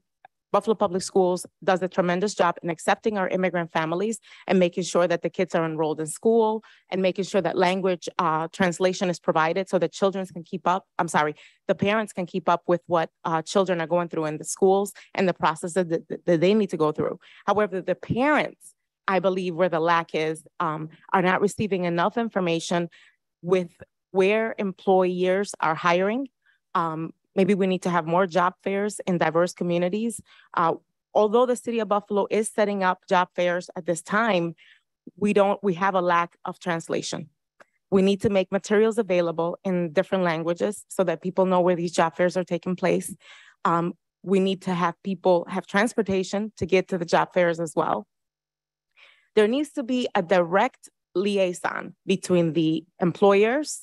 Buffalo Public Schools does a tremendous job in accepting our immigrant families and making sure that the kids are enrolled in school and making sure that language uh, translation is provided so that children can keep up. I'm sorry, the parents can keep up with what uh, children are going through in the schools and the process that, that, that they need to go through. However, the parents, I believe where the lack is, um, are not receiving enough information with where employers are hiring um, Maybe we need to have more job fairs in diverse communities. Uh, although the city of Buffalo is setting up job fairs at this time, we don't, we have a lack of translation. We need to make materials available in different languages so that people know where these job fairs are taking place. Um, we need to have people have transportation to get to the job fairs as well. There needs to be a direct liaison between the employers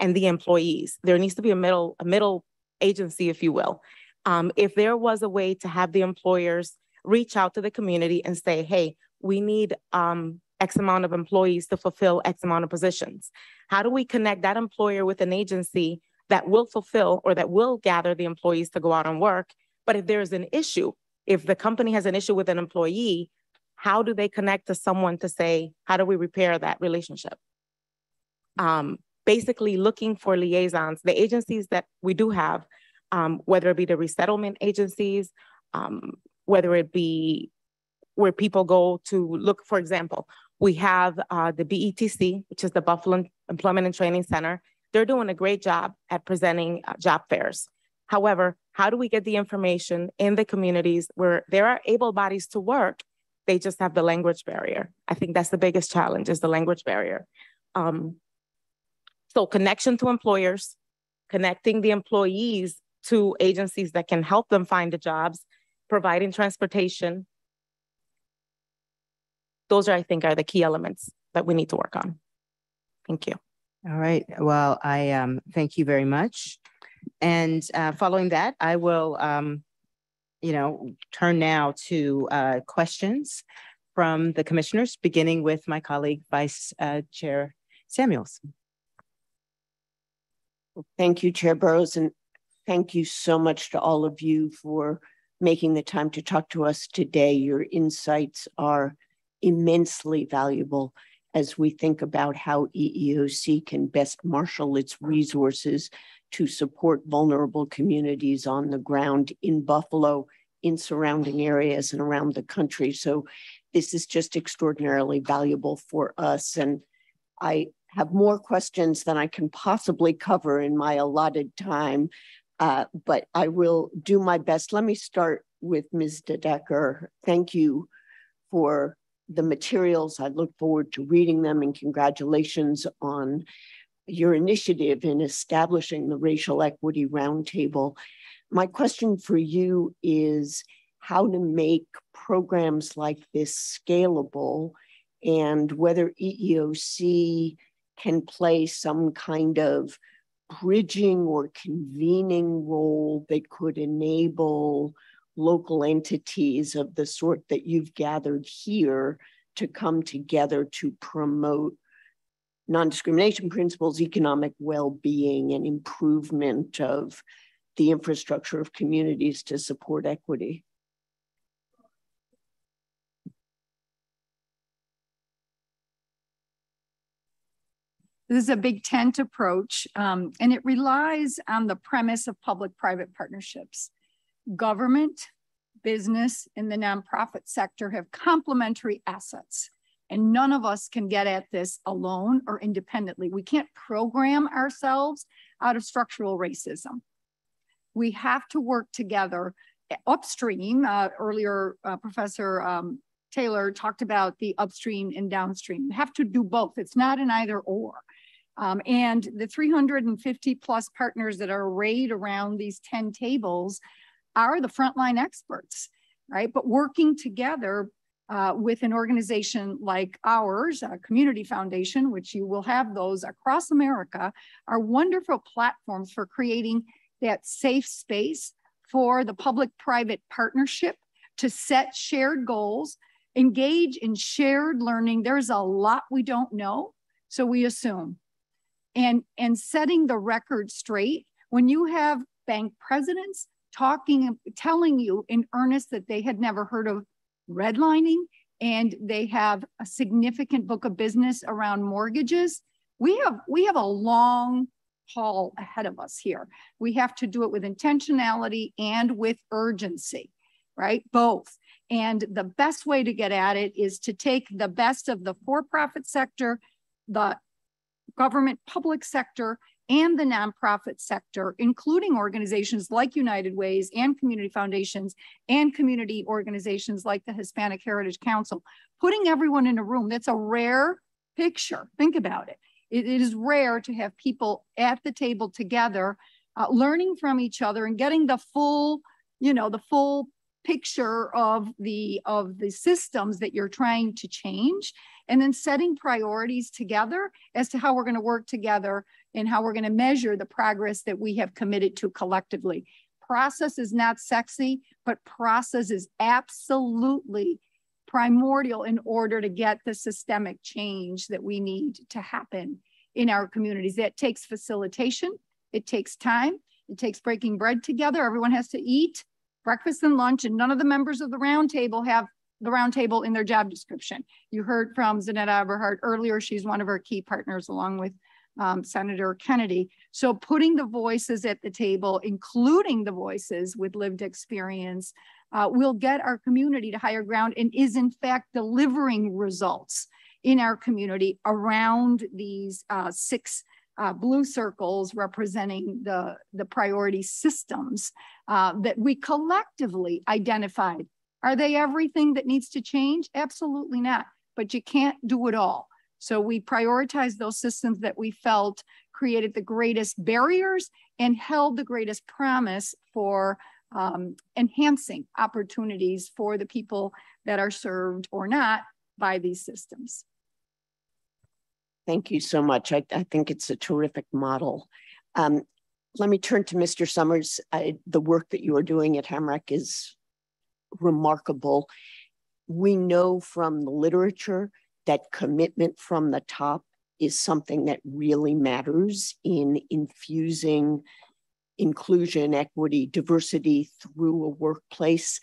and the employees. There needs to be a middle, a middle agency, if you will. Um, if there was a way to have the employers reach out to the community and say, hey, we need um, X amount of employees to fulfill X amount of positions. How do we connect that employer with an agency that will fulfill or that will gather the employees to go out and work? But if there's an issue, if the company has an issue with an employee, how do they connect to someone to say, how do we repair that relationship? Um, basically looking for liaisons, the agencies that we do have, um, whether it be the resettlement agencies, um, whether it be where people go to look, for example, we have uh, the BETC, which is the Buffalo Employment and Training Center. They're doing a great job at presenting uh, job fairs. However, how do we get the information in the communities where there are able bodies to work? They just have the language barrier. I think that's the biggest challenge is the language barrier. Um, so connection to employers, connecting the employees to agencies that can help them find the jobs, providing transportation, those are, I think, are the key elements that we need to work on. Thank you. All right. Well, I um, thank you very much. And uh, following that, I will, um, you know, turn now to uh, questions from the commissioners, beginning with my colleague, Vice uh, Chair Samuels. Thank you, Chair Burrows, and thank you so much to all of you for making the time to talk to us today. Your insights are immensely valuable as we think about how EEOC can best marshal its resources to support vulnerable communities on the ground in Buffalo, in surrounding areas, and around the country. So, this is just extraordinarily valuable for us. And I have more questions than I can possibly cover in my allotted time, uh, but I will do my best. Let me start with Ms. Dedecker. Thank you for the materials. I look forward to reading them and congratulations on your initiative in establishing the Racial Equity Roundtable. My question for you is how to make programs like this scalable and whether EEOC can play some kind of bridging or convening role that could enable local entities of the sort that you've gathered here to come together to promote non-discrimination principles, economic well-being, and improvement of the infrastructure of communities to support equity. This is a big tent approach, um, and it relies on the premise of public-private partnerships government, business, and the nonprofit sector have complementary assets. And none of us can get at this alone or independently. We can't program ourselves out of structural racism. We have to work together upstream. Uh, earlier, uh, Professor um, Taylor talked about the upstream and downstream. We have to do both. It's not an either or. Um, and the 350 plus partners that are arrayed around these 10 tables are the frontline experts, right? But working together uh, with an organization like ours, a community foundation, which you will have those across America, are wonderful platforms for creating that safe space for the public-private partnership to set shared goals, engage in shared learning. There's a lot we don't know, so we assume. And, and setting the record straight, when you have bank presidents talking, telling you in earnest that they had never heard of redlining and they have a significant book of business around mortgages. We have, we have a long haul ahead of us here. We have to do it with intentionality and with urgency, right? Both. And the best way to get at it is to take the best of the for profit sector, the government public sector, and the nonprofit sector, including organizations like United Ways and community foundations and community organizations like the Hispanic Heritage Council, putting everyone in a room. That's a rare picture. Think about it. It, it is rare to have people at the table together, uh, learning from each other and getting the full, you know, the full picture of the of the systems that you're trying to change and then setting priorities together as to how we're going to work together and how we're going to measure the progress that we have committed to collectively. Process is not sexy but process is absolutely primordial in order to get the systemic change that we need to happen in our communities. That takes facilitation it takes time it takes breaking bread together. Everyone has to eat breakfast and lunch, and none of the members of the roundtable have the roundtable in their job description. You heard from Zeneta Everhart earlier. She's one of our key partners along with um, Senator Kennedy. So putting the voices at the table, including the voices with lived experience, uh, will get our community to higher ground and is in fact delivering results in our community around these uh, six uh, blue circles representing the, the priority systems uh, that we collectively identified. Are they everything that needs to change? Absolutely not, but you can't do it all. So we prioritized those systems that we felt created the greatest barriers and held the greatest promise for um, enhancing opportunities for the people that are served or not by these systems. Thank you so much. I, I think it's a terrific model. Um, let me turn to Mr. Somers. I, the work that you are doing at Harmac is remarkable. We know from the literature that commitment from the top is something that really matters in infusing inclusion, equity, diversity through a workplace.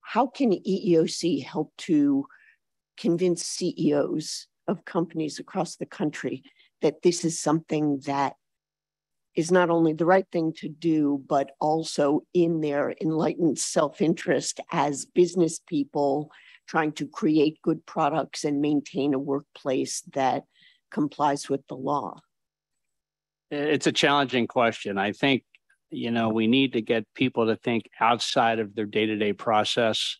How can EEOC help to convince CEOs of companies across the country that this is something that is not only the right thing to do, but also in their enlightened self interest as business people trying to create good products and maintain a workplace that complies with the law? It's a challenging question. I think, you know, we need to get people to think outside of their day to day process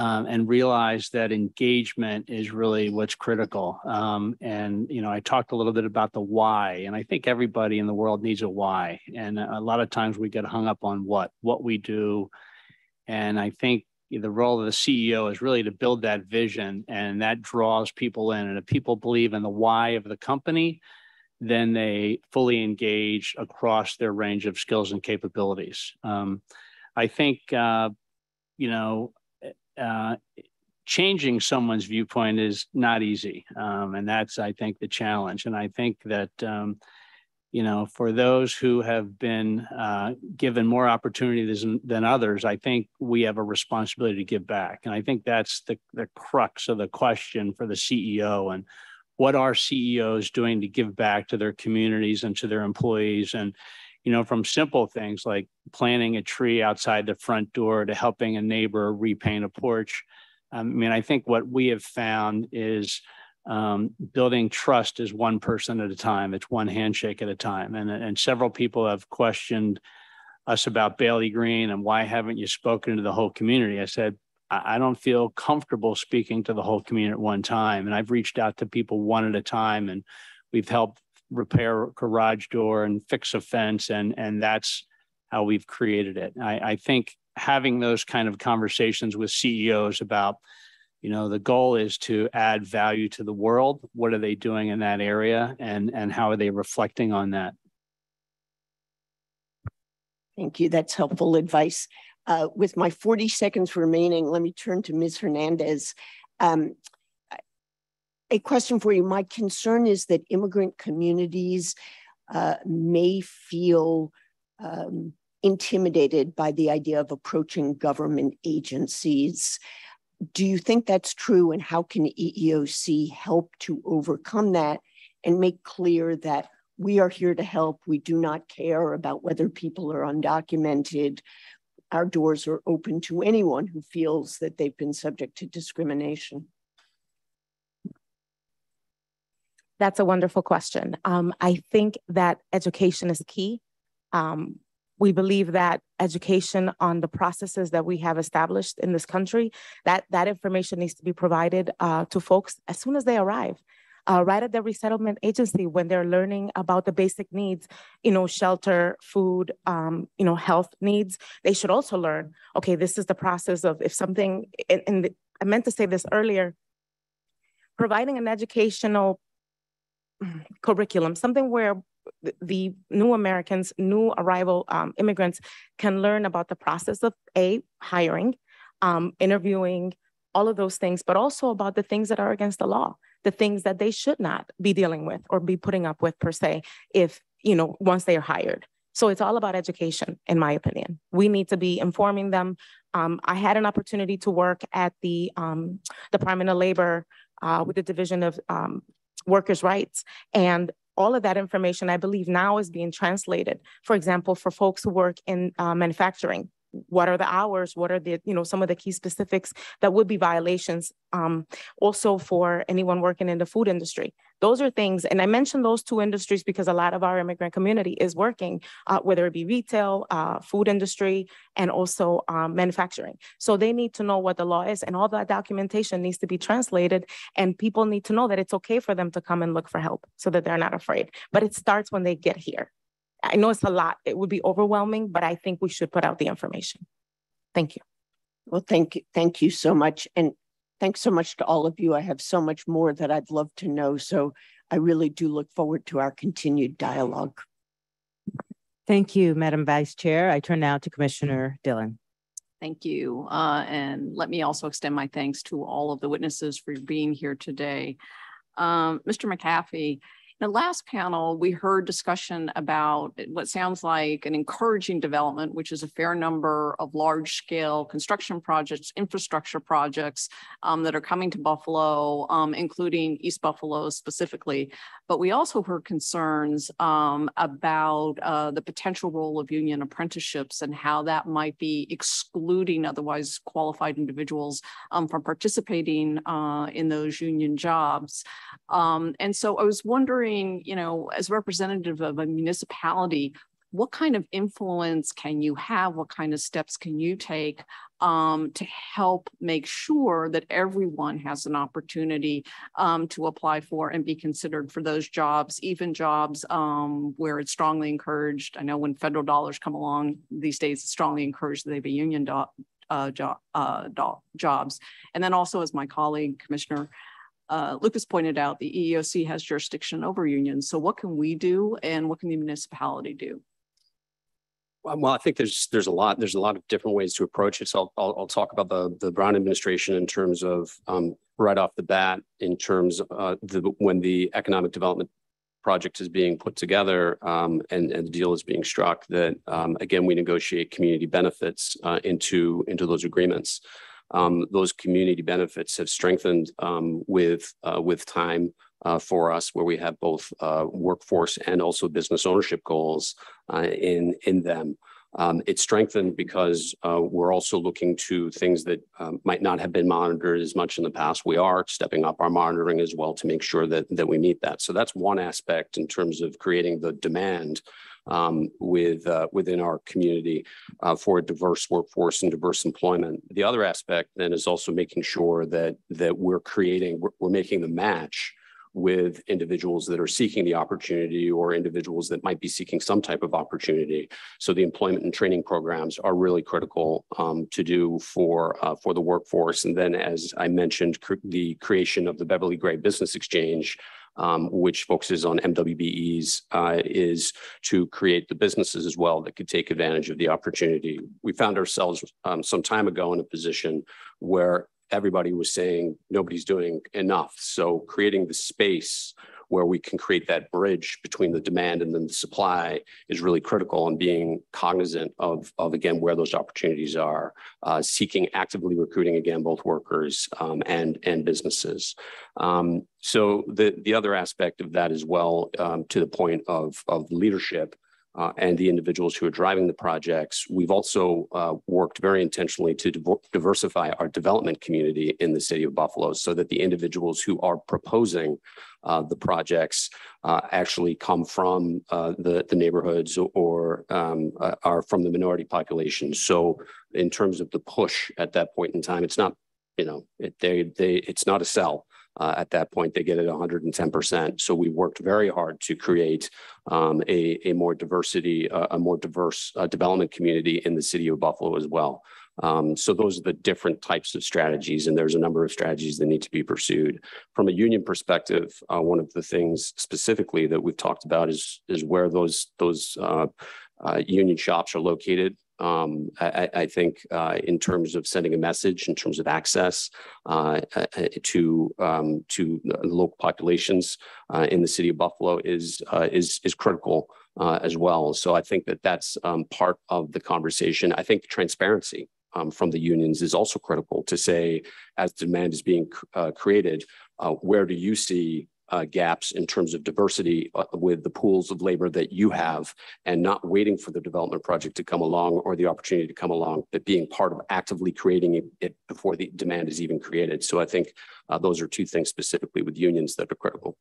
um, and realize that engagement is really what's critical. Um, and you know, I talked a little bit about the why, and I think everybody in the world needs a why. And a lot of times we get hung up on what what we do, and I think the role of the CEO is really to build that vision, and that draws people in. And if people believe in the why of the company, then they fully engage across their range of skills and capabilities. Um, I think, uh, you know, uh, changing someone's viewpoint is not easy. Um, and that's, I think, the challenge. And I think that, um, you know, for those who have been uh, given more opportunities than, than, others, I think we have a responsibility to give back. And I think that's the, the crux of the question for the CEO and what are CEOs doing to give back to their communities and to their employees and you know, from simple things like planting a tree outside the front door to helping a neighbor repaint a porch. I mean, I think what we have found is um, building trust is one person at a time. It's one handshake at a time. And, and several people have questioned us about Bailey Green and why haven't you spoken to the whole community? I said, I don't feel comfortable speaking to the whole community at one time. And I've reached out to people one at a time and we've helped repair a garage door and fix a fence and and that's how we've created it. I, I think having those kind of conversations with ceos about you know the goal is to add value to the world. What are they doing in that area and and how are they reflecting on that? Thank you. That's helpful advice. Uh, with my 40 seconds remaining let me turn to ms. Hernandez. Um, a question for you. My concern is that immigrant communities uh, may feel um, intimidated by the idea of approaching government agencies. Do you think that's true? And how can EEOC help to overcome that and make clear that we are here to help? We do not care about whether people are undocumented. Our doors are open to anyone who feels that they've been subject to discrimination. That's a wonderful question. Um, I think that education is key. Um, we believe that education on the processes that we have established in this country, that that information needs to be provided uh, to folks as soon as they arrive. uh, right at the resettlement agency when they're learning about the basic needs, you know, shelter, food, um, you know, health needs. They should also learn, okay, this is the process of if something, and, and I meant to say this earlier, providing an educational curriculum, something where the new Americans, new arrival um, immigrants can learn about the process of A, hiring, um, interviewing, all of those things, but also about the things that are against the law, the things that they should not be dealing with or be putting up with per se, if, you know, once they are hired. So it's all about education, in my opinion. We need to be informing them. Um, I had an opportunity to work at the um, Department of Labor uh, with the Division of um, Workers' Rights. And all of that information, I believe now is being translated. For example, for folks who work in uh, manufacturing, what are the hours what are the you know some of the key specifics that would be violations um, also for anyone working in the food industry. Those are things and i mentioned those two industries because a lot of our immigrant community is working uh, whether it be retail uh, food industry and also um, manufacturing. So they need to know what the law is and all that documentation needs to be translated and people need to know that it's okay for them to come and look for help so that they're not afraid. But it starts when they get here I know it's a lot. It would be overwhelming, but I think we should put out the information. Thank you. Well, thank you. Thank you so much. And thanks so much to all of you. I have so much more that I'd love to know. So I really do look forward to our continued dialogue. Thank you, Madam Vice Chair. I turn now to Commissioner Dillon. Thank you. Uh, and let me also extend my thanks to all of the witnesses for being here today. Um, Mr. Mehaffy, the last panel, we heard discussion about what sounds like an encouraging development, which is a fair number of large scale construction projects, infrastructure projects um, that are coming to Buffalo, um, including East Buffalo specifically. But we also heard concerns um, about uh, the potential role of union apprenticeships and how that might be excluding otherwise qualified individuals um, from participating uh, in those union jobs. Um, and so I was wondering, you know, as representative of a municipality, what kind of influence can you have? What kind of steps can you take um, to help make sure that everyone has an opportunity um, to apply for and be considered for those jobs, even jobs um, where it's strongly encouraged. I know when federal dollars come along these days, it's strongly encouraged that they be union do uh, jo uh, jobs. And then also, as my colleague, Commissioner uh, Lucas pointed out, the EEOC has jurisdiction over unions. So what can we do and what can the municipality do? Well, I think there's there's a lot there's a lot of different ways to approach it. So I'll I'll, I'll talk about the the Brown administration in terms of um, right off the bat in terms uh, the when the economic development project is being put together um, and and the deal is being struck. That um, again we negotiate community benefits uh, into into those agreements. Um, those community benefits have strengthened um, with uh, with time uh, for us, where we have both uh, workforce and also business ownership goals uh, in in them. Um, it's strengthened because uh, we're also looking to things that um, might not have been monitored as much in the past. We are stepping up our monitoring as well to make sure that that we meet that. So that's one aspect in terms of creating the demand um, with uh, within our community uh, for a diverse workforce and diverse employment. The other aspect then is also making sure that that we're creating we're, we're making the match with individuals that are seeking the opportunity or individuals that might be seeking some type of opportunity. So the employment and training programs are really critical um, to do for uh, for the workforce. And then, as I mentioned, cr the creation of the Beverly Gray Business Exchange. Um, which focuses on MWBEs, uh, is to create the businesses as well that could take advantage of the opportunity. We found ourselves um, some time ago in a position where everybody was saying nobody's doing enough. So creating the space where we can create that bridge between the demand and then the supply is really critical and being cognizant of, of again, where those opportunities are, uh, seeking actively recruiting, again, both workers um, and, and businesses. Um, so the, the other aspect of that as well, um, to the point of, of leadership, uh, and the individuals who are driving the projects. We've also uh, worked very intentionally to diversify our development community in the city of Buffalo so that the individuals who are proposing uh, the projects uh, actually come from uh, the, the neighborhoods or um, uh, are from the minority population. So in terms of the push at that point in time, it's not, you know, it, they, they, it's not a sell. uh, at that point, they get it 110%. So we worked very hard to create um, a, a more diversity, uh, a more diverse uh, development community in the city of Buffalo as well. Um, so those are the different types of strategies, and there's a number of strategies that need to be pursued. From a union perspective, uh, one of the things specifically that we've talked about is is where those those uh, uh, union shops are located. Um, I, I, think uh, in terms of sending a message, in terms of access uh, uh, to um, to local populations in the city of Buffalo is is is critical as well. So I think that that's um, part of the conversation. I think transparency um, from the unions is also critical to say, as demand is being uh, created, uh, where do you see uh, gaps in terms of diversity uh, with the pools of labor that you have and not waiting for the development project to come along or the opportunity to come along, but being part of actively creating it, before the demand is even created. So I think uh, those are two things specifically with unions that are critical.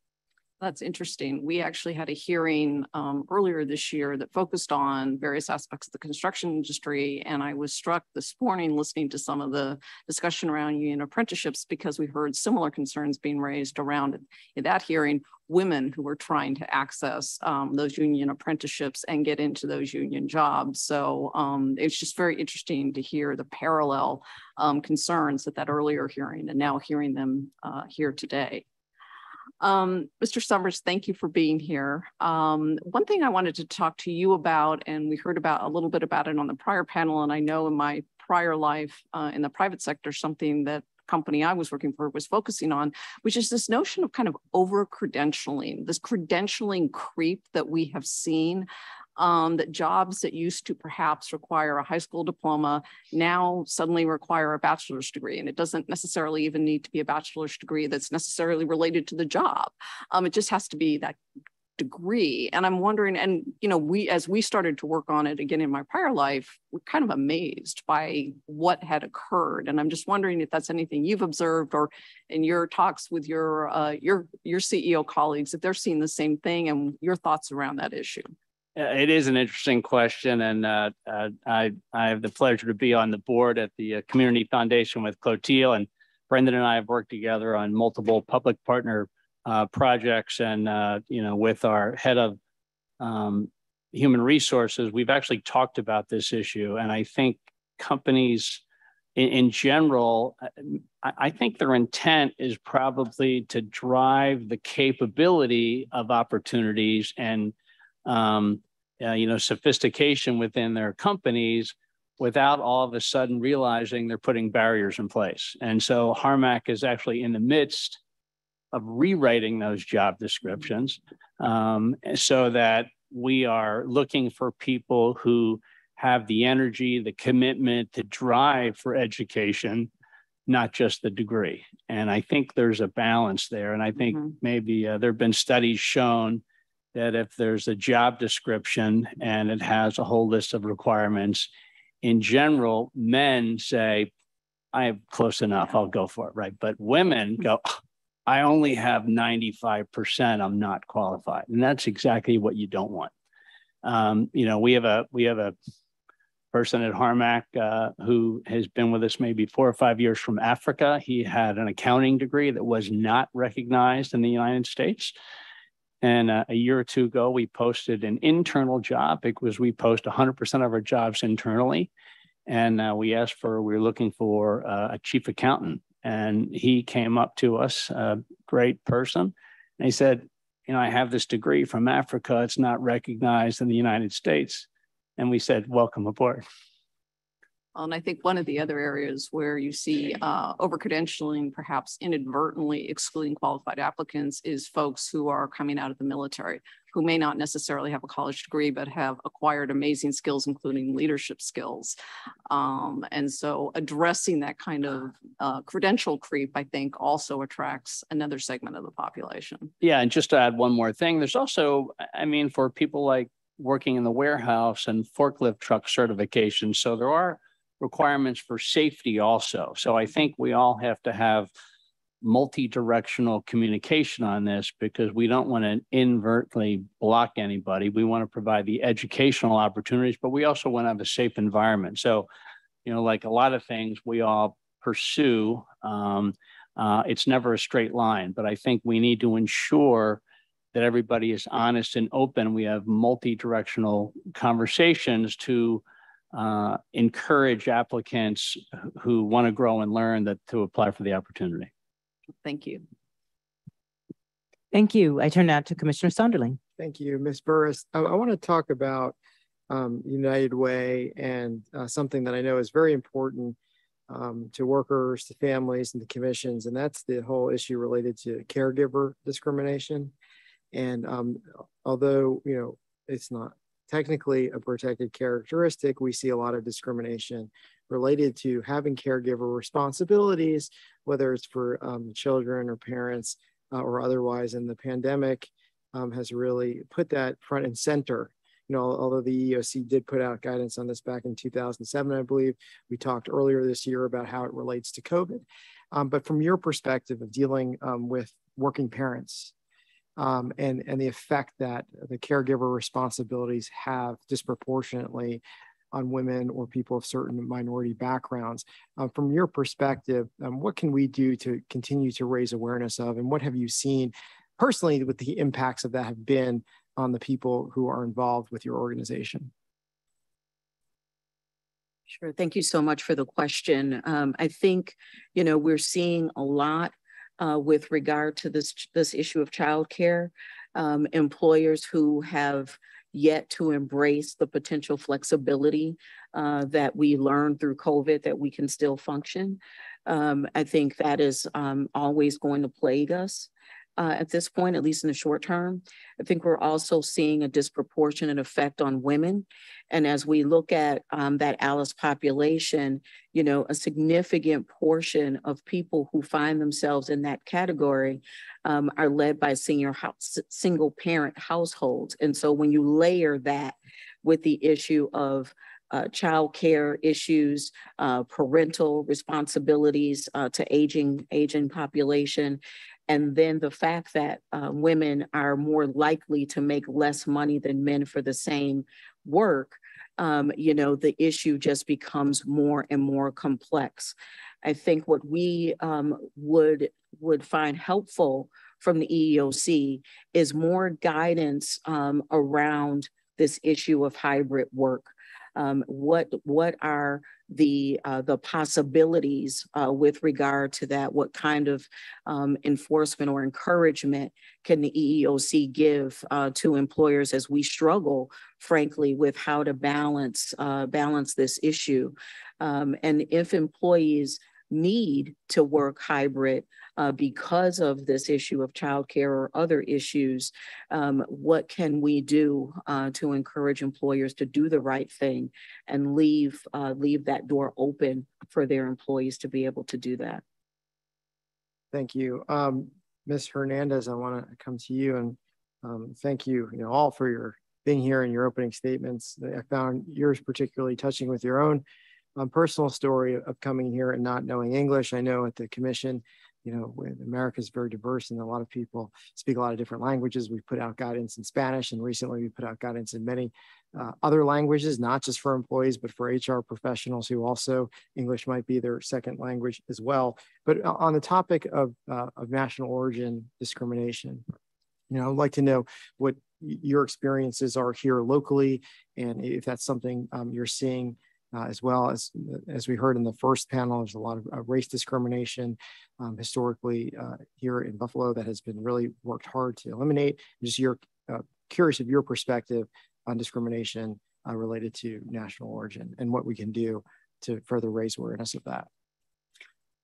That's interesting. We actually had a hearing um, earlier this year that focused on various aspects of the construction industry. And I was struck this morning listening to some of the discussion around union apprenticeships because we heard similar concerns being raised around in that hearing women who were trying to access um, those union apprenticeships and get into those union jobs. So um, it's just very interesting to hear the parallel um, concerns at that earlier hearing and now hearing them uh, here today. Um, Mr. Somers, thank you for being here. Um, one thing I wanted to talk to you about, and we heard about a little bit about it on the prior panel, and I know in my prior life uh, in the private sector, something that company I was working for was focusing on, which is this notion of kind of over credentialing, this credentialing creep that we have seen um, that jobs that used to perhaps require a high school diploma now suddenly require a bachelor's degree. And it doesn't necessarily even need to be a bachelor's degree that's necessarily related to the job. Um, it just has to be that degree and i'm wondering and you know we as we started to work on it again in my prior life we're kind of amazed by what had occurred and i'm just wondering if that's anything you've observed or in your talks with your uh, your your ceo colleagues if they're seeing the same thing and your thoughts around that issue it is an interesting question, and uh, uh, I I have the pleasure to be on the board at the uh, Community Foundation with Clotilde, and Brendan and I have worked together on multiple public partner uh, projects, and uh, you know, with our head of um, human resources, we've actually talked about this issue, and I think companies in, in general, I, I think their intent is probably to drive the capability of opportunities and um, uh, you know, sophistication within their companies without all of a sudden realizing they're putting barriers in place. And so Harmac is actually in the midst of rewriting those job descriptions um, so that we are looking for people who have the energy, the commitment the drive for education, not just the degree. And I think there's a balance there. And I think mm-hmm. maybe uh, there have been studies shown that if there's a job description and it has a whole list of requirements, in general, men say, I'm close enough, I'll go for it, right? But women go, I only have 95%, I'm not qualified. And that's exactly what you don't want. Um, you know, we have a we have a person at Harmac uh, who has been with us maybe four or five years from Africa. He had an accounting degree that was not recognized in the United States. And uh, a year or two ago, we posted an internal job because we post 100% of our jobs internally. And uh, we asked for, we were looking for uh, a chief accountant. And he came up to us, a great person. And he said, You know, I have this degree from Africa. It's not recognized in the United States. And we said, Welcome aboard. And I think one of the other areas where you see uh, over-credentialing, perhaps inadvertently excluding qualified applicants is folks who are coming out of the military, who may not necessarily have a college degree, but have acquired amazing skills, including leadership skills. Um, and so addressing that kind of uh, credential creep, I think also attracts another segment of the population. Yeah, and just to add one more thing, there's also, I mean, for people like working in the warehouse and forklift truck certification. So there are requirements for safety also. So I think we all have to have multi-directional communication on this because we don't want to inadvertently block anybody. We want to provide the educational opportunities, but we also want to have a safe environment. So, you know, like a lot of things we all pursue, um, Uh, it's never a straight line, but I think we need to ensure that everybody is honest and open. We have multi-directional conversations to uh, encourage applicants who want to grow and learn that to apply for the opportunity. Thank you. Thank you. I turn now to Commissioner Sonderling. Thank you, Ms. Burruss. I, I want to talk about um, United Way and uh, something that I know is very important um, to workers, to families, and to commissions, and that's the whole issue related to caregiver discrimination. And um, although you know it's not technically a protected characteristic, we see a lot of discrimination related to having caregiver responsibilities, whether it's for um, children or parents uh, or otherwise. And the pandemic um, has really put that front and center. You know, although the EEOC did put out guidance on this back in 2007, I believe we talked earlier this year about how it relates to COVID. Um, but from your perspective of dealing um, with working parents um, and, and the effect that the caregiver responsibilities have disproportionately on women or people of certain minority backgrounds. Uh, from your perspective, um, what can we do to continue to raise awareness of, and what have you seen personally with the impacts of that have been on the people who are involved with your organization? Sure. Thank you so much for the question. Um, I think, you know, we're seeing a lot uh, with regard to this, this issue of childcare. Um, employers who have yet to embrace the potential flexibility uh, that we learned through COVID that we can still function. Um, I think that is um, always going to plague us uh, at this point, at least in the short term. I think we're also seeing a disproportionate effect on women. And as we look at um, that ALICE population, you know, a significant portion of people who find themselves in that category um, are led by senior house, single parent households. And so when you layer that with the issue of uh, child care issues, uh, parental responsibilities uh, to aging aging population, and then the fact that uh, women are more likely to make less money than men for the same work, um, you know, the issue just becomes more and more complex. I think what we um, would would find helpful from the EEOC is more guidance um, around this issue of hybrid work. Um, what what are the uh, the possibilities uh, with regard to that? What kind of um, enforcement or encouragement can the EEOC give uh, to employers as we struggle, frankly, with how to balance uh, balance this issue? Um, and if employees need to work hybrid uh, because of this issue of childcare or other issues, um, what can we do uh, to encourage employers to do the right thing and leave uh, leave that door open for their employees to be able to do that? Thank you, um, Ms. Hernandez. I want to come to you and um, thank you, you know, all for your being here and your opening statements. I found yours particularly touching with your own um, personal story of coming here and not knowing English. I know at the commission, you know, America is very diverse and a lot of people speak a lot of different languages. We've put out guidance in Spanish and recently we put out guidance in many uh, other languages, not just for employees, but for HR professionals who also English might be their second language as well. But uh, on the topic of, uh, of national origin discrimination, you know, I'd like to know what your experiences are here locally and if that's something um, you're seeing uh, as well as as we heard in the first panel, there's a lot of uh, race discrimination um, historically uh, here in Buffalo that has been really worked hard to eliminate. Just your uh, curious of your perspective on discrimination uh, related to national origin and what we can do to further raise awareness of that.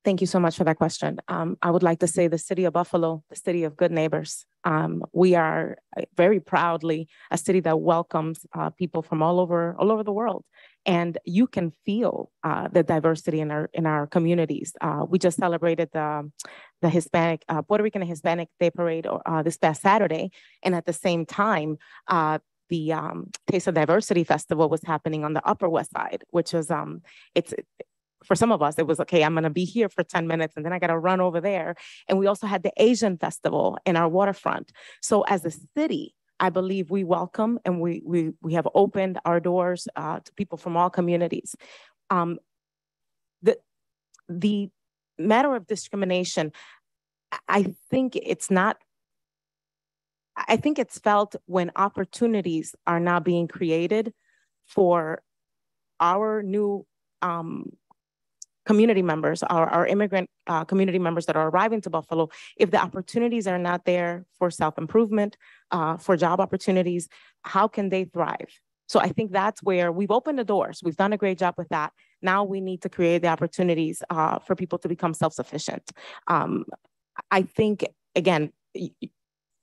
Thank you so much for that question. Um, I would like to say the city of Buffalo, the city of good neighbors. Um, we are uh, very proudly a city that welcomes uh, people from all over all over the world, and you can feel uh, the diversity in our in our communities. Uh, we just celebrated the the Hispanic uh, Puerto Rican and Hispanic Day Parade uh, this past Saturday, and at the same time the um, Taste of Diversity Festival was happening on the Upper West Side, which is um, it's for some of us, it was okay, I'm gonna be here for 10 minutes and then I gotta run over there. And we also had the Asian festival in our waterfront. So as a city, I believe we welcome and we we we have opened our doors uh, to people from all communities. Um, the the matter of discrimination, I think it's not, I think it's felt when opportunities are now being created for our new um, community members, our, our immigrant uh, community members that are arriving to Buffalo, if the opportunities are not there for self-improvement, uh, for job opportunities, how can they thrive? So I think that's where we've opened the doors. We've done a great job with that. Now we need to create the opportunities uh, for people to become self-sufficient. Um, I think, again,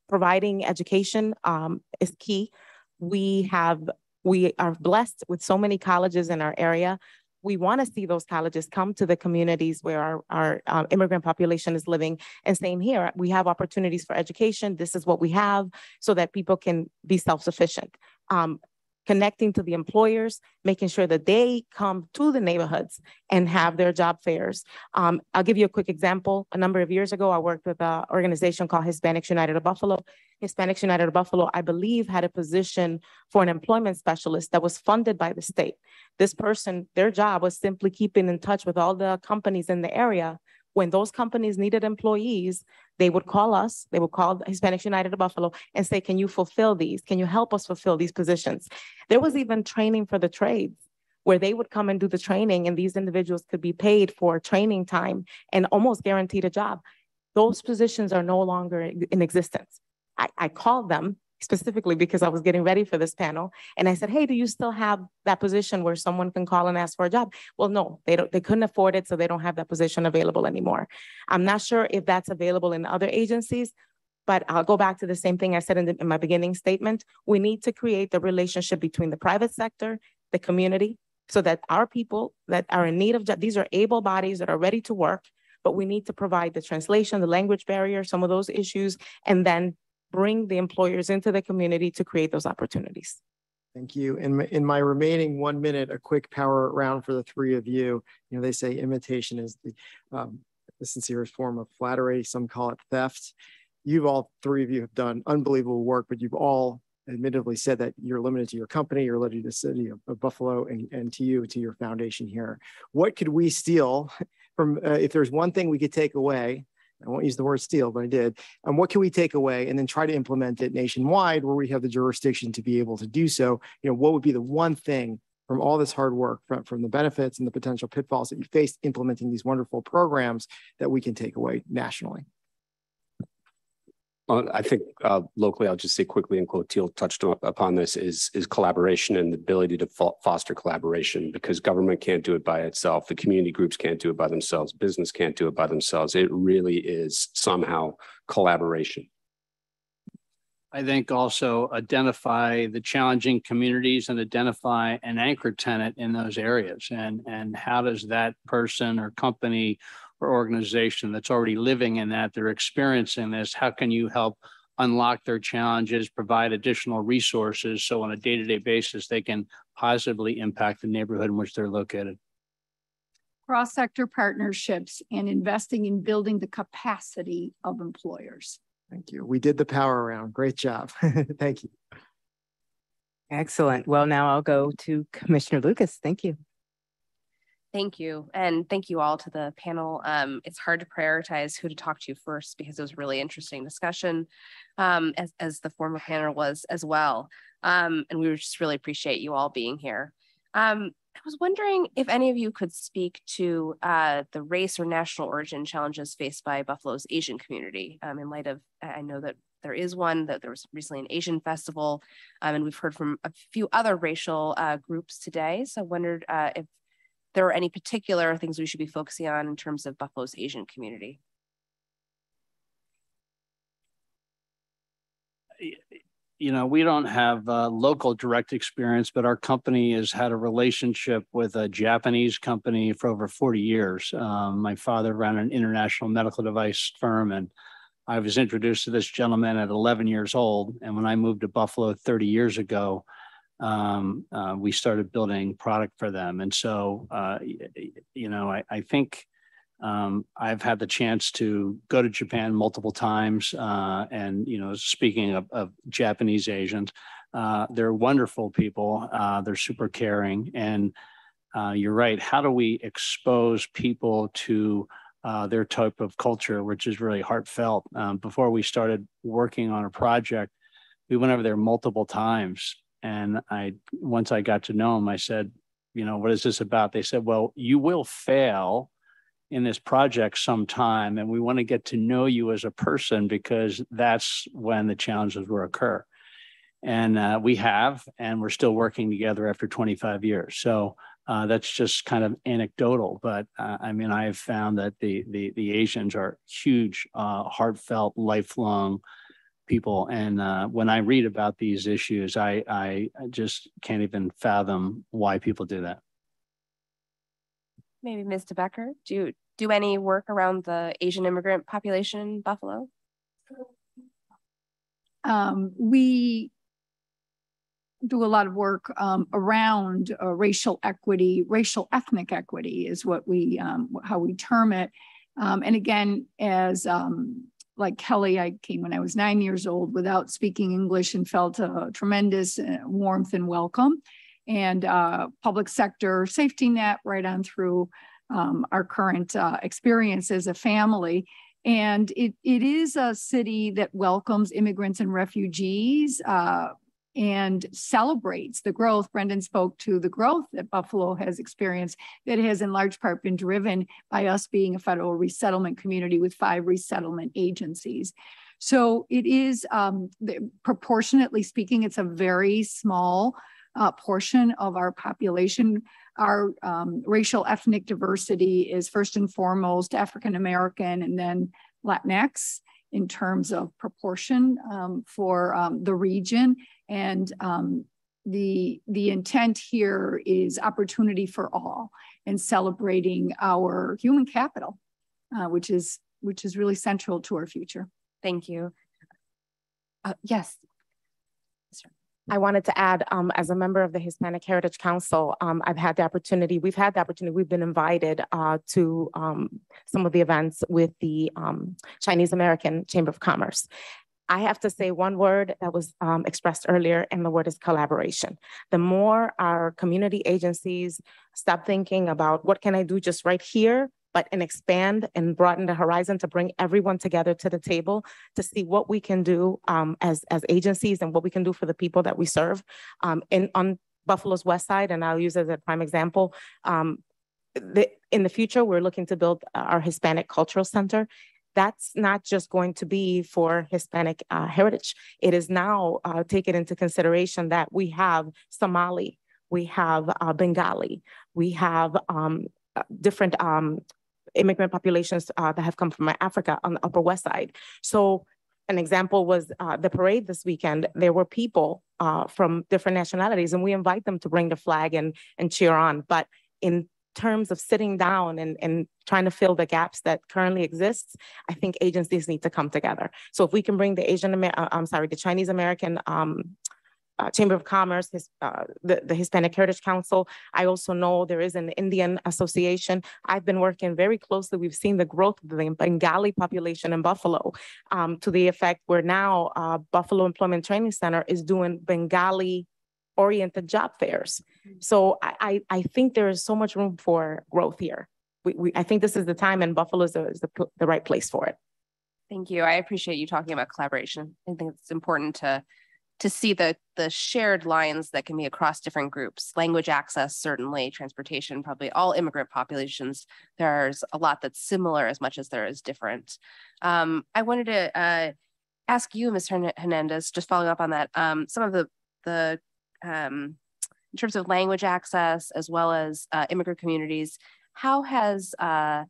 providing education um, is key. We have, we are blessed with so many colleges in our area we want to see those colleges come to the communities where our, our uh, immigrant population is living and saying here we have opportunities for education this is what we have so that people can be self-sufficient um, connecting to the employers, making sure that they come to the neighborhoods and have their job fairs. Um, I'll give you a quick example. A number of years ago, I worked with an organization called Hispanics United of Buffalo. Hispanics United of Buffalo, I believe, had a position for an employment specialist that was funded by the state. This person, their job was simply keeping in touch with all the companies in the area when those companies needed employees, they would call us, they would call Hispanics United of Buffalo and say, can you fulfill these? Can you help us fulfill these positions? There was even training for the trades where they would come and do the training and these individuals could be paid for training time and almost guaranteed a job. Those positions are no longer in existence. I, I called them specifically because I was getting ready for this panel. And I said, hey, do you still have that position where someone can call and ask for a job? Well, no, they don't, they couldn't afford it, so they don't have that position available anymore. I'm not sure if that's available in other agencies, but I'll go back to the same thing I said in, the, in my beginning statement. We need to create the relationship between the private sector, the community, so that our people that are in need of jobs, these are able bodies that are ready to work, but we need to provide the translation, the language barrier, some of those issues, and then bring the employers into the community to create those opportunities. Thank you. In my, in my remaining one minute, a quick power round for the three of you. You know, they say imitation is the, um, the sincerest form of flattery. Some call it theft. You've all three of you have done unbelievable work, but you've all admittedly said that you're limited to your company, you're limited to the city of, of Buffalo, and, and to you, to your foundation here. What could we steal from, uh, if there's one thing we could take away I won't use the word steal, but I did. And what can we take away and then try to implement it nationwide where we have the jurisdiction to be able to do so? You know, what would be the one thing from all this hard work, from, from the benefits and the potential pitfalls that you faced implementing these wonderful programs that we can take away nationally? Well, I think uh, locally, I'll just say quickly, and Clotilde touched upon this, is, is collaboration and the ability to fo foster collaboration because government can't do it by itself. The community groups can't do it by themselves. Business can't do it by themselves. It really is somehow collaboration. I think also identify the challenging communities and identify an anchor tenant in those areas. And, and how does that person or company or organization that's already living in that, they're experiencing this, how can you help unlock their challenges, provide additional resources so on a day-to-day basis they can positively impact the neighborhood in which they're located? Cross-sector partnerships and investing in building the capacity of employers. Thank you. We did the power round. Great job. Thank you. Excellent. Well, now I'll go to Commissioner Lucas. Thank you. Thank you. And thank you all to the panel. Um, it's hard to prioritize who to talk to first because it was a really interesting discussion, um, as, as the former panel was as well. Um, and we just really appreciate you all being here. Um, I was wondering if any of you could speak to uh, the race or national origin challenges faced by Buffalo's Asian community um, in light of, I know that there is one that there was recently an Asian festival, um, and we've heard from a few other racial uh, groups today. So I wondered uh, if there are any particular things we should be focusing on in terms of Buffalo's Asian community? You know, we don't have uh, local direct experience, but our company has had a relationship with a Japanese company for over 40 years. Um, my father ran an international medical device firm, and I was introduced to this gentleman at 11 years old. And when I moved to Buffalo 30 years ago, um, uh, we started building product for them. And so, uh, you know, I, I think um, I've had the chance to go to Japan multiple times. Uh, and, you know, speaking of, of Japanese Asians, uh, they're wonderful people. Uh, they're super caring. And uh, you're right. How do we expose people to their type of culture, which is really heartfelt. Um, before we started working on a project, we went over there multiple times. And I, once I got to know them, I said, you know, what is this about? They said, well, you will fail in this project sometime, and we want to get to know you as a person because that's when the challenges will occur. And uh, we have, and we're still working together after 25 years. So uh, that's just kind of anecdotal, but uh, I mean, I have found that the the, the Asians are huge, uh, heartfelt, lifelong people. And uh, when I read about these issues, I I just can't even fathom why people do that. Maybe Ms. Becker, do you do any work around the Asian immigrant population in Buffalo? Um, we do a lot of work um, around uh, racial equity, racial ethnic equity is what we, um, how we term it. Um, and again, as um, like Kelly, I came when I was nine years old without speaking English and felt a tremendous uh, warmth and welcome. And uh, public sector safety net right on through um, our current uh, experience as a family. And it, it is a city that welcomes immigrants and refugees. Uh, and celebrates the growth. Brendan spoke to the growth that Buffalo has experienced that has in large part been driven by us being a federal resettlement community with five resettlement agencies. So it is, um, proportionately speaking, it's a very small uh, portion of our population. Our um, racial ethnic diversity is first and foremost African American and then Latinx in terms of proportion um, for um, the region. And um, the, the intent here is opportunity for all and celebrating our human capital, uh, which, is, which is really central to our future. Thank you. Uh, yes. I wanted to add, um, as a member of the Hispanic Heritage Council, um, I've had the opportunity, we've had the opportunity, we've been invited uh, to um, some of the events with the um, Chinese American Chamber of Commerce. I have to say one word that was um, expressed earlier, and the word is collaboration. The more our community agencies stop thinking about what can I do just right here but and expand and broaden the horizon to bring everyone together to the table to see what we can do um, as, as agencies and what we can do for the people that we serve. Um, in, on Buffalo's West Side, and I'll use as a prime example, um, the, in the future, we're looking to build our Hispanic Cultural Center. That's not just going to be for Hispanic uh, heritage. It is now uh, taken into consideration that we have Somali, we have uh, Bengali, we have um, uh, different um, immigrant populations uh, that have come from Africa on the Upper West Side. So an example was uh, the parade this weekend. There were people from different nationalities, and we invite them to bring the flag and and cheer on. But in terms of sitting down and, and trying to fill the gaps that currently exists, I think agencies need to come together. So if we can bring the Asian, Amer uh, I'm sorry, the Chinese American um, uh, Chamber of Commerce, his, uh, the, the Hispanic Heritage Council. I also know there is an Indian Association. I've been working very closely. We've seen the growth of the Bengali population in Buffalo um, to the effect where now uh, Buffalo Employment Training Center is doing Bengali oriented job fairs. Mm-hmm. So I, I, I, think there is so much room for growth here. We, we, I think this is the time and Buffalo is, the, is the, the right place for it. Thank you. I appreciate you talking about collaboration. I think it's important to to see the the shared lines that can be across different groups language access certainly transportation probably all immigrant populations there's a lot that's similar as much as there is different um, i wanted to uh, ask you ms hernandez just following up on that um, some of the the um, in terms of language access as well as uh, immigrant communities how has uh,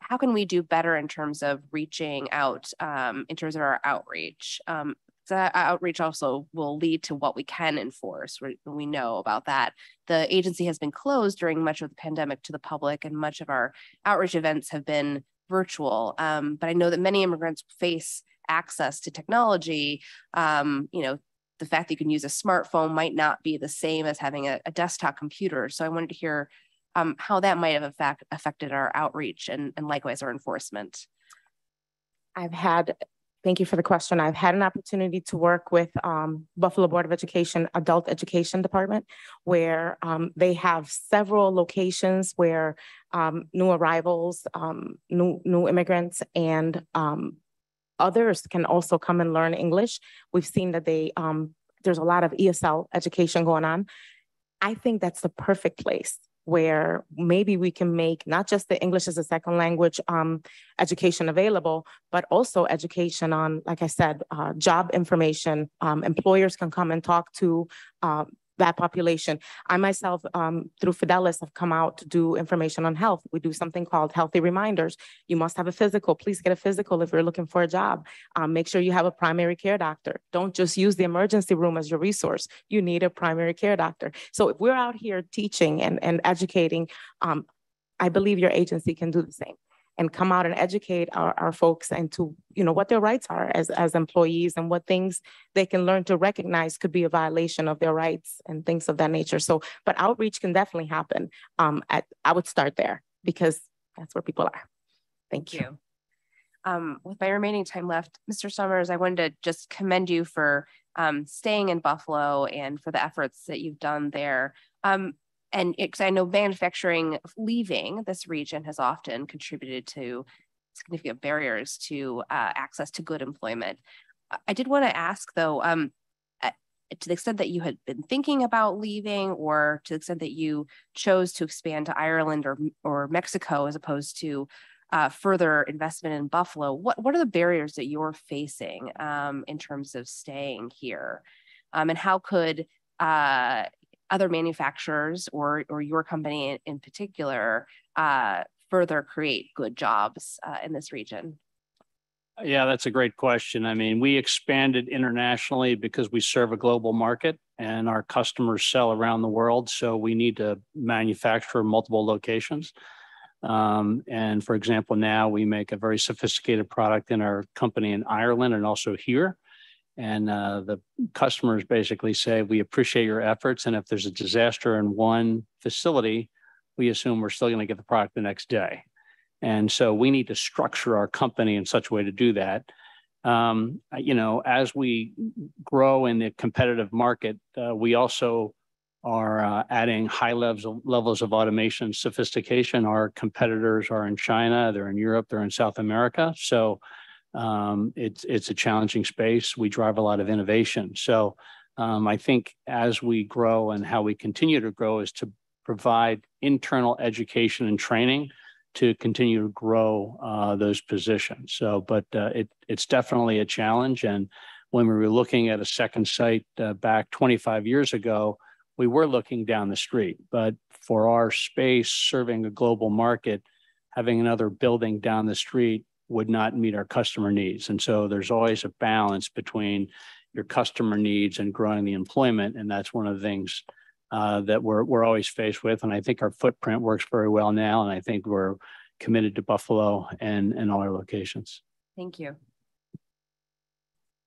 how can we do better in terms of reaching out um, in terms of our outreach um, that outreach also will lead to what we can enforce. We, we know about that. The agency has been closed during much of the pandemic to the public, and much of our outreach events have been virtual. Um, but I know that many immigrants face access to technology. Um, you know, the fact that you can use a smartphone might not be the same as having a, a desktop computer. So I wanted to hear um, how that might have affected our outreach and, and likewise our enforcement. I've had Thank you for the question. I've had an opportunity to work with um, Buffalo Board of Education Adult Education Department, where um, they have several locations where um, new arrivals, um, new new immigrants, and um, others can also come and learn English. We've seen that they um, there's a lot of ESL education going on. I think that's the perfect place where maybe we can make not just the English as a second language um, education available, but also education on, like I said, uh, job information. Um, employers can come and talk to uh, that population. I myself, um, through Fidelis, have come out to do information on health. We do something called Healthy Reminders. You must have a physical. Please get a physical if you're looking for a job. Um, make sure you have a primary care doctor. Don't just use the emergency room as your resource. You need a primary care doctor. So if we're out here teaching and, and educating, um, I believe your agency can do the same and come out and educate our, our folks and to you know what their rights are as, as employees and what things they can learn to recognize could be a violation of their rights and things of that nature so but outreach can definitely happen um at, i would start there because that's where people are thank, thank you, you. Um, with my remaining time left, Mr. Somers, I wanted to just commend you for um, staying in Buffalo and for the efforts that you've done there. Um, and because I know manufacturing leaving this region has often contributed to significant barriers to uh, access to good employment. I did want to ask though, um, to the extent that you had been thinking about leaving or to the extent that you chose to expand to Ireland or, or Mexico as opposed to uh, further investment in Buffalo, what, what are the barriers that you're facing um, in terms of staying here? Um, and how could uh, other manufacturers or, or your company in, in particular uh, further create good jobs uh, in this region? Yeah, that's a great question. I mean, we expanded internationally because we serve a global market and our customers sell around the world. So we need to manufacture multiple locations. Um, and for example, now we make a very sophisticated product in our company in Ireland and also here. And uh, the customers basically say, we appreciate your efforts. And if there's a disaster in one facility, we assume we're still going to get the product the next day. And so we need to structure our company in such a way to do that. Um, you know, as we grow in the competitive market, uh, we also are uh, adding high levels of, levels of automation sophistication. Our competitors are in China, they're in Europe, they're in South America. So um, it's it's a challenging space. We drive a lot of innovation. So um, I think as we grow and how we continue to grow is to provide internal education and training to continue to grow uh, those positions. So, but uh, it it's definitely a challenge. And when we were looking at a second site uh, back 25 years ago, we were looking down the street. But for our space serving a global market, having another building down the street would not meet our customer needs. And so there's always a balance between your customer needs and growing the employment. And that's one of the things uh, that we're, we're always faced with. And I think our footprint works very well now. And I think we're committed to Buffalo and, and all our locations. Thank you.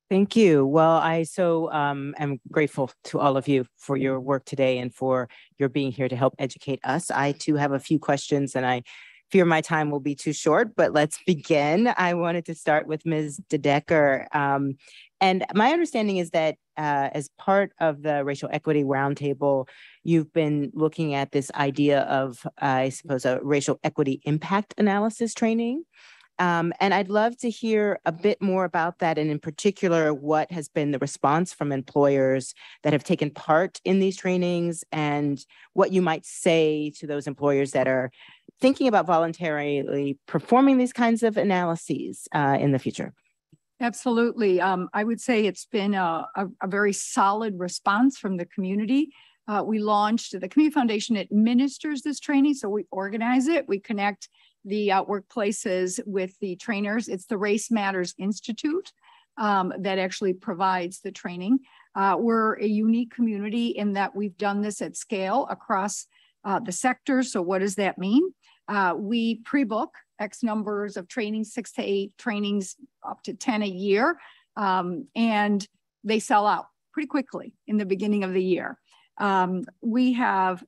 Thank you. Well, I so um, am grateful to all of you for your work today and for your being here to help educate us. I too have a few questions and I fear my time will be too short, but let's begin. I wanted to start with Ms. Dedecker. Um, and my understanding is that uh, as part of the Racial Equity Roundtable, you've been looking at this idea of, uh, I suppose, a racial equity impact analysis training. Um, and I'd love to hear a bit more about that, and in particular, what has been the response from employers that have taken part in these trainings, and what you might say to those employers that are thinking about voluntarily performing these kinds of analyses uh, in the future? Absolutely. Um, I would say it's been a, a, a, very solid response from the community. Uh, we launched, the Community Foundation administers this training, so we organize it. We connect the uh, workplaces with the trainers. It's the Race Matters Institute um, that actually provides the training. Uh, we're a unique community in that we've done this at scale across uh, the sector. So what does that mean? Uh, we pre-book X numbers of trainings, six to eight trainings, up to 10 a year. Um, and they sell out pretty quickly in the beginning of the year. Um, we have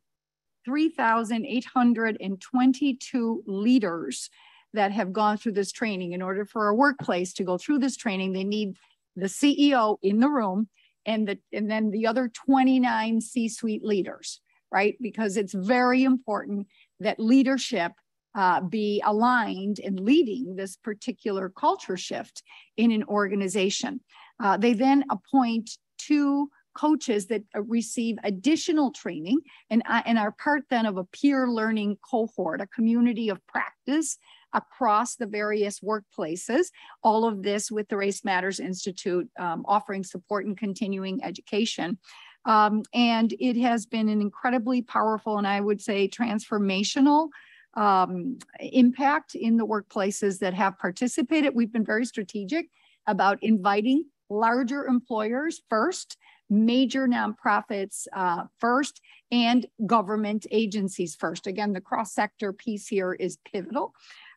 3,822 leaders that have gone through this training. In order for a workplace to go through this training, they need the CEO in the room and the and then the other 29 C-suite leaders, right? Because it's very important that leadership uh, be aligned in leading this particular culture shift in an organization. Uh, they then appoint two coaches that uh, receive additional training and, uh, and are part then of a peer learning cohort, a community of practice across the various workplaces. All of this with the Race Matters Institute um, offering support and continuing education. Um, and it has been an incredibly powerful and I would say transformational um, impact in the workplaces that have participated. We've been very strategic about inviting larger employers first, major nonprofits uh, first, and government agencies first. Again, the cross sector piece here is pivotal.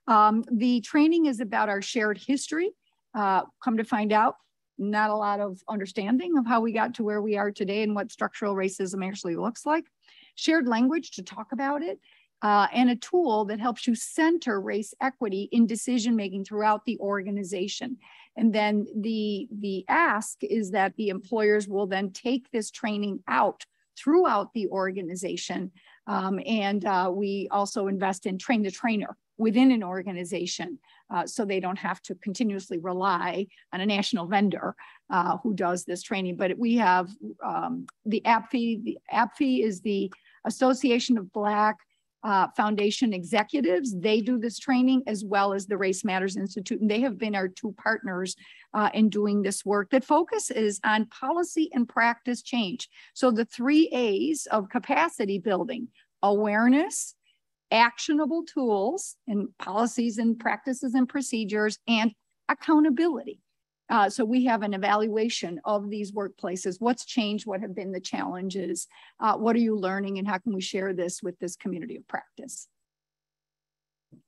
Um, the training is about our shared history. Uh, come to find out, not a lot of understanding of how we got to where we are today and what structural racism actually looks like. Shared language to talk about it, uh, and a tool that helps you center race equity in decision making throughout the organization. And then the, the ask is that the employers will then take this training out throughout the organization. Um, and uh, we also invest in train the trainer within an organization uh, so they don't have to continuously rely on a national vendor uh, who does this training. But we have um, the ABFE. The ABFE is the Association of Black uh, Foundation executives. They do this training as well as the Race Matters Institute. And they have been our two partners uh, in doing this work that focuses on policy and practice change. So the three A's of capacity building, awareness, actionable tools and policies and practices and procedures, and accountability. Uh, so we have an evaluation of these workplaces. What's changed? What have been the challenges? Uh, what are you learning? And how can we share this with this community of practice?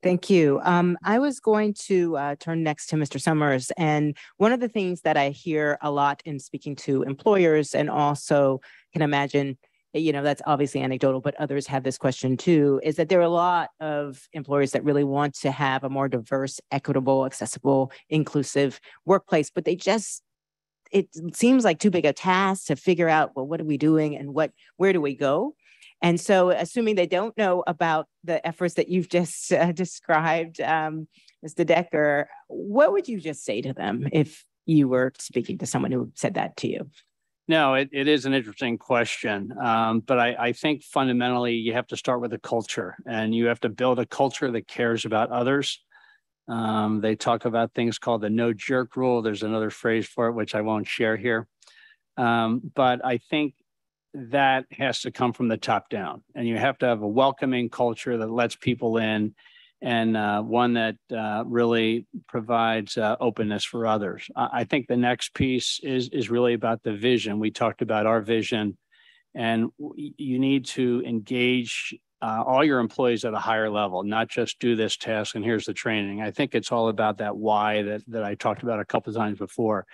Thank you. Um, I was going to uh, turn next to Mr. Somers. And one of the things that I hear a lot in speaking to employers and also can imagine you know, that's obviously anecdotal, but others have this question too, is that there are a lot of employers that really want to have a more diverse, equitable, accessible, inclusive workplace, but they just it seems like too big a task to figure out well what are we doing and what where do we go? And so assuming they don't know about the efforts that you've just uh, described um, mr decker what would you just say to them if you were speaking to someone who said that to you no, it, it is an interesting question. Um, but I, I think fundamentally you have to start with a culture and you have to build a culture that cares about others. Um, they talk about things called the no jerk rule. There's another phrase for it, which I won't share here. Um, but I think that has to come from the top down. And you have to have a welcoming culture that lets people in and uh, one that uh, really provides uh, openness for others. I, think the next piece is is really about the vision. We talked about our vision, and you need to engage uh, all your employees at a higher level, not just do this task and here's the training. I think it's all about that why that that I talked about a couple times before,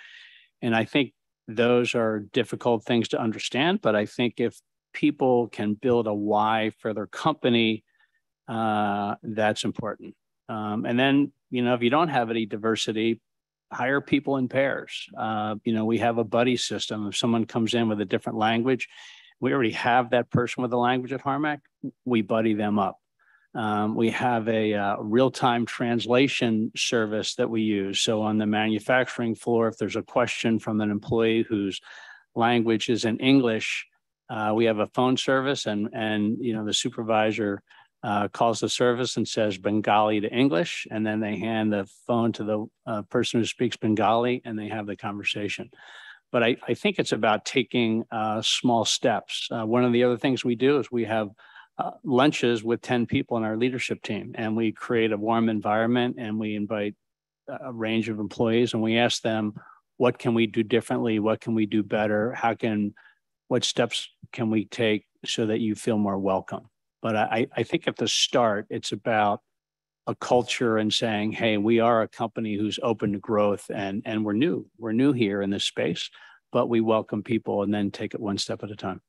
and I think those are difficult things to understand. But I think if people can build a why for their company uh, that's important. Um, and then, you know, if you don't have any diversity, hire people in pairs. Uh, you know, we have a buddy system. If someone comes in with a different language, we already have that person with a language at Harmac, we buddy them up. Um, we have a uh, real-time translation service that we use. So on the manufacturing floor, if there's a question from an employee whose language is in English, uh, we have a phone service and, and you know, the supervisor uh, calls the service and says Bengali to English, and then they hand the phone to the uh, person who speaks Bengali and they have the conversation. But I, I think it's about taking uh, small steps. Uh, one of the other things we do is we have uh, lunches with 10 people in our leadership team, and we create a warm environment and we invite a range of employees and we ask them, what can we do differently? What can we do better? How can, what steps can we take so that you feel more welcome? But I, I think at the start, it's about a culture and saying, hey, we are a company who's open to growth and, and we're new. We're new here in this space, but we welcome people and then take it one step at a time.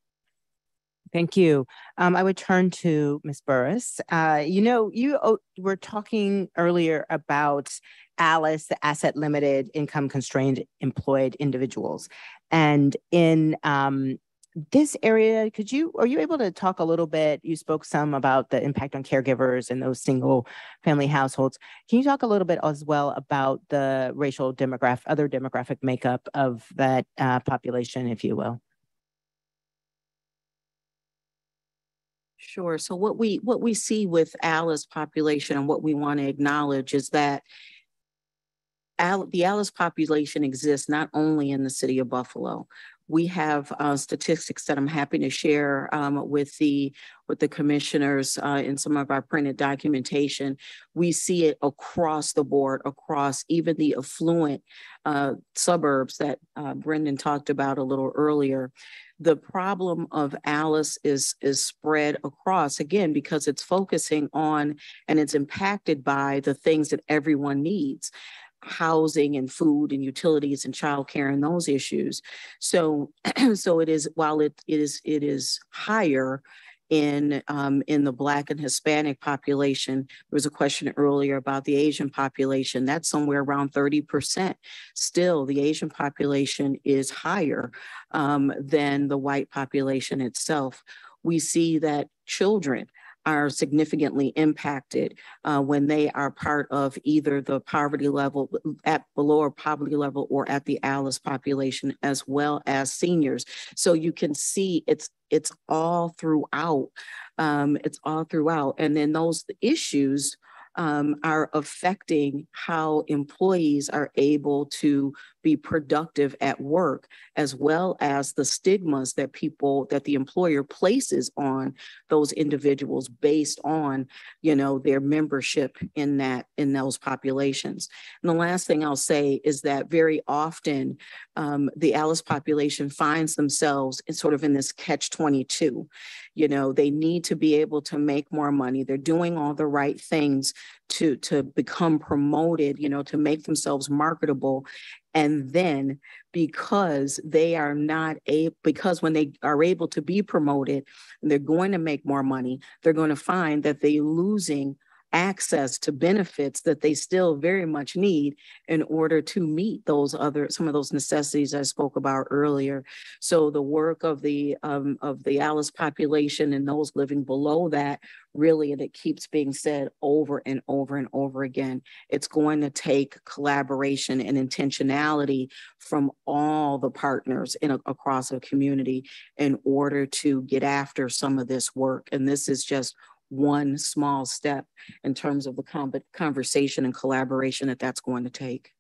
Thank you. Um, I would turn to Ms. Burruss. Uh, you know, you oh, were talking earlier about ALICE, the asset limited income constrained employed individuals. And in um, this area, could you, are you able to talk a little bit? You spoke some about the impact on caregivers and those single family households. Can you talk a little bit as well about the racial demographic, other demographic makeup of that uh, population, if you will? Sure. So what we what we see with ALICE population and what we want to acknowledge is that the ALICE population exists not only in the city of Buffalo. We have uh, statistics that I'm happy to share um, with the with the commissioners uh, in some of our printed documentation. We see it across the board, across even the affluent uh, suburbs that uh, Brendan talked about a little earlier the problem of ALICE is is spread across again because it's focusing on and it's impacted by the things that everyone needs housing and food and utilities and childcare and those issues so so it is while it is it is higher in um, in the Black and Hispanic population. There was a question earlier about the Asian population. That's somewhere around 30%. Still, the Asian population is higher um, than the white population itself. We see that children are significantly impacted uh, when they are part of either the poverty level at below or poverty level or at the ALICE population as well as seniors. So you can see it's it's all throughout. Um, it's all throughout. And then those issues um, are affecting how employees are able to be productive at work, as well as the stigmas that people, that the employer places on those individuals based on, you know, their membership in that, in those populations. And the last thing I'll say is that very often um, the ALICE population finds themselves in sort of in this catch 22. You know, they need to be able to make more money. They're doing all the right things to to become promoted you know to make themselves marketable and then because they are not a because when they are able to be promoted they're going to make more money they're going to find that they're losing access to benefits that they still very much need in order to meet those other some of those necessities I spoke about earlier. So the work of the um, of the ALICE population and those living below that really, and it keeps being said over and over and over again, it's going to take collaboration and intentionality from all the partners in a, across a community in order to get after some of this work. And this is just one small step in terms of the conversation and collaboration that that's going to take.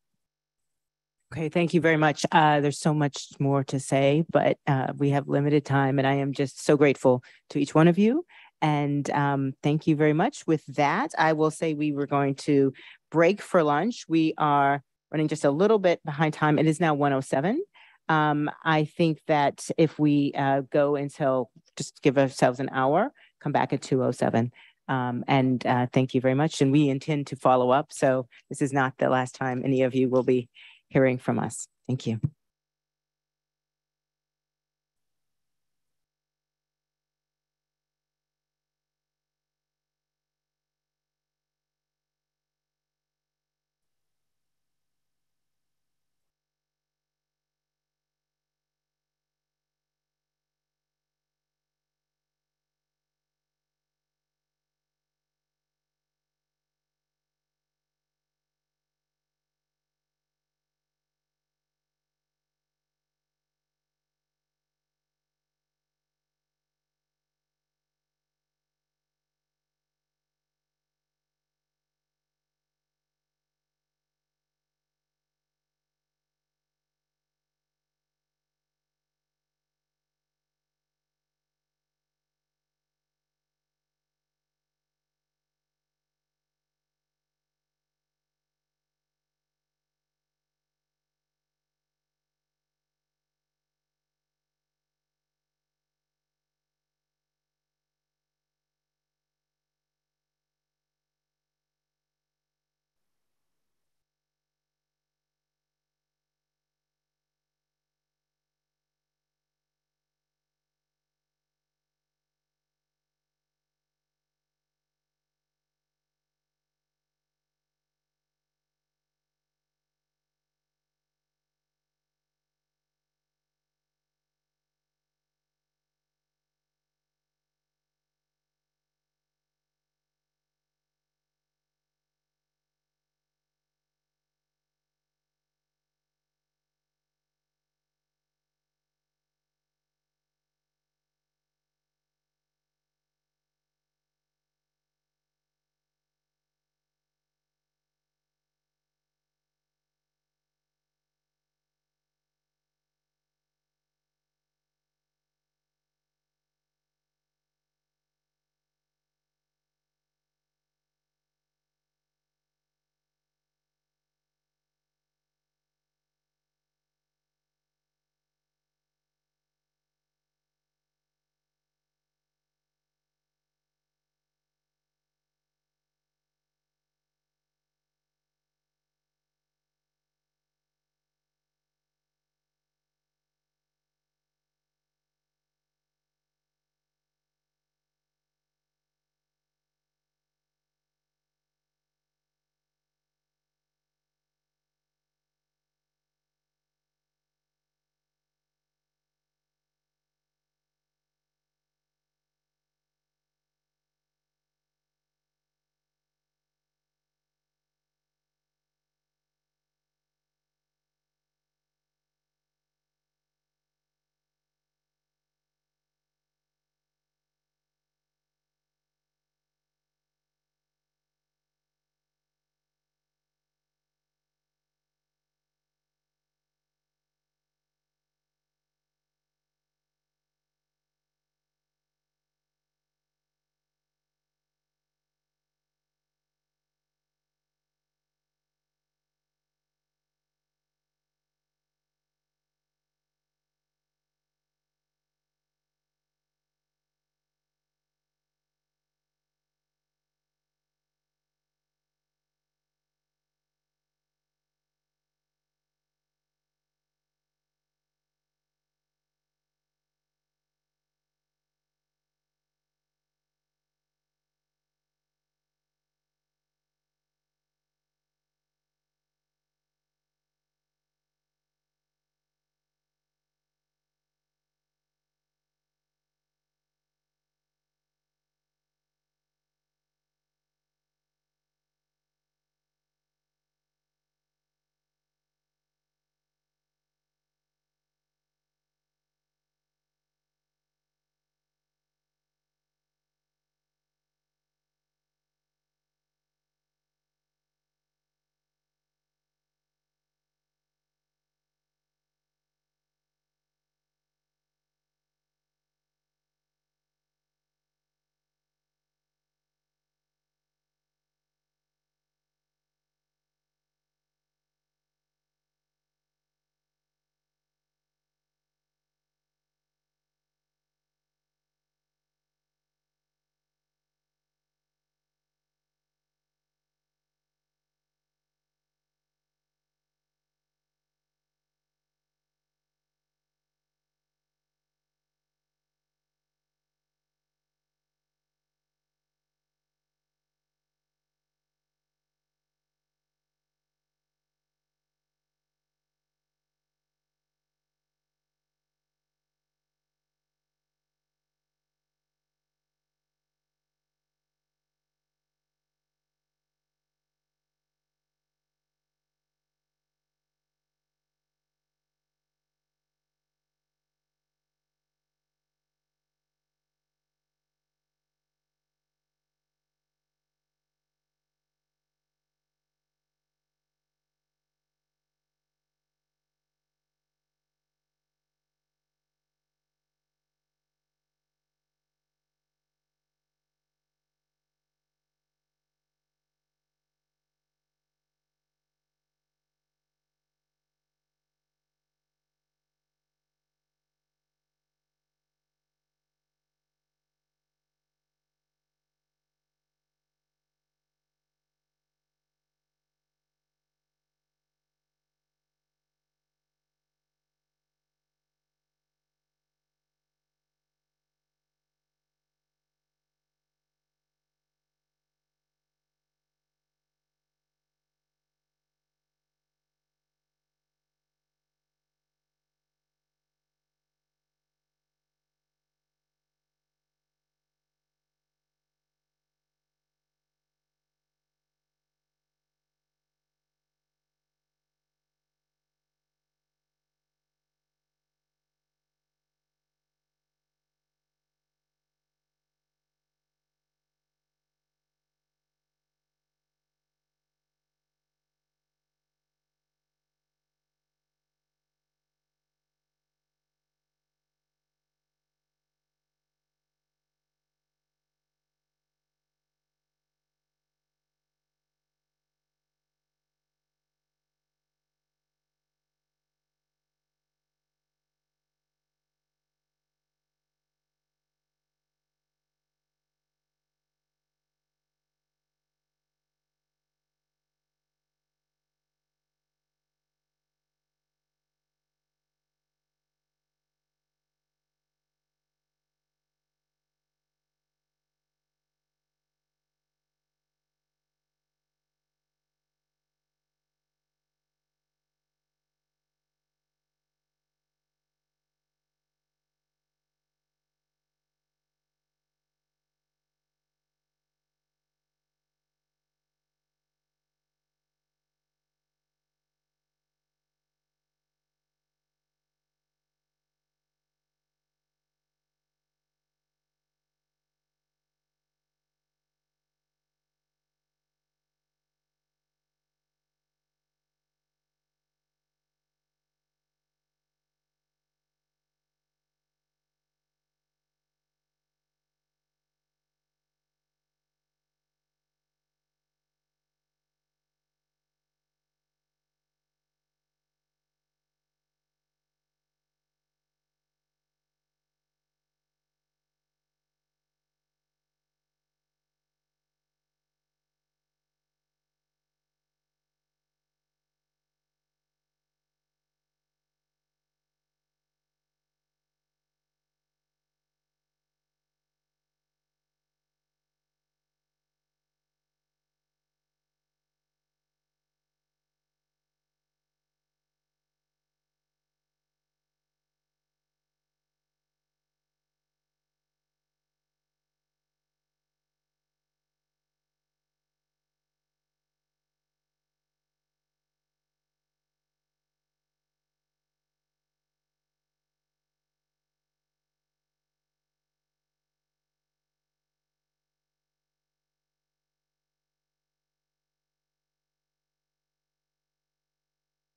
Okay, thank you very much. Uh, there's so much more to say, but uh, we have limited time, and I am just so grateful to each one of you. And um, thank you very much. With that, I will say we were going to break for lunch. We are running just a little bit behind time. It is now 107. Um, I think that if we uh, go until just give ourselves an hour, come back at 207. Um, and uh, thank you very much. And we intend to follow up. So this is not the last time any of you will be hearing from us. Thank you.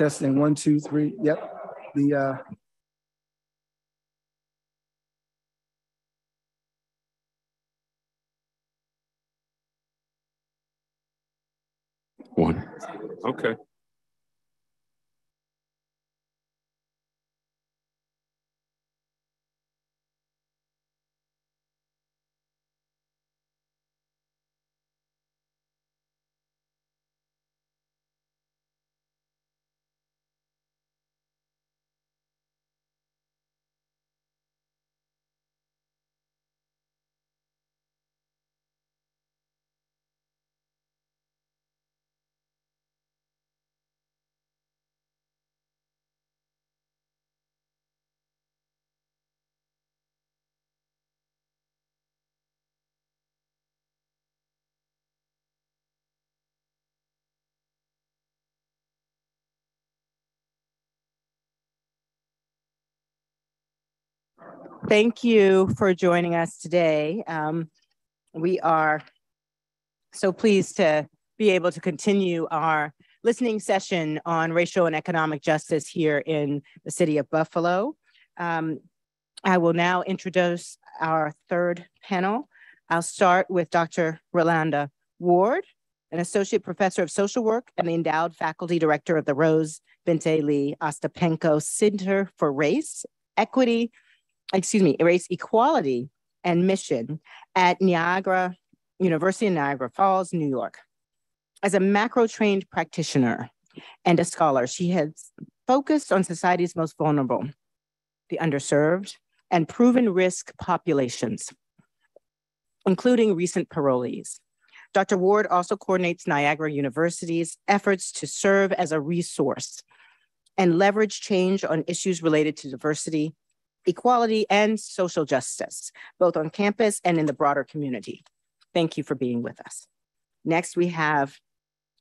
Testing one, two, three. Yep. The uh, One. Okay. Thank you for joining us today. Um, we are so pleased to be able to continue our listening session on racial and economic justice here in the city of Buffalo. Um, I will now introduce our third panel. I'll start with Dr. Rolanda Ward, an associate professor of social work and the endowed faculty director of the Rose Binte Lee Ostapenko Center for Race, Equity, excuse me, race equality and mission at Niagara University in Niagara Falls, New York. As a macro trained practitioner and a scholar, she has focused on society's most vulnerable, the underserved, and proven risk populations, including recent parolees. Dr. Ward also coordinates Niagara University's efforts to serve as a resource and leverage change on issues related to diversity, equality, and social justice, both on campus and in the broader community. Thank you for being with us. Next, we have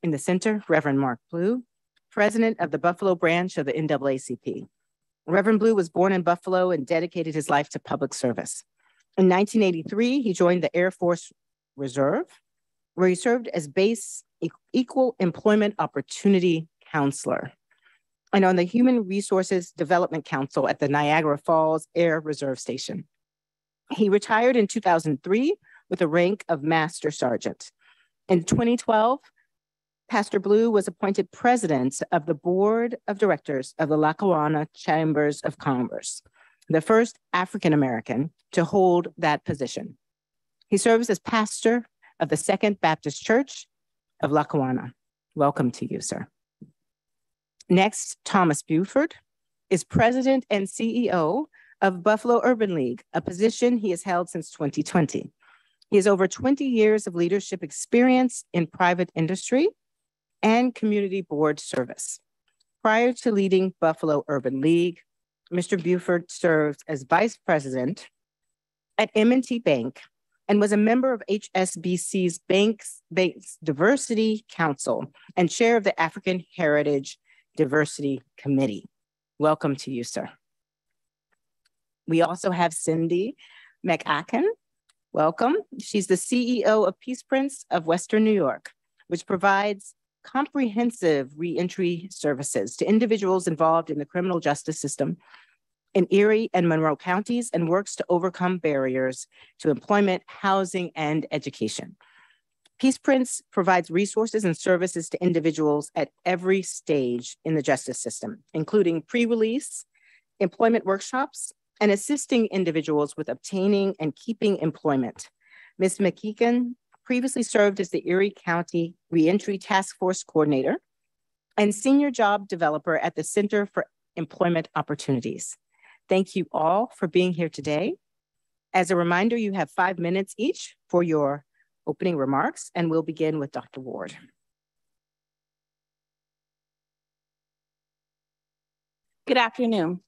in the center, Reverend Mark Blue, president of the Buffalo branch of the NAACP. Reverend Blue was born in Buffalo and dedicated his life to public service. In 1983, he joined the Air Force Reserve, where he served as base equal employment opportunity counselor and on the Human Resources Development Council at the Niagara Falls Air Reserve Station. He retired in 2003 with the rank of Master Sergeant. In 2012, Pastor Blue was appointed president of the board of directors of the Lackawanna Chambers of Commerce, the first African American to hold that position. He serves as pastor of the Second Baptist Church of Lackawanna. Welcome to you, sir. Next, Thomas Beauford is president and CEO of Buffalo Urban League, a position he has held since 2020. He has over 20 years of leadership experience in private industry and community board service. Prior to leading Buffalo Urban League, Mr. Beauford served as vice president at M&T Bank and was a member of HSBC's Banks, Banks Diversity Council and chair of the African Heritage Diversity Committee. Welcome to you, sir. We also have Cindi McEachon. Welcome. She's the CEO of Peaceprints of Western New York, which provides comprehensive reentry services to individuals involved in the criminal justice system in Erie and Monroe counties and works to overcome barriers to employment, housing, and education. Peaceprints provides resources and services to individuals at every stage in the justice system, including pre-release, employment workshops, and assisting individuals with obtaining and keeping employment. Ms. McEachon previously served as the Erie County Reentry Task Force Coordinator and Senior Job Developer at the Center for Employment Opportunities. Thank you all for being here today. As a reminder, you have five minutes each for your opening remarks, and we'll begin with Dr. Ward. Good afternoon.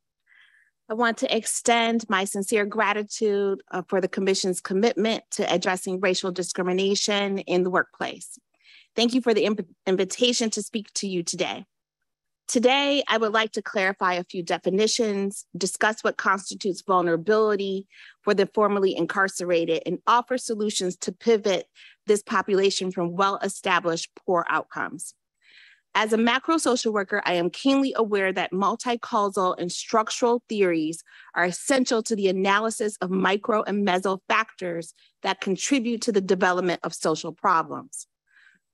I want to extend my sincere gratitude uh, for the Commission's commitment to addressing racial discrimination in the workplace. Thank you for the invitation to speak to you today. Today, I would like to clarify a few definitions, discuss what constitutes vulnerability for the formerly incarcerated, and offer solutions to pivot this population from well established poor outcomes. As a macro social worker, I am keenly aware that multi-causal and structural theories are essential to the analysis of micro and meso factors that contribute to the development of social problems.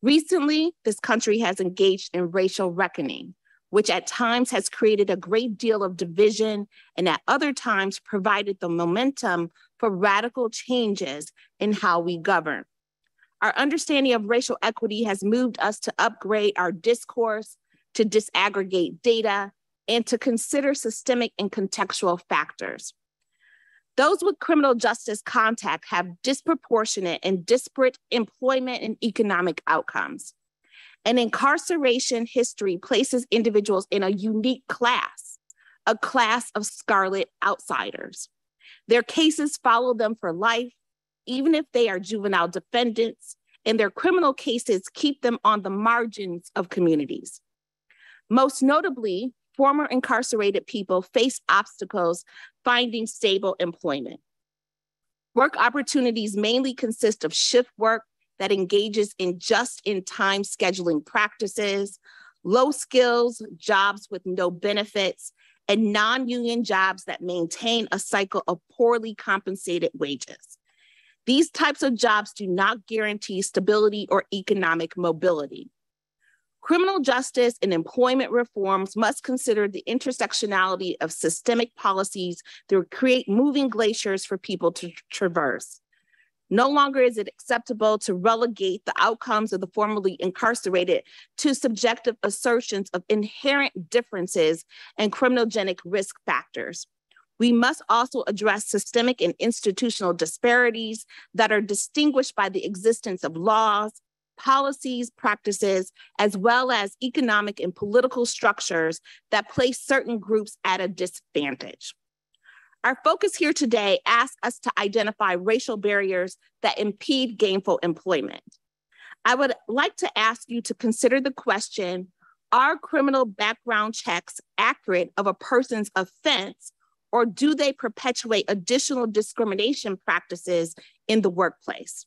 Recently, this country has engaged in racial reckoning, which at times has created a great deal of division and at other times provided the momentum for radical changes in how we govern. Our understanding of racial equity has moved us to upgrade our discourse, to disaggregate data, and to consider systemic and contextual factors. Those with criminal justice contact have disproportionate and disparate employment and economic outcomes. And incarceration history places individuals in a unique class, a class of scarlet outsiders. Their cases follow them for life, even if they are juvenile defendants, and their criminal cases keep them on the margins of communities. Most notably, former incarcerated people face obstacles finding stable employment. Work opportunities mainly consist of shift work that engages in just in time scheduling practices, low skills jobs with no benefits, and non union jobs that maintain a cycle of poorly compensated wages. These types of jobs do not guarantee stability or economic mobility. Criminal justice and employment reforms must consider the intersectionality of systemic policies that create moving glaciers for people to traverse. No longer is it acceptable to relegate the outcomes of the formerly incarcerated to subjective assertions of inherent differences and criminogenic risk factors. We must also address systemic and institutional disparities that are distinguished by the existence of laws, policies, practices, as well as economic and political structures that place certain groups at a disadvantage. Our focus here today asks us to identify racial barriers that impede gainful employment. I would like to ask you to consider the question, are criminal background checks accurate of a person's offense or do they perpetuate additional discrimination practices in the workplace?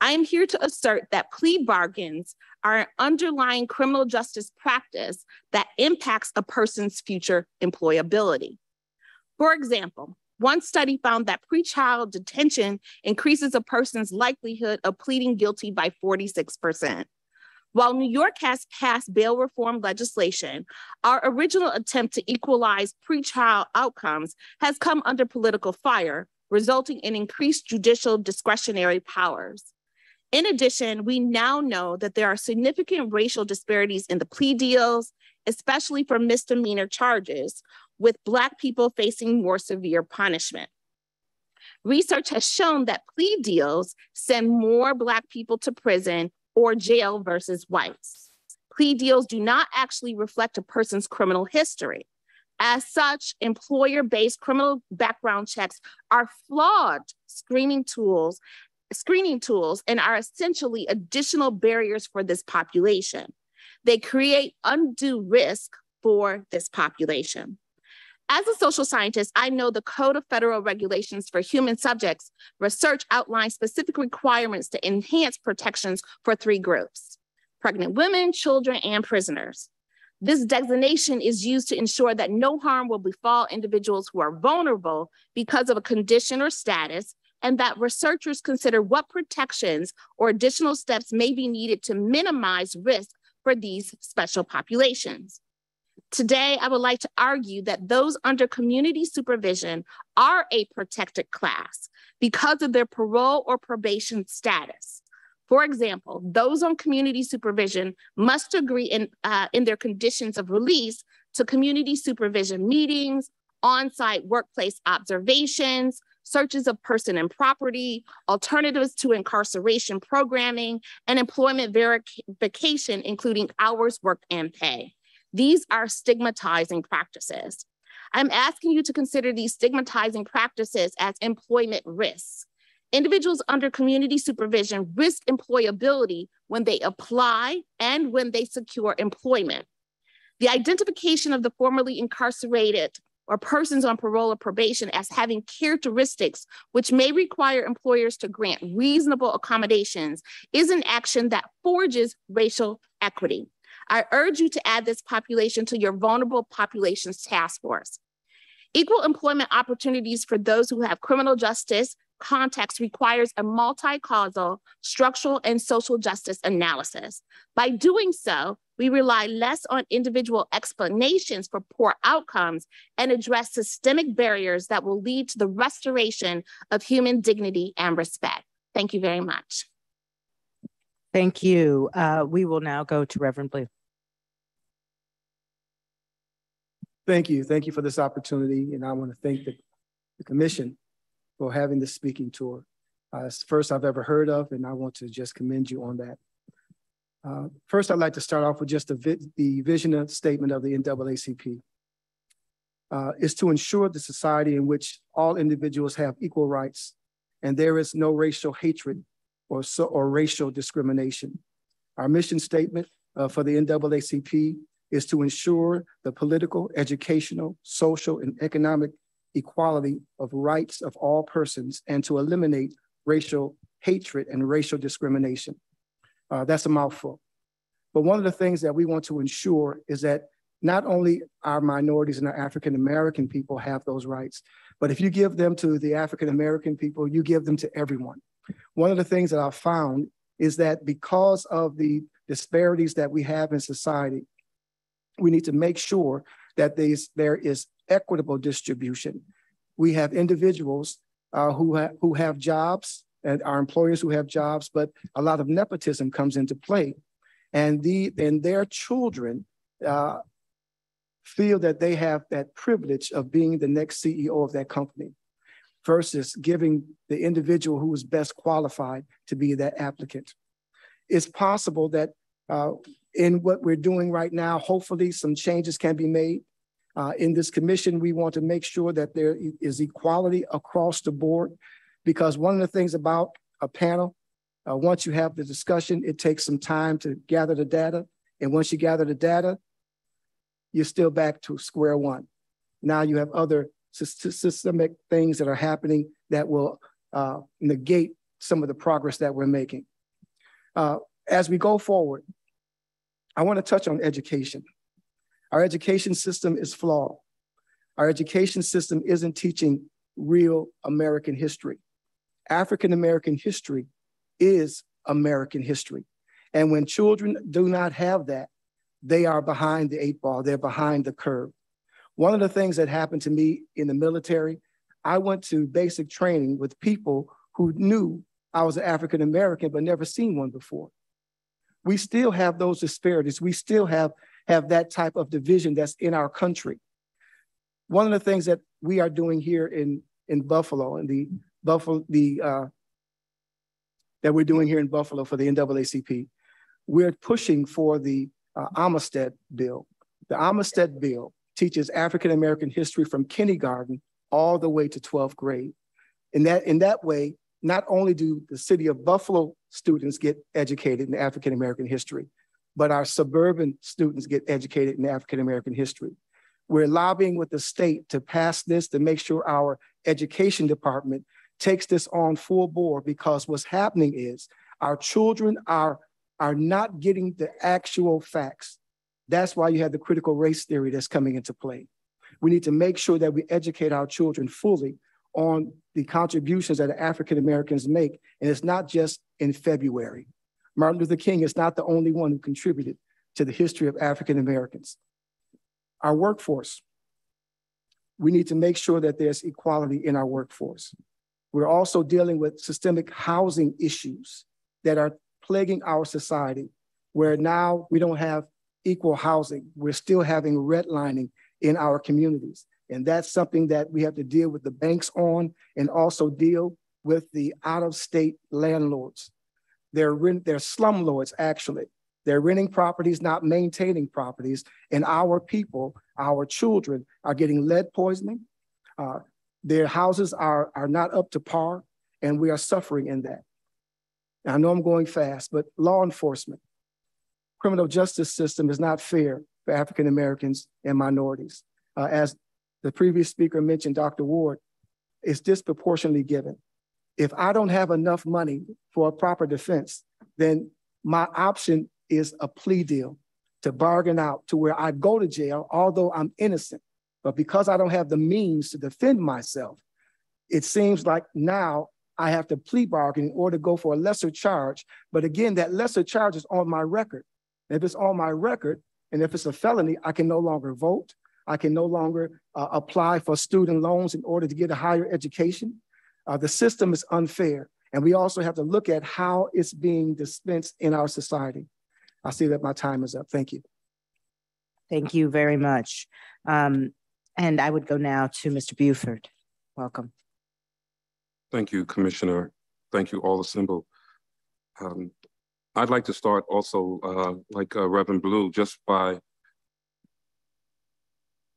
I am here to assert that plea bargains are an underlying criminal justice practice that impacts a person's future employability. For example, one study found that pretrial detention increases a person's likelihood of pleading guilty by 46%. While New York has passed bail reform legislation, our original attempt to equalize pretrial outcomes has come under political fire, resulting in increased judicial discretionary powers. In addition, we now know that there are significant racial disparities in the plea deals, especially for misdemeanor charges, with Black people facing more severe punishment. Research has shown that plea deals send more Black people to prison or jail versus whites. Plea deals do not actually reflect a person's criminal history. As such, employer based criminal background checks are flawed screening tools, screening tools and are essentially additional barriers for this population. They create undue risk for this population. As a social scientist, I know the Code of Federal Regulations for Human Subjects research outlines specific requirements to enhance protections for three groups pregnant women, children, and prisoners. This designation is used to ensure that no harm will befall individuals who are vulnerable because of a condition or status, and that researchers consider what protections or additional steps may be needed to minimize risk for these special populations. Today, I would like to argue that those under community supervision are a protected class because of their parole or probation status. For example, those on community supervision must agree in, uh, in their conditions of release to community supervision meetings, on-site workplace observations, searches of person and property, alternatives to incarceration programming, and employment verification, including hours worked and pay. These are stigmatizing practices. I'm asking you to consider these stigmatizing practices as employment risks. Individuals under community supervision risk employability when they apply and when they secure employment. The identification of the formerly incarcerated or persons on parole or probation as having characteristics which may require employers to grant reasonable accommodations is an action that forges racial equity. I urge you to add this population to your vulnerable populations task force. Equal employment opportunities for those who have criminal justice context requires a multi-causal structural and social justice analysis. By doing so, we rely less on individual explanations for poor outcomes and address systemic barriers that will lead to the restoration of human dignity and respect. Thank you very much. Thank you. Uh, we will now go to Reverend Blue. Thank you. Thank you for this opportunity. And I want to thank the, the commission for having this speaking tour. Uh, it's the first I've ever heard of, and I want to just commend you on that. Uh, first, I'd like to start off with just the, vi the vision statement of the NAACP. Uh, is to ensure the society in which all individuals have equal rights and there is no racial hatred or, so, or racial discrimination. Our mission statement uh, for the NAACP is to ensure the political, educational, social, and economic equality of rights of all persons and to eliminate racial hatred and racial discrimination. Uh, that's a mouthful. But one of the things that we want to ensure is that not only our minorities and our African American people have those rights, but if you give them to the African American people, you give them to everyone. One of the things that I've found is that because of the disparities that we have in society, we need to make sure that there is equitable distribution. We have individuals uh, who, ha who have jobs and our employers who have jobs, but a lot of nepotism comes into play. And, the, and their children uh, feel that they have that privilege of being the next CEO of that company versus giving the individual who is best qualified to be that applicant. It's possible that uh, in what we're doing right now, hopefully some changes can be made. Uh, in this commission, we want to make sure that there is equality across the board because one of the things about a panel, uh, once you have the discussion, it takes some time to gather the data. And once you gather the data, you're still back to square one. Now you have other systemic things that are happening that will uh, negate some of the progress that we're making. Uh, as we go forward, I want to touch on education. Our education system is flawed. Our education system isn't teaching real American history. African American history is American history. And when children do not have that, they are behind the eight ball, they're behind the curve. One of the things that happened to me in the military, I went to basic training with people who knew I was an African American, but never seen one before. We still have those disparities. We still have, have that type of division that's in our country. One of the things that we are doing here in, in Buffalo and the Buffalo, the uh, that we're doing here in Buffalo for the NAACP, we're pushing for the uh, Amistad bill. The Amistad bill teaches African American history from kindergarten all the way to 12th grade. In that, in that way, not only do the city of Buffalo students get educated in African American history, but our suburban students get educated in African American history. We're lobbying with the state to pass this to make sure our education department takes this on full board because what's happening is our children are, are not getting the actual facts. That's why you have the critical race theory that's coming into play. We need to make sure that we educate our children fully on the contributions that African Americans make. And it's not just in February. Martin Luther King is not the only one who contributed to the history of African Americans. Our workforce, we need to make sure that there's equality in our workforce. We're also dealing with systemic housing issues that are plaguing our society, where now we don't have equal housing. We're still having redlining in our communities. And that's something that we have to deal with the banks on and also deal with the out-of-state landlords. They're, rent, they're slumlords, actually. They're renting properties, not maintaining properties. And our people, our children, are getting lead poisoning. Uh, their houses are, are not up to par, and we are suffering in that. Now, I know I'm going fast, but law enforcement, criminal justice system is not fair for African Americans and minorities. Uh, as the previous speaker mentioned, Dr. Ward, is disproportionately given. If I don't have enough money for a proper defense, then my option is a plea deal to bargain out to where I go to jail, although I'm innocent. But because I don't have the means to defend myself, it seems like now I have to plea bargain in order to go for a lesser charge. But again, that lesser charge is on my record. If it's on my record, and if it's a felony, I can no longer vote. I can no longer uh, apply for student loans in order to get a higher education. Uh, the system is unfair. And we also have to look at how it's being dispensed in our society. I see that my time is up. Thank you. Thank you very much. Um, and I would go now to Mr. Beauford. Welcome. Thank you, Commissioner. Thank you, all assembled. Um, I'd like to start also, uh, like uh, Reverend Blue, just by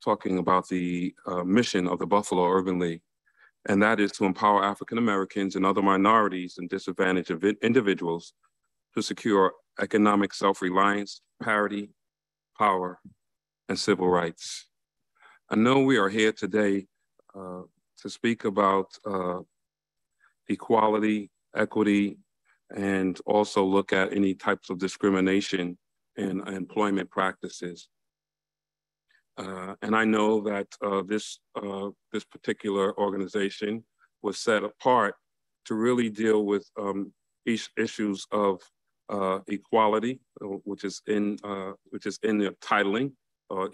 talking about the uh, mission of the Buffalo Urban League, and that is to empower African Americans and other minorities and disadvantaged individuals to secure economic self-reliance, parity, power, and civil rights. I know we are here today uh, to speak about uh, equality, equity, and also look at any types of discrimination in employment practices. Uh, and I know that uh, this, uh, this particular organization was set apart to really deal with um, issues of uh, equality, uh, which is in uh, which is in the titling,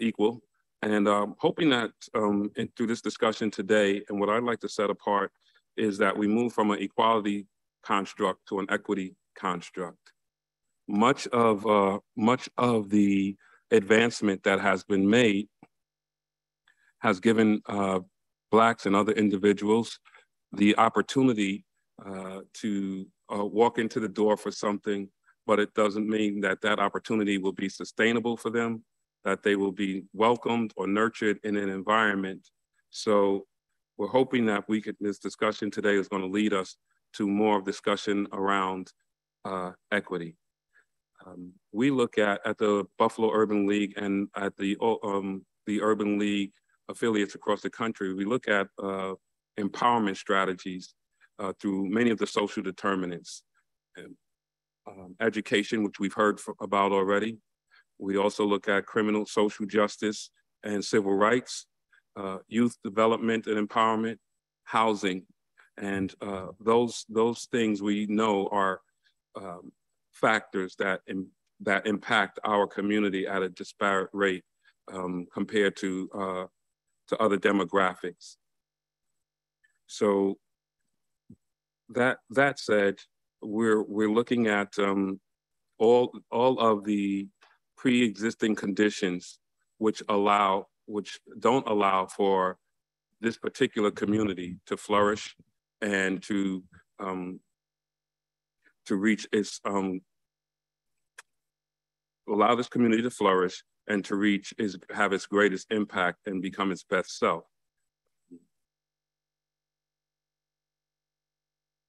equal, and um, hoping that um, in, through this discussion today, and what I'd like to set apart is that we move from an equality construct to an equity construct. Much of, uh, much of the advancement that has been made has given uh, Blacks and other individuals the opportunity uh, to uh, walk into the door for something, but it doesn't mean that that opportunity will be sustainable for them, that they will be welcomed or nurtured in an environment. So we're hoping that we could, this discussion today is going to lead us to more of discussion around uh, equity. Um, we look at, at the Buffalo Urban League and at the, um, the Urban League affiliates across the country, we look at uh, empowerment strategies uh, through many of the social determinants. And, um, education, which we've heard about already. We also look at criminal social justice and civil rights, uh, youth development and empowerment, housing, and uh, those those things we know are um, factors that Im that impact our community at a disparate rate um, compared to uh, to other demographics. So that that said, we're we're looking at um, all all of the pre-existing conditions which allow which don't allow for this particular community to flourish and to um, to reach its um, allow this community to flourish and to reach is have its greatest impact and become its best self.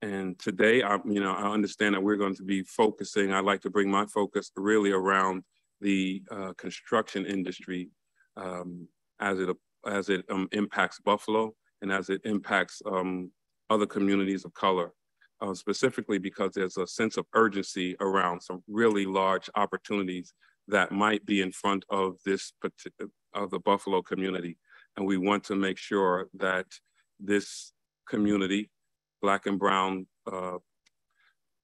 And today, I, you know, I understand that we're going to be focusing. I'd like to bring my focus really around the uh, construction industry um, as it as it um, impacts Buffalo and as it impacts um, other communities of color, uh, specifically because there's a sense of urgency around some really large opportunities that might be in front of this of the Buffalo community. And we want to make sure that this community, Black and Brown uh,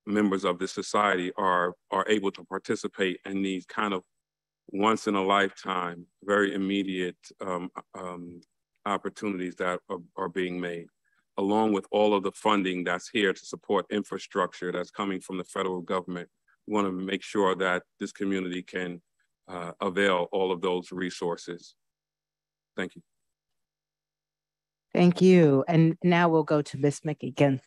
members of this society are, are able to participate in these kind of once in a lifetime, very immediate um, um, opportunities that are, are being made along with all of the funding that's here to support infrastructure that's coming from the federal government. We want to make sure that this community can uh, avail all of those resources. Thank you. Thank you. And now we'll go to Ms. McEachon.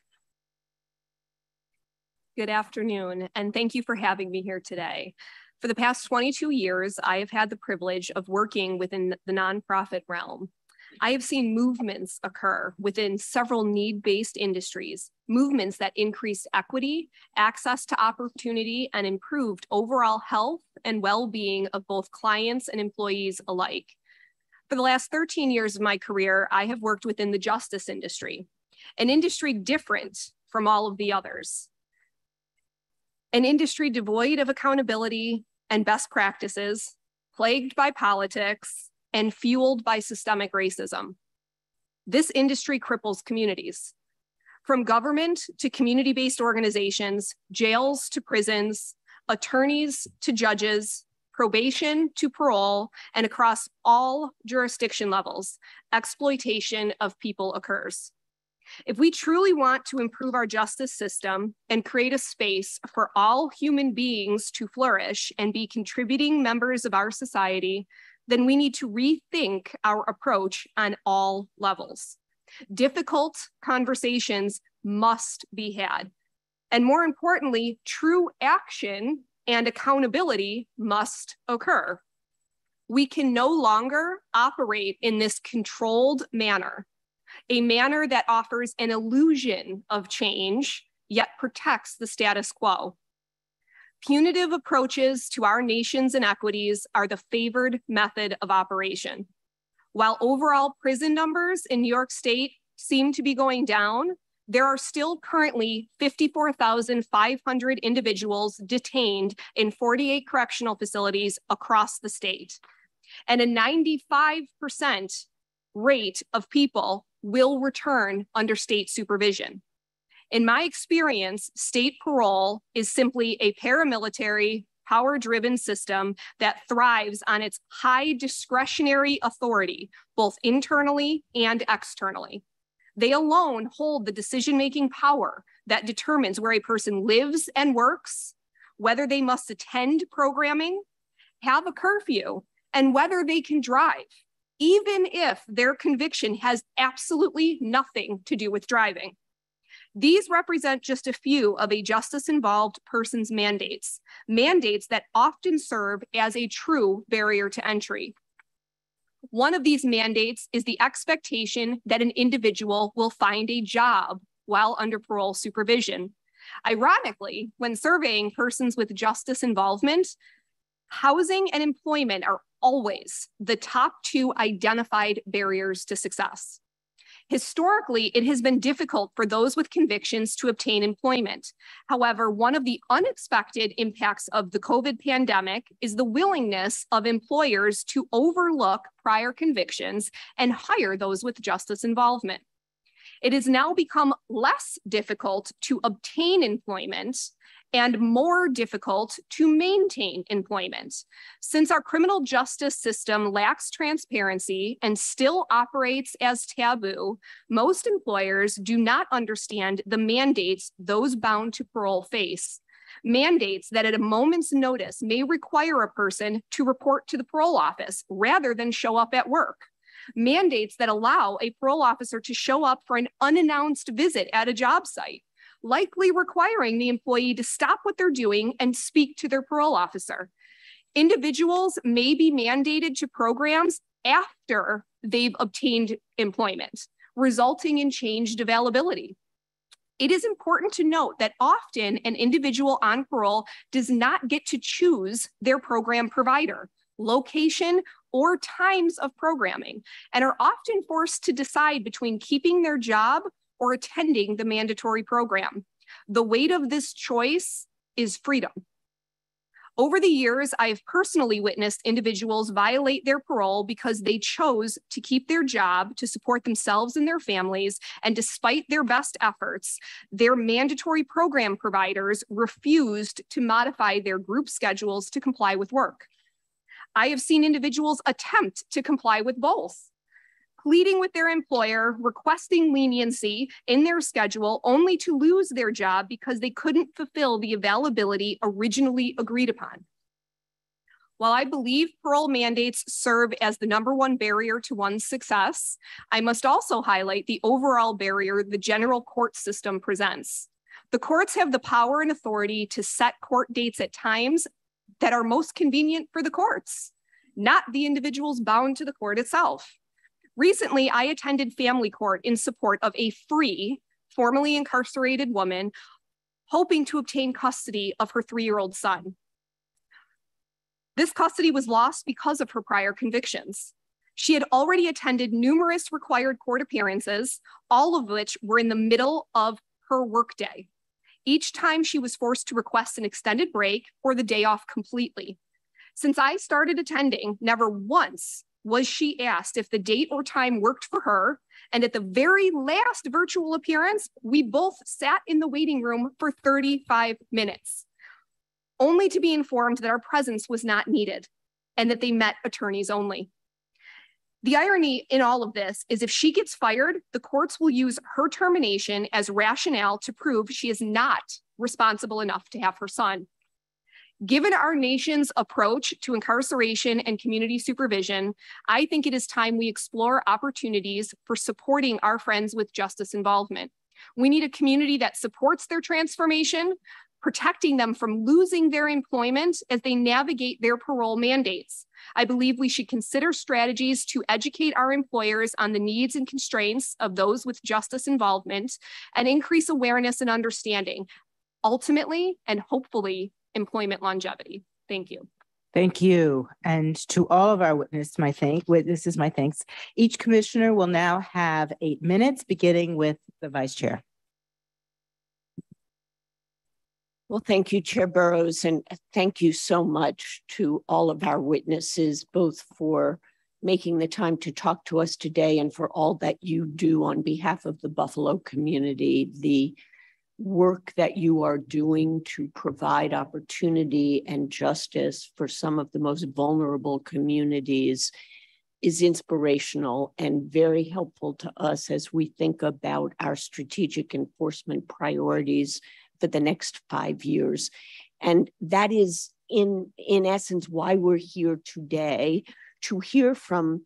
Good afternoon, and thank you for having me here today. For the past 22 years, I have had the privilege of working within the nonprofit realm. I have seen movements occur within several need based industries, movements that increased equity, access to opportunity, and improved overall health and well being of both clients and employees alike. For the last 13 years of my career, I have worked within the justice industry, an industry different from all of the others. An industry devoid of accountability and best practices, plagued by politics, and fueled by systemic racism. This industry cripples communities. From government to community based organizations, jails to prisons, attorneys to judges, probation to parole, and across all jurisdiction levels, exploitation of people occurs. If we truly want to improve our justice system and create a space for all human beings to flourish and be contributing members of our society, then we need to rethink our approach on all levels. Difficult conversations must be had. And more importantly, true action and accountability must occur. We can no longer operate in this controlled manner, a manner that offers an illusion of change, yet protects the status quo. Punitive approaches to our nation's inequities are the favored method of operation. While overall prison numbers in New York State seem to be going down, there are still currently 54,500 individuals detained in 48 correctional facilities across the state. And a 95% rate of people will return under state supervision. In my experience, state parole is simply a paramilitary, power driven system that thrives on its high discretionary authority, both internally and externally. They alone hold the decision making power that determines where a person lives and works, whether they must attend programming, have a curfew, and whether they can drive, even if their conviction has absolutely nothing to do with driving. These represent just a few of a justice involved person's mandates, mandates that often serve as a true barrier to entry. One of these mandates is the expectation that an individual will find a job while under parole supervision. Ironically, when surveying persons with justice involvement, housing and employment are always the top two identified barriers to success. Historically, it has been difficult for those with convictions to obtain employment. However, one of the unexpected impacts of the COVID pandemic is the willingness of employers to overlook prior convictions and hire those with justice involvement. It has now become less difficult to obtain employment and more difficult to maintain employment. Since our criminal justice system lacks transparency and still operates as taboo, most employers do not understand the mandates those bound to parole face. Mandates that at a moment's notice may require a person to report to the parole office rather than show up at work mandates that allow a parole officer to show up for an unannounced visit at a job site likely requiring the employee to stop what they're doing and speak to their parole officer. Individuals may be mandated to programs after they've obtained employment, resulting in changed availability. It is important to note that often an individual on parole does not get to choose their program provider, location, or times of programming, and are often forced to decide between keeping their job or attending the mandatory program. The weight of this choice is freedom. Over the years, I have personally witnessed individuals violate their parole because they chose to keep their job to support themselves and their families. And despite their best efforts, their mandatory program providers refused to modify their group schedules to comply with work. I have seen individuals attempt to comply with both pleading with their employer, requesting leniency in their schedule, only to lose their job because they couldn't fulfill the availability originally agreed upon. While I believe parole mandates serve as the number one barrier to one's success, I must also highlight the overall barrier the general court system presents. The courts have the power and authority to set court dates at times that are most convenient for the courts, not the individuals bound to the court itself. Recently, I attended family court in support of a free, formerly incarcerated woman hoping to obtain custody of her three year old son. This custody was lost because of her prior convictions. She had already attended numerous required court appearances, all of which were in the middle of her workday. Each time she was forced to request an extended break or the day off completely. Since I started attending, never once was she asked if the date or time worked for her. And at the very last virtual appearance, we both sat in the waiting room for 35 minutes, only to be informed that our presence was not needed and that they met attorneys only. The irony in all of this is if she gets fired, the courts will use her termination as rationale to prove she is not responsible enough to have her son. Given our nation's approach to incarceration and community supervision, I think it is time we explore opportunities for supporting our friends with justice involvement. We need a community that supports their transformation, protecting them from losing their employment as they navigate their parole mandates. I believe we should consider strategies to educate our employers on the needs and constraints of those with justice involvement and increase awareness and understanding, ultimately and hopefully employment longevity. Thank you. Thank you. And to all of our witness, my thank witnesses, my thanks. Each commissioner will now have eight minutes, beginning with the vice chair. Well, thank you, Chair Burrows, and thank you so much to all of our witnesses, both for making the time to talk to us today and for all that you do on behalf of the Buffalo community. The work that you are doing to provide opportunity and justice for some of the most vulnerable communities is inspirational and very helpful to us as we think about our strategic enforcement priorities for the next five years. And that is, in, in essence, why we're here today to hear from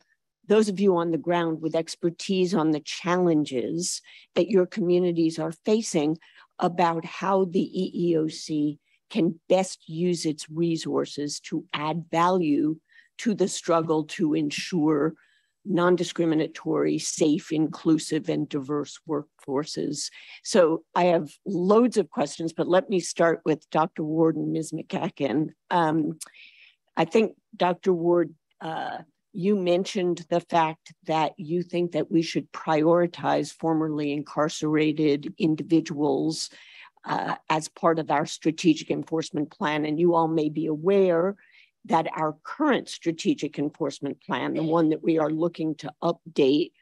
those of you on the ground with expertise on the challenges that your communities are facing about how the EEOC can best use its resources to add value to the struggle to ensure non-discriminatory, safe, inclusive, and diverse workforces. So I have loads of questions, but let me start with Dr. Ward and Ms. McEachon. Um, I think, Dr. Ward, uh, you mentioned the fact that you think that we should prioritize formerly incarcerated individuals uh, as part of our strategic enforcement plan. And you all may be aware that our current strategic enforcement plan, the one that we are looking to update,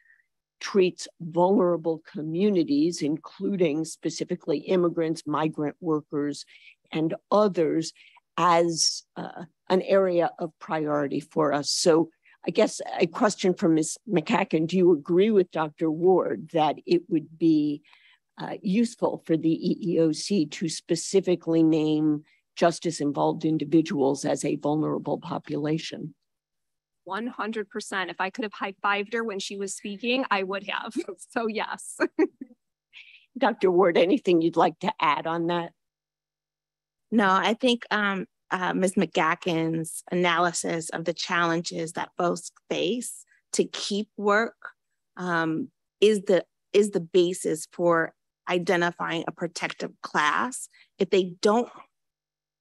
treats vulnerable communities, including specifically immigrants, migrant workers, and others, as uh, an area of priority for us. So, I guess a question from Ms. McEachon Do you agree with Dr. Ward that it would be uh, useful for the EEOC to specifically name justice involved individuals as a vulnerable population. 100%. If I could have high fived her when she was speaking, I would have. So, yes. Dr. Ward, anything you'd like to add on that? No, I think um, uh, Ms. McEachon's analysis of the challenges that folks face to keep work um, is the is the basis for identifying a protective class. If they don't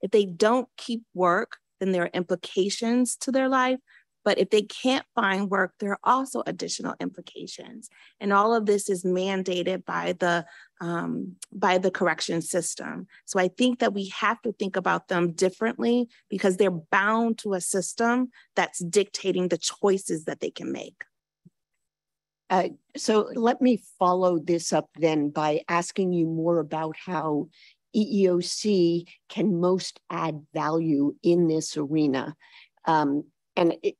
if they don't keep work, then there are implications to their life. But if they can't find work, there are also additional implications. And all of this is mandated by the um, by the correction system. So I think that we have to think about them differently because they're bound to a system that's dictating the choices that they can make. Uh, so let me follow this up then by asking you more about how EEOC can most add value in this arena. Um, and it,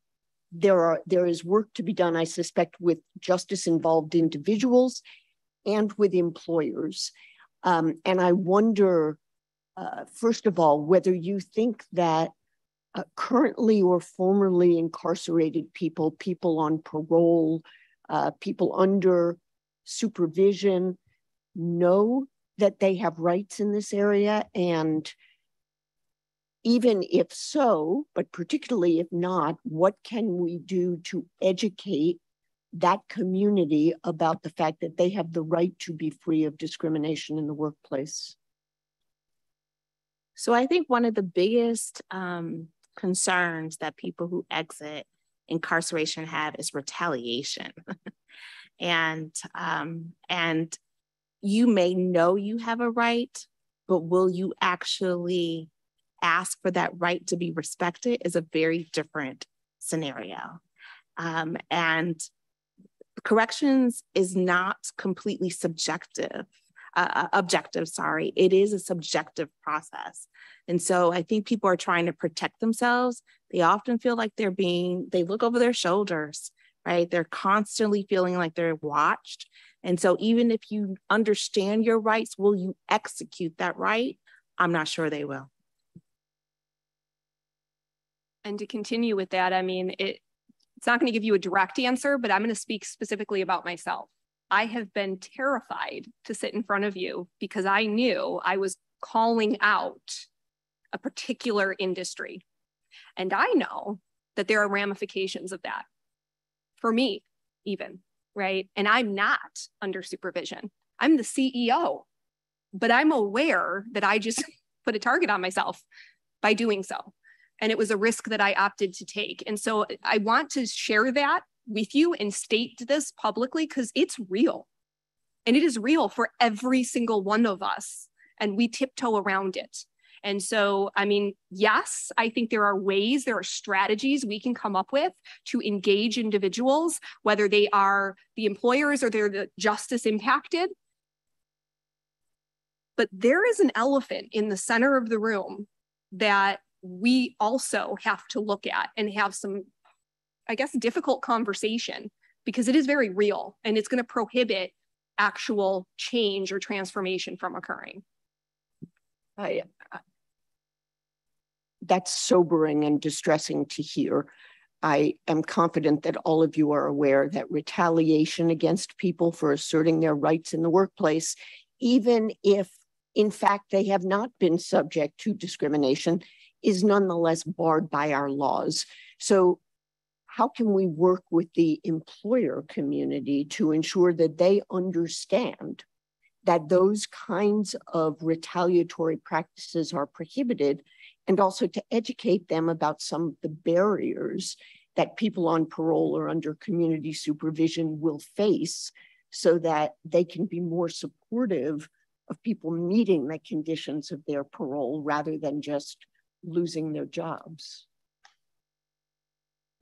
there are there is work to be done, I suspect, with justice involved individuals and with employers. Um, and I wonder, uh, first of all, whether you think that uh, currently or formerly incarcerated people, people on parole, uh, people under supervision, know that they have rights in this area? And even if so, but particularly if not, what can we do to educate that community about the fact that they have the right to be free of discrimination in the workplace? So I think one of the biggest um, concerns that people who exit incarceration have is retaliation. and um, and you may know you have a right, but will you actually ask for that right to be respected is a very different scenario. Um, and corrections is not completely subjective, uh, uh, objective, sorry. It is a subjective process. And so I think people are trying to protect themselves. They often feel like they're being, they look over their shoulders, right? They're constantly feeling like they're watched. And so even if you understand your rights, will you execute that right? I'm not sure they will. And to continue with that, I mean, it, it's not going to give you a direct answer, but I'm going to speak specifically about myself. I have been terrified to sit in front of you because I knew I was calling out a particular industry. And I know that there are ramifications of that for me, even, right? And I'm not under supervision. I'm the CEO, but I'm aware that I just put a target on myself by doing so and it was a risk that I opted to take. And so I want to share that with you and state this publicly because it's real. And it is real for every single one of us. And we tiptoe around it. And so, I mean, yes, I think there are ways, there are strategies we can come up with to engage individuals, whether they are the employers or they're the justice impacted. But there is an elephant in the center of the room that we also have to look at and have some, I guess, difficult conversation because it is very real and it's going to prohibit actual change or transformation from occurring. I, that's sobering and distressing to hear. I am confident that all of you are aware that retaliation against people for asserting their rights in the workplace, even if in fact they have not been subject to discrimination, is nonetheless barred by our laws. So how can we work with the employer community to ensure that they understand that those kinds of retaliatory practices are prohibited and also to educate them about some of the barriers that people on parole or under community supervision will face so that they can be more supportive of people meeting the conditions of their parole rather than just losing their jobs?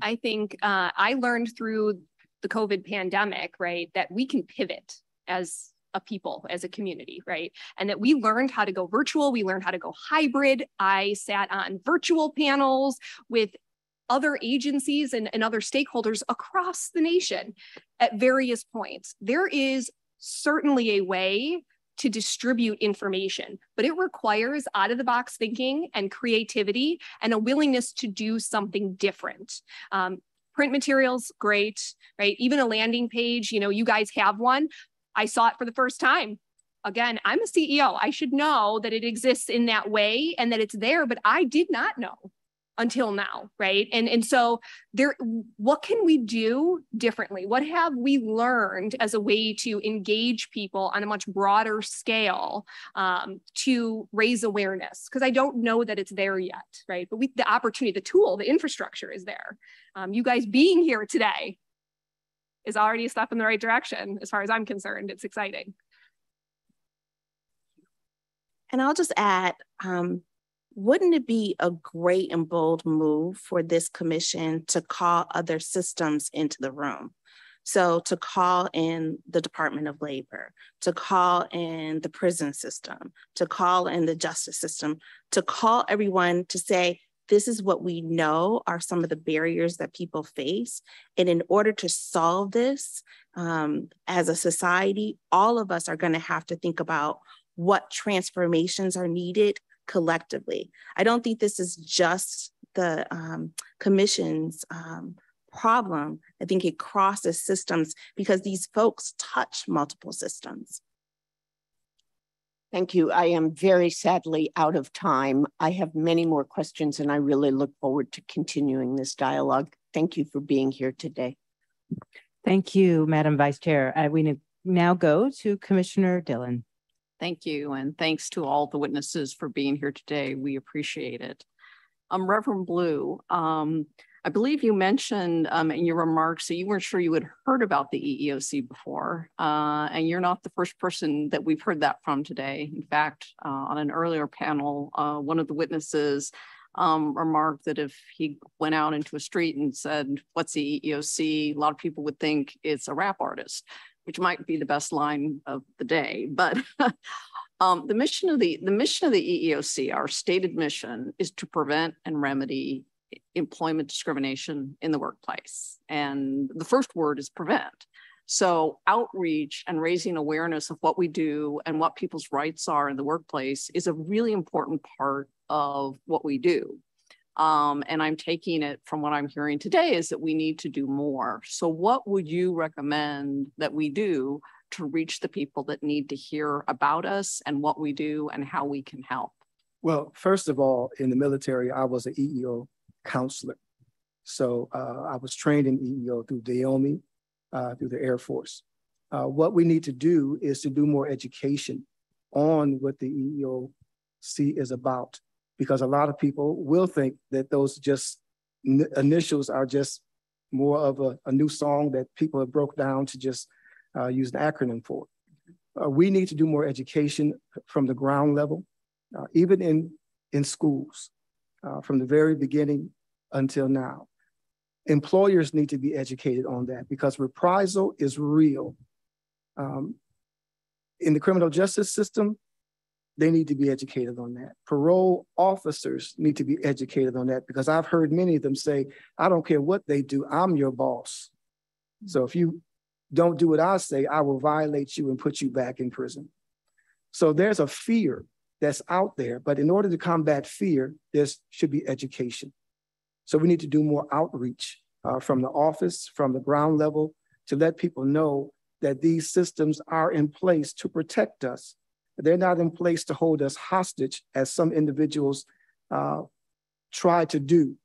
I think uh, I learned through the COVID pandemic, right, that we can pivot as a people, as a community, right? And that we learned how to go virtual, we learned how to go hybrid. I sat on virtual panels with other agencies and, and other stakeholders across the nation at various points. There is certainly a way to distribute information, but it requires out of the box thinking and creativity and a willingness to do something different. Um, print materials, great, right? Even a landing page, you know, you guys have one. I saw it for the first time. Again, I'm a CEO. I should know that it exists in that way and that it's there, but I did not know until now right? And and so there what can we do differently? What have we learned as a way to engage people on a much broader scale um, to raise awareness? Because i don't know that it's there yet right? But we the opportunity the tool the infrastructure is there. Um, you guys being here today is already a step in the right direction as far as i'm concerned. It's exciting. And i'll just add um, wouldn't it be a great and bold move for this commission to call other systems into the room? So to call in the Department of Labor, to call in the prison system, to call in the justice system, to call everyone to say, this is what we know are some of the barriers that people face. And in order to solve this um, as a society, all of us are going to have to think about what transformations are needed collectively. I don't think this is just the um, commission's um, problem. I think it crosses systems because these folks touch multiple systems. Thank you. I am very sadly out of time. I have many more questions and I really look forward to continuing this dialogue. Thank you for being here today. Thank you, Madam Vice Chair. Uh, we now go to Commissioner Dillon. Thank you. And thanks to all the witnesses for being here today. We appreciate it. Um, Reverend Blue, um, I believe you mentioned um, in your remarks that you weren't sure you had heard about the EEOC before, uh, and you're not the first person that we've heard that from today. In fact, uh, on an earlier panel, uh, one of the witnesses um, remarked that if he went out into a street and said, what's the EEOC? A lot of people would think it's a rap artist, which might be the best line of the day. But um, the mission of the, the mission of the EEOC, our stated mission is to prevent and remedy employment discrimination in the workplace. And the first word is prevent. So, outreach and raising awareness of what we do and what people's rights are in the workplace is a really important part of what we do. Um, and I'm taking it from what I'm hearing today is that we need to do more. So, what would you recommend that we do to reach the people that need to hear about us and what we do and how we can help? Well, first of all, in the military, I was an EEO counselor. So uh, I was trained in EEO through DEOMI, uh, through the Air Force. Uh, what we need to do is to do more education on what the EEOC is about, because a lot of people will think that those just initials are just more of a, a, new song that people have broke down to just uh, use an acronym for. Uh, we need to do more education from the ground level, uh, even in, in schools uh, from the very beginning until now. Employers need to be educated on that because reprisal is real. Um, in the criminal justice system, they need to be educated on that. Parole officers need to be educated on that because I've heard many of them say, I don't care what they do, I'm your boss. So if you don't do what I say, I will violate you and put you back in prison. So there's a fear that's out there. But in order to combat fear, there should be education. So we need to do more outreach uh, from the office, from the ground level, to let people know that these systems are in place to protect us. They're not in place to hold us hostage, as some individuals uh, try to do.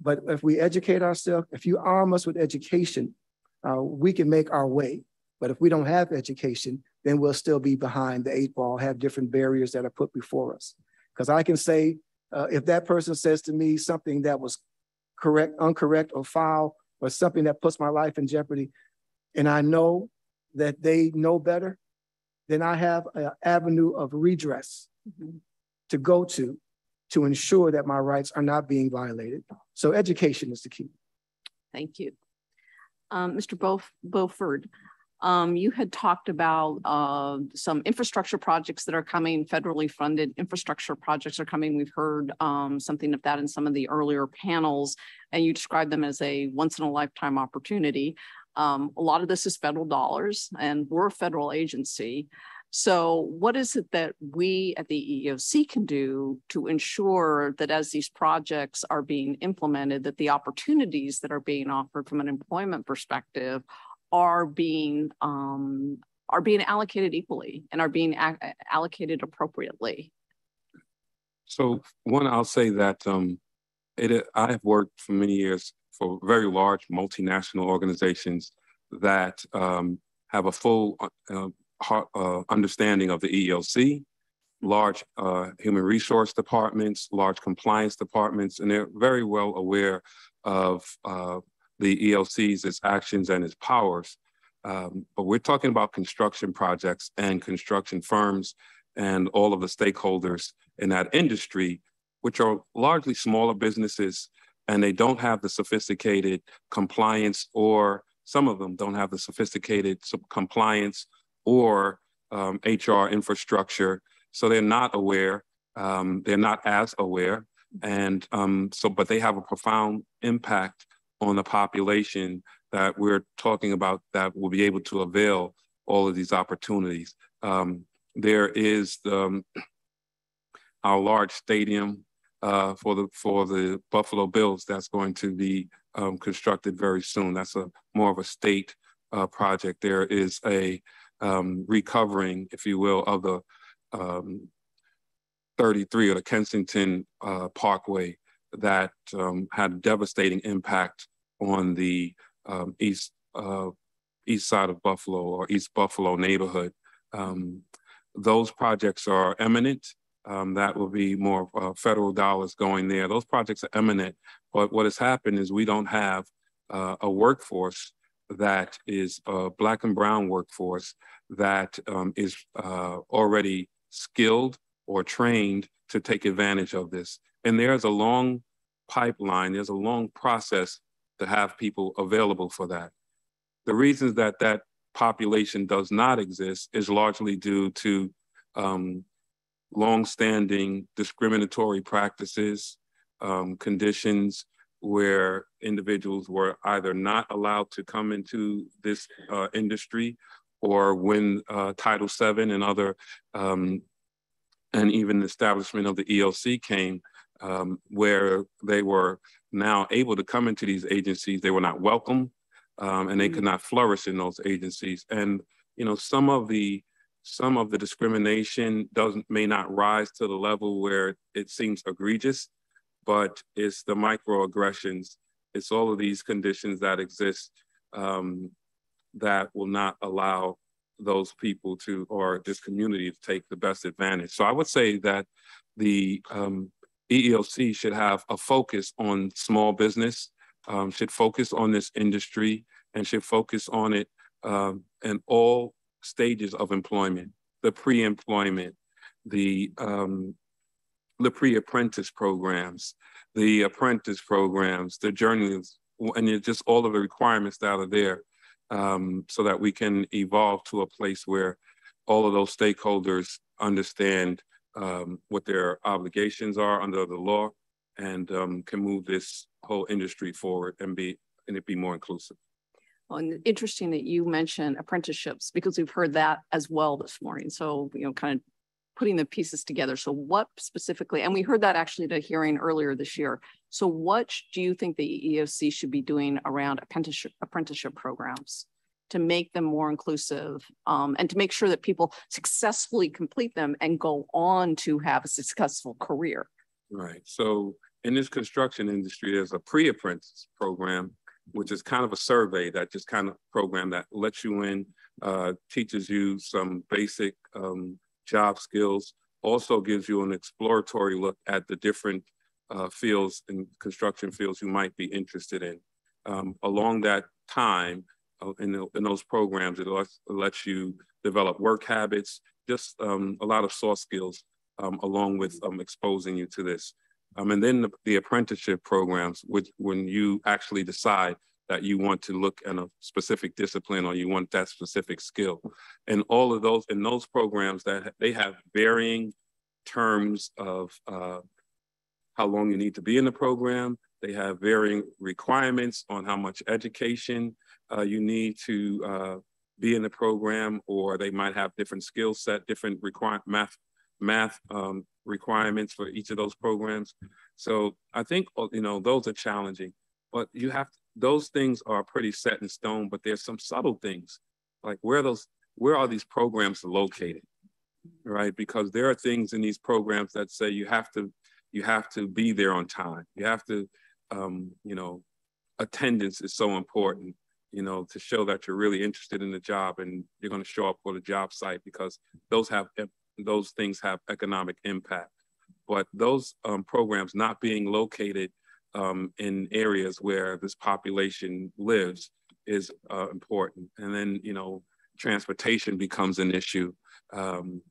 But if we educate ourselves, if you arm us with education, uh, we can make our way. But if we don't have education, then we'll still be behind the eight ball, have different barriers that are put before us. Because I can say, uh, if that person says to me something that was correct, incorrect, or foul, or something that puts my life in jeopardy, and I know that they know better, then I have an avenue of redress mm-hmm. to go to to ensure that my rights are not being violated. So education is the key. Thank you. Um, Mr. Bof Beauford, um, you had talked about uh, some infrastructure projects that are coming, federally funded infrastructure projects are coming. We've heard um, something of that in some of the earlier panels, and you described them as a once in a lifetime opportunity. Um, a lot of this is federal dollars, and we're a federal agency. So, what is it that we at the EEOC can do to ensure that as these projects are being implemented, that the opportunities that are being offered from an employment perspective are being um, are being allocated equally and are being allocated appropriately. So one, I'll say that um, it, I have worked for many years for very large multinational organizations that um, have a full uh, uh, understanding of the EEOC, large uh, human resource departments, large compliance departments, and they're very well aware of uh, the EOC's its actions and its powers. Um, but we're talking about construction projects and construction firms and all of the stakeholders in that industry, which are largely smaller businesses and they don't have the sophisticated compliance or some of them don't have the sophisticated compliance or um, HR infrastructure. So they're not aware, um, they're not as aware. And um, so, but they have a profound impact on the population that we're talking about that will be able to avail all of these opportunities. Um, there is the, um, our large stadium uh, for the for the Buffalo Bills that's going to be um, constructed very soon. That's a more of a state uh, project. There is a um, recovering, if you will, of the um, 33 or the Kensington uh, Parkway that um, had a devastating impact on the um, east uh, east side of Buffalo or East Buffalo neighborhood. Um, those projects are eminent. Um, that will be more uh, federal dollars going there. Those projects are eminent, but what has happened is we don't have uh, a workforce that is a black and brown workforce that um, is uh, already skilled or trained to take advantage of this. And there's a long pipeline, there's a long process to have people available for that. The reasons that that population does not exist is largely due to um, longstanding discriminatory practices, um, conditions where individuals were either not allowed to come into this uh, industry or when uh, Title VII and other, um, and even the establishment of the ELC came, um, where they were now able to come into these agencies, they were not welcome um, and they could mm. not flourish in those agencies. And, you know, some of the some of the discrimination doesn't may not rise to the level where it seems egregious, but it's the microaggressions, it's all of these conditions that exist um, that will not allow those people to or this community to take the best advantage. So I would say that the um, EEOC should have a focus on small business, um, should focus on this industry, and should focus on it um, in all stages of employment, the pre-employment, the um, the pre-apprentice programs, the apprentice programs, the journeys, and just all of the requirements that are there um, so that we can evolve to a place where all of those stakeholders understand um, what their obligations are under the law and um, can move this whole industry forward and be and it be more inclusive. And interesting that you mentioned apprenticeships because we've heard that as well this morning. So, you know, kind of putting the pieces together. So what specifically, and we heard that actually at a hearing earlier this year. So what do you think the EEOC should be doing around apprenticeship, apprenticeship programs to make them more inclusive um, and to make sure that people successfully complete them and go on to have a successful career? Right. So in this construction industry, there's a pre-apprentice program which is kind of a survey that just kind of program that lets you in, uh, teaches you some basic um, job skills, also gives you an exploratory look at the different uh, fields and construction fields you might be interested in. Um, along that time, uh, in, the, in, those programs, it lets, lets, you develop work habits, just um, a lot of soft skills um, along with um, exposing you to this. Um, and then the, the, apprenticeship programs, which when you actually decide that you want to look in a specific discipline or you want that specific skill. And all of those, in those programs that they have varying terms of uh, how long you need to be in the program. They have varying requirements on how much education uh, you need to uh, be in the program, or they might have different skill set, different require math math um, requirements for each of those programs. So I think, uh, you know, those are challenging, but you have, to, those things are pretty set in stone, but there's some subtle things like where those, where are these programs located, right? Because there are things in these programs that say you have to, you have to be there on time. You have to, um, you know, attendance is so important you know, to show that you're really interested in the job and you're going to show up for the job site because those have those things have economic impact. But those um, programs not being located um, in areas where this population lives is uh, important. And then, you know, transportation becomes an issue. Um,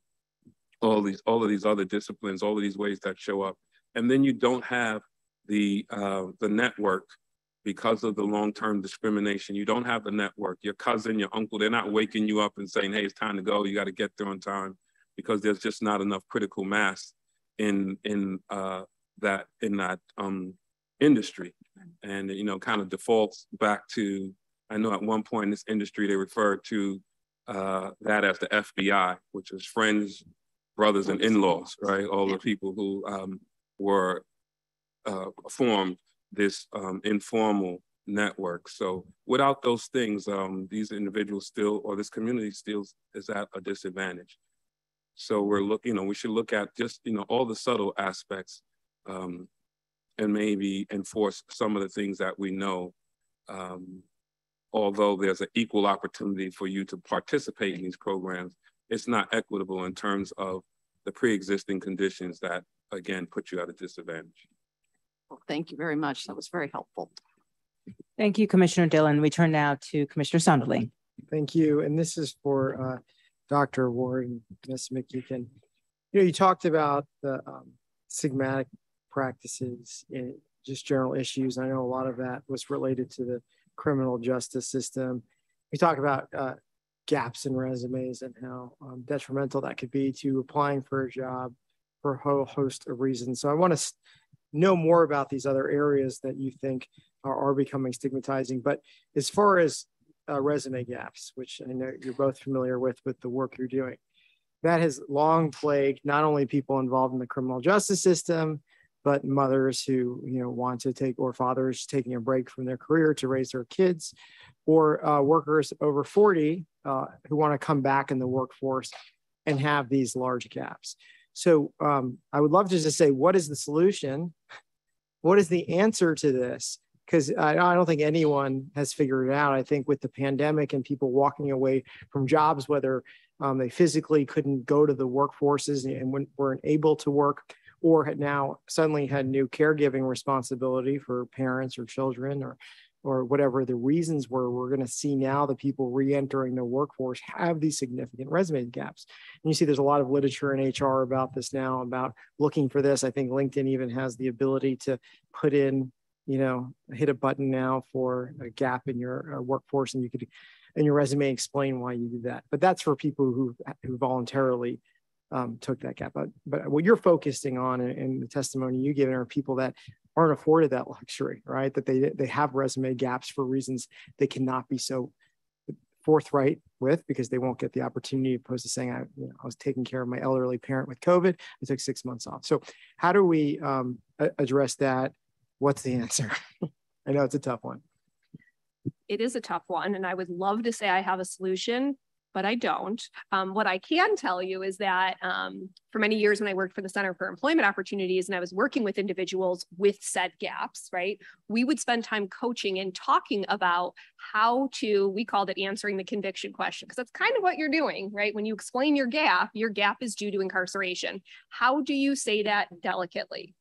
all these, all of these other disciplines, all of these ways that show up. And then you don't have the, uh, the network because of the long-term discrimination. You don't have the network. Your cousin, your uncle, they're not waking you up and saying, hey, it's time to go. You got to get there on time because there's just not enough critical mass in in uh, that in that um, industry, and you know, kind of defaults back to. I know at one point in this industry they referred to uh, that as the FBI, which is friends, brothers, and in-laws, right? All the people who um, were uh, formed this um, informal network. So without those things, um, these individuals still, or this community still is at a disadvantage. So we're looking, you know, we should look at just, you know, all the subtle aspects um, and maybe enforce some of the things that we know. Um, although there's an equal opportunity for you to participate in these programs, it's not equitable in terms of the pre-existing conditions that, again, put you at a disadvantage. Well, thank you very much. That was very helpful. Thank you, Commissioner Dillon. We turn now to Commissioner Sonderling. Thank you. And this is for uh, Dr. Ward and Ms. McEachon. You know, you talked about the um, stigmatic practices and just general issues. I know a lot of that was related to the criminal justice system. We talk about uh, gaps in resumes and how um, detrimental that could be to applying for a job for a whole host of reasons. So I want to know more about these other areas that you think are, are becoming stigmatizing. But as far as uh, resume gaps, which I know you're both familiar with with the work you're doing, that has long plagued not only people involved in the criminal justice system, but mothers who you know want to take or fathers taking a break from their career to raise their kids, or uh, workers over 40 uh, who want to come back in the workforce and have these large gaps. So um, I would love to just say, what is the solution? What is the answer to this? Because I, I, don't think anyone has figured it out. I think with the pandemic and people walking away from jobs, whether um, they physically couldn't go to the workforces and weren't able to work, or had now suddenly had new caregiving responsibility for parents or children or or whatever the reasons were, we're going to see now the people re-entering the workforce have these significant resume gaps. And you see there's a lot of literature in HR about this now, about looking for this. I think LinkedIn even has the ability to put in, you know, hit a button now for a gap in your uh, workforce and you could, in your resume, explain why you do that. But that's for people who, who voluntarily um, took that gap. But, but what you're focusing on in, the testimony you give are people that aren't afforded that luxury, right? That they they have resume gaps for reasons they cannot be so forthright with because they won't get the opportunity opposed to saying I, you know, I was taking care of my elderly parent with COVID. I took six months off. So how do we um, address that? What's the answer? I know it's a tough one. It is a tough one, and I would love to say I have a solution, but I don't. Um, what I can tell you is that um, for many years when I worked for the Center for Employment Opportunities and I was working with individuals with said gaps, right, we would spend time coaching and talking about how to, we called it answering the conviction question, because that's kind of what you're doing, right? When you explain your gap, your gap is due to incarceration. How do you say that delicately?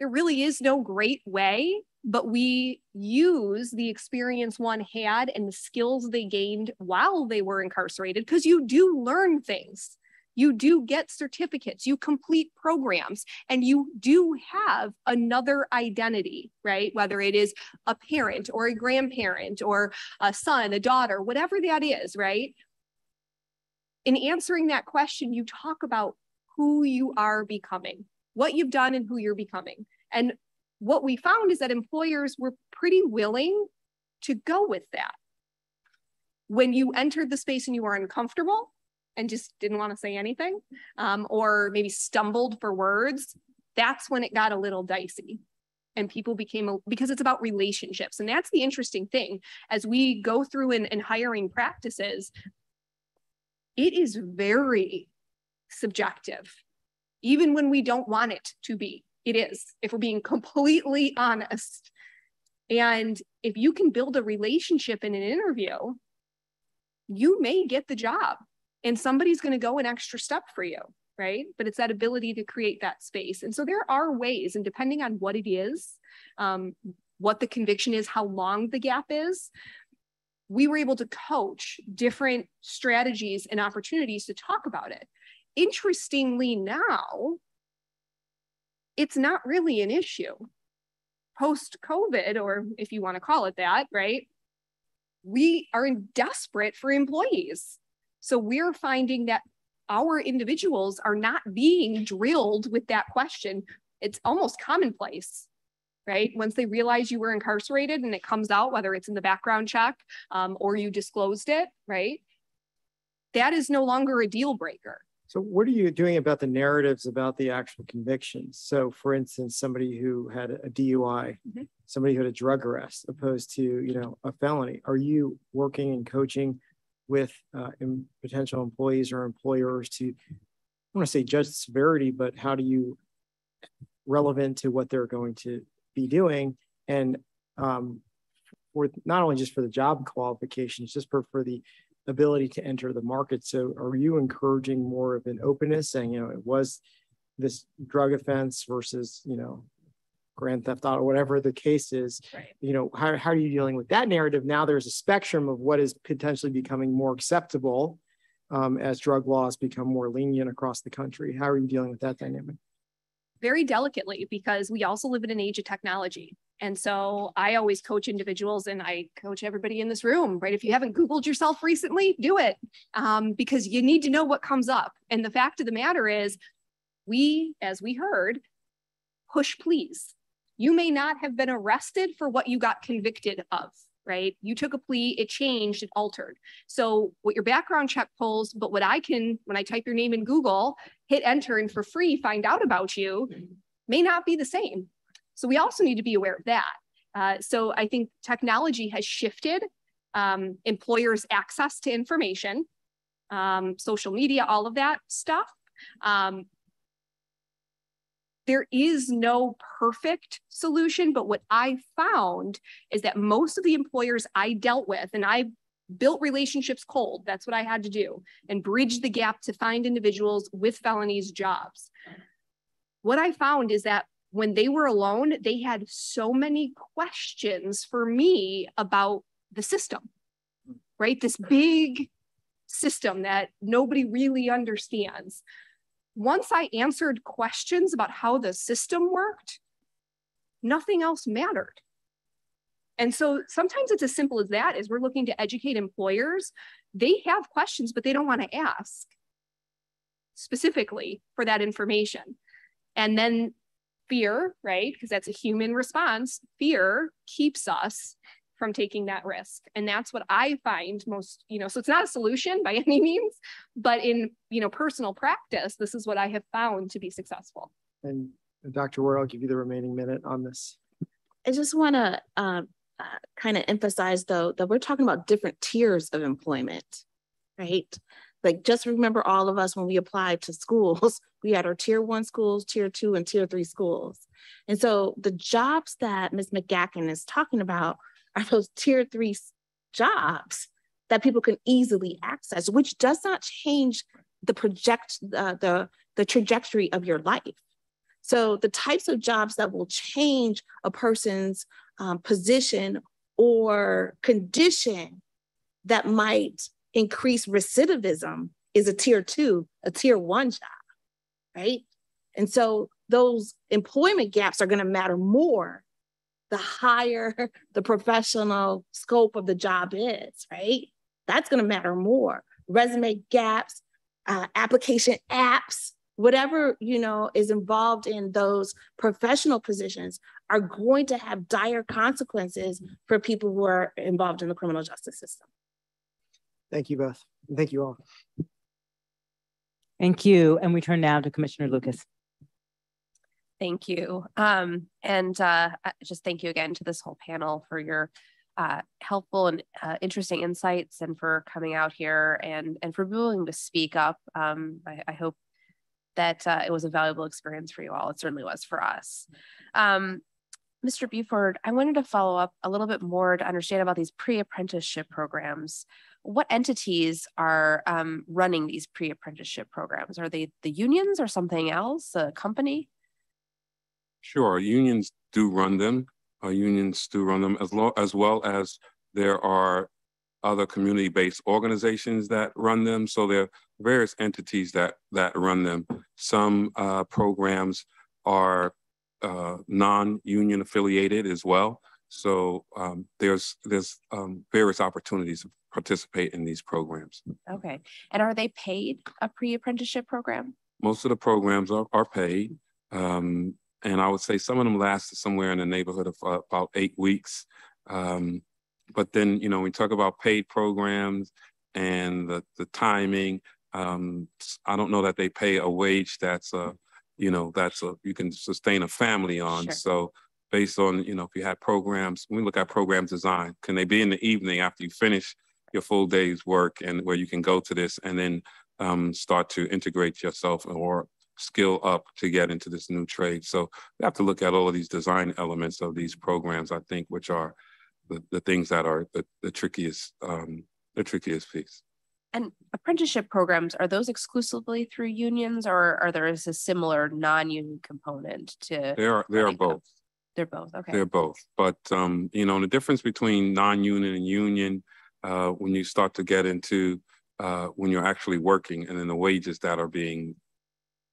There really is no great way but we use the experience one had and the skills they gained while they were incarcerated because you do learn things. You do get certificates you complete programs and you do have another identity right? Whether it is a parent or a grandparent or a son a daughter whatever that is right? In answering that question you talk about who you are becoming what you've done and who you're becoming and what we found is that employers were pretty willing to go with that. When you entered the space and you were uncomfortable and just didn't want to say anything, um, or maybe stumbled for words, that's when it got a little dicey. And people became, a, because it's about relationships. And that's the interesting thing. As we go through in, in hiring practices, it is very subjective, even when we don't want it to be. It is, if we're being completely honest. And if you can build a relationship in an interview, you may get the job and somebody's going to go an extra step for you, right? But it's that ability to create that space. And so there are ways, and depending on what it is, um, what the conviction is, how long the gap is, we were able to coach different strategies and opportunities to talk about it. Interestingly, now it's not really an issue. Post COVID, or if you want to call it that, right? We are desperate for employees. So we're finding that our individuals are not being drilled with that question. It's almost commonplace, right? Once they realize you were incarcerated and it comes out, whether it's in the background check um, or you disclosed it, right? That is no longer a deal breaker. So what are you doing about the narratives about the actual convictions? So for instance, somebody who had a DUI, mm-hmm. somebody who had a drug arrest opposed to, you know, a felony. Are you working and coaching with uh, potential employees or employers to, I want to say judge severity, but how do you relevant to what they're going to be doing? And um, for not only just for the job qualifications, just for, for the ability to enter the market. So are you encouraging more of an openness saying, you know, it was this drug offense versus, you know, grand theft auto, whatever the case is, right. you know, how, how are you dealing with that narrative? Now there's a spectrum of what is potentially becoming more acceptable um, as drug laws become more lenient across the country. How are you dealing with that dynamic? Very delicately, because we also live in an age of technology. And so I always coach individuals and I coach everybody in this room, right? If you haven't Googled yourself recently, do it um, because you need to know what comes up. And the fact of the matter is, we, as we heard, push please. You may not have been arrested for what you got convicted of, right? You took a plea, it changed, it altered. So what your background check pulls, but what I can, when I type your name in Google, hit enter and for free find out about you may not be the same. So we also need to be aware of that. Uh, so I think technology has shifted um, employers' access to information, um, social media, all of that stuff. Um, there is no perfect solution, but what I found is that most of the employers I dealt with, and I built relationships cold, that's what I had to do, and bridge the gap to find individuals with felonies jobs. What I found is that when they were alone, they had so many questions for me about the system, right? This big system that nobody really understands once I answered questions about how the system worked, nothing else mattered. And so sometimes it's as simple as that is we're looking to educate employers. They have questions, but they don't want to ask specifically for that information. And then fear, right? Because that's a human response. Fear keeps us from taking that risk. And that's what I find most, you know, so it's not a solution by any means, but in, you know, personal practice, this is what I have found to be successful. And Dr. Ward, I'll give you the remaining minute on this. I just want to uh, uh, kind of emphasize though that we're talking about different tiers of employment, right? Like just remember all of us when we applied to schools, we had our tier one schools, tier two, and tier three schools. And so the jobs that Ms. McEachon is talking about are those tier three jobs that people can easily access, which does not change the project uh, the the trajectory of your life. So the types of jobs that will change a person's um, position or condition that might increase recidivism is a tier two, a tier one job, right? And so those employment gaps are going to matter more the higher the professional scope of the job is, right? That's going to matter more. Resume gaps, uh, application apps, whatever you know is involved in those professional positions are going to have dire consequences for people who are involved in the criminal justice system. Thank you both. Thank you all. Thank you. And we turn now to Commissioner Lucas. Thank you. Um, and uh, just thank you again to this whole panel for your uh, helpful and uh, interesting insights and for coming out here and, and for willing to speak up. Um, I, I, hope that uh, it was a valuable experience for you all. It certainly was for us. Um, Mr. Beauford, I wanted to follow up a little bit more to understand about these pre-apprenticeship programs. What entities are um, running these pre-apprenticeship programs? Are they the unions or something else, a company? Sure, unions do run them. Uh, unions do run them as, as well as there are other community-based organizations that run them. So there are various entities that that run them. Some uh, programs are uh, non-union affiliated as well. So um, there's there's um, various opportunities to participate in these programs. Okay, and are they paid a pre-apprenticeship program? Most of the programs are, are paid. Um, and I would say some of them lasted somewhere in the neighborhood of uh, about eight weeks. Um, but then, you know, we talk about paid programs and the, the timing. Um, I don't know that they pay a wage that's a, you know, that's a you can sustain a family on. Sure. So based on, you know, if you had programs, we look at program design. Can they be in the evening after you finish your full day's work and where you can go to this and then um, start to integrate yourself or skill up to get into this new trade. So we have to look at all of these design elements of these programs, I think, which are the, the things that are the, the trickiest, um, the trickiest piece. And apprenticeship programs, are those exclusively through unions or are there is a similar non-union component to? They are, they are both. They're both, okay. They're both. But, um, you know, the difference between non-union and union, uh, when you start to get into, uh, when you're actually working and then the wages that are being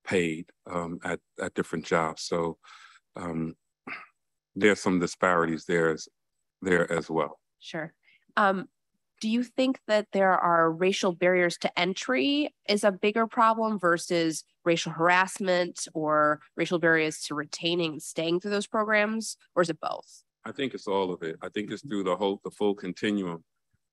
paid, um, at, at different jobs. So, um, there's some disparities there as, there as well. Sure. Um, do you think that there are racial barriers to entry is a bigger problem versus racial harassment or racial barriers to retaining staying through those programs or is it both? I think it's all of it. I think it's through the whole the full continuum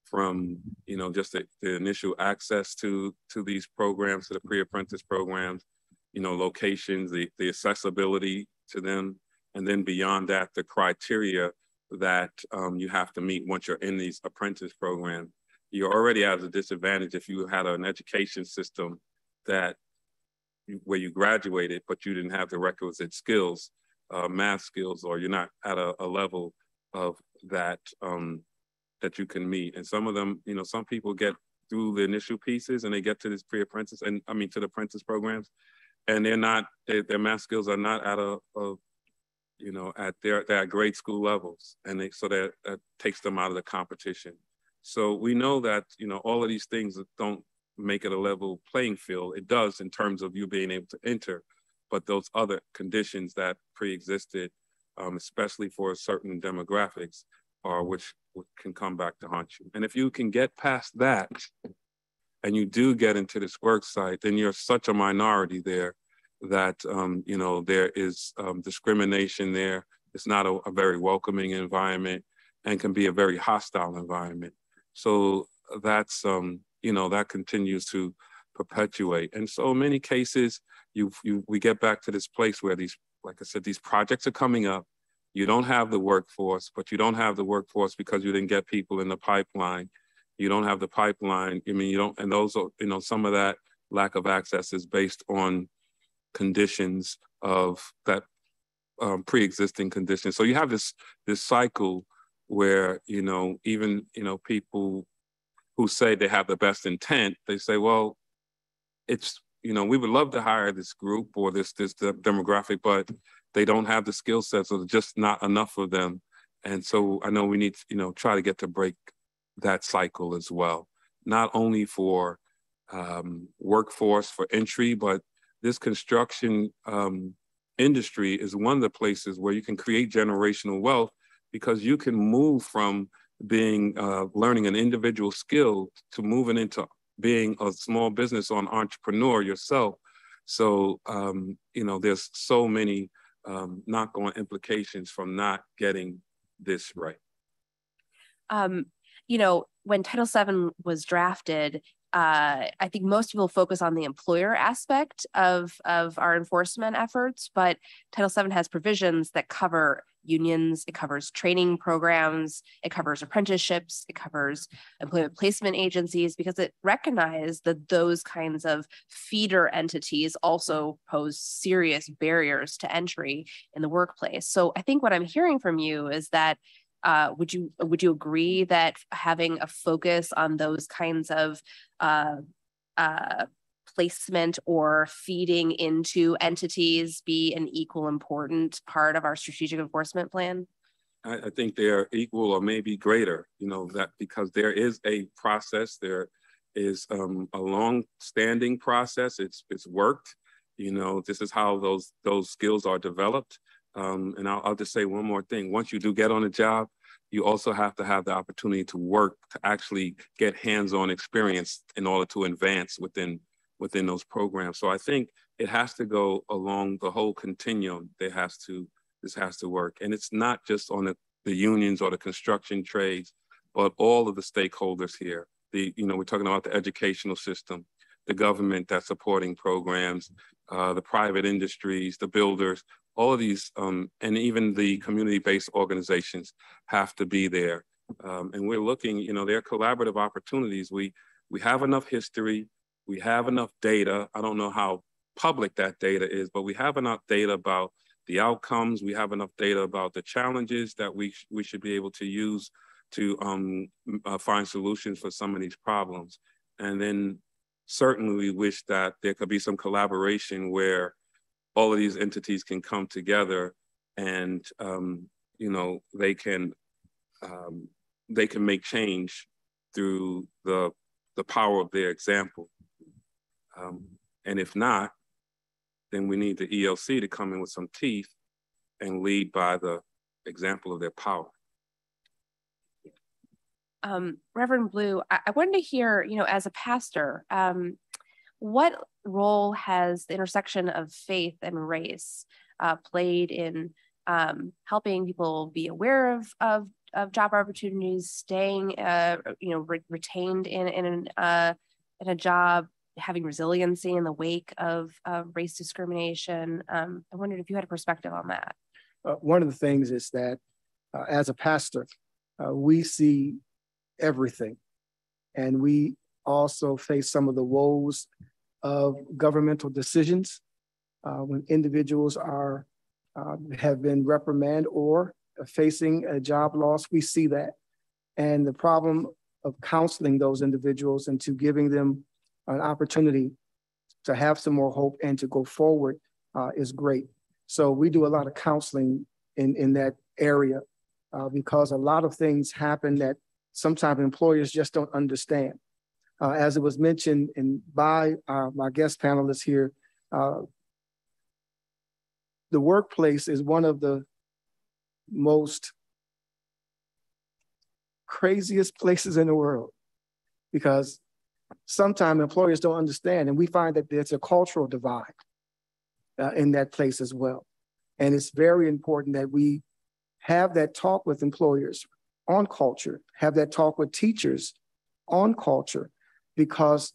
from you know just the, the initial access to to these programs to the pre-apprentice programs you know locations the the accessibility to them and then beyond that the criteria that um, you have to meet once you're in these apprentice programs. You're already at a disadvantage if you had an education system that where you graduated, but you didn't have the requisite skills, uh, math skills, or you're not at a, a level of that um, that you can meet. And some of them, you know, some people get through the initial pieces and they get to this pre-apprentice and I mean to the apprentice programs, and they're not they, their math skills are not at a, a you know, at their, their grade school levels. And they, so that, takes them out of the competition. So we know that, you know, all of these things don't make it a level playing field. It does in terms of you being able to enter, but those other conditions that pre-existed, um, especially for certain demographics, are which can come back to haunt you. And if you can get past that, and you do get into this work site, then you're such a minority there that um, you know there is um, discrimination there. It's not a, a, very welcoming environment and can be a very hostile environment. So that's um, you know that continues to perpetuate. And so in many cases, you you we get back to this place where these, like I said, these projects are coming up. You don't have the workforce, but you don't have the workforce because you didn't get people in the pipeline. You don't have the pipeline. I mean, you don't, and those are, you know, some of that lack of access is based on conditions of that um, pre-existing conditions. So you have this this cycle where you know even you know people who say they have the best intent, they say, well, it's you know we would love to hire this group or this this demographic, but they don't have the skill sets or just not enough of them. And so I know we need to you know try to get to break that cycle as well, not only for um, workforce for entry, but this construction um, industry is one of the places where you can create generational wealth because you can move from being uh, learning an individual skill to moving into being a small business or an entrepreneur yourself. So, um, you know, there's so many um, knock-on implications from not getting this right. Um, you know, when Title VII was drafted, uh, I think most people focus on the employer aspect of, of our enforcement efforts, but Title VII has provisions that cover unions, it covers training programs, it covers apprenticeships, it covers employment placement agencies because it recognized that those kinds of feeder entities also pose serious barriers to entry in the workplace. So I think what I'm hearing from you is that uh, would you would you agree that having a focus on those kinds of uh, uh, placement or feeding into entities be an equal important part of our strategic enforcement plan? I, I think they're equal or maybe greater. You know that because there is a process. There is um, a long-standing process. It's it's worked. You know, this is how those those skills are developed. Um, and I'll, I'll just say one more thing. Once you do get on a job, you also have to have the opportunity to work to actually get hands-on experience in order to advance within within those programs. So I think it has to go along the whole continuum. That has to this has to work, and it's not just on the, the unions or the construction trades, but all of the stakeholders here. The you know we're talking about the educational system, the government that's supporting programs, uh, the private industries, the builders, all of these, um, and even the community-based organizations have to be there. Um, and we're looking, you know, there are collaborative opportunities. We, we have enough history, we have enough data. I don't know how public that data is, but we have enough data about the outcomes. We have enough data about the challenges that we, we should be able to use to um, uh, find solutions for some of these problems. And then certainly we wish that there could be some collaboration where all of these entities can come together and um, you know they can um, they can make change through the the power of their example. Um, and if not, then we need the ELC to come in with some teeth and lead by the example of their power. Um, Reverend Blue, I, I, wanted to hear, you know, as a pastor, um, what role has the intersection of faith and race uh, played in um, helping people be aware of, of, of job opportunities, staying, uh, you know, re retained in, in, an, uh, in a job, having resiliency in the wake of, race discrimination? Um, I wondered if you had a perspective on that. Uh, one of the things is that uh, as a pastor, uh, we see everything. And we also face some of the woes of governmental decisions uh, when individuals are uh, have been reprimanded or facing a job loss. We see that, and the problem of counseling those individuals and to giving them an opportunity to have some more hope and to go forward uh, is great. So we do a lot of counseling in in that area uh, because a lot of things happen that sometimes employers just don't understand. Uh, as it was mentioned in by uh, my guest panelists here, uh, the workplace is one of the most craziest places in the world because sometimes employers don't understand and we find that there's a cultural divide uh, in that place as well. And it's very important that we have that talk with employers on culture, have that talk with teachers on culture, because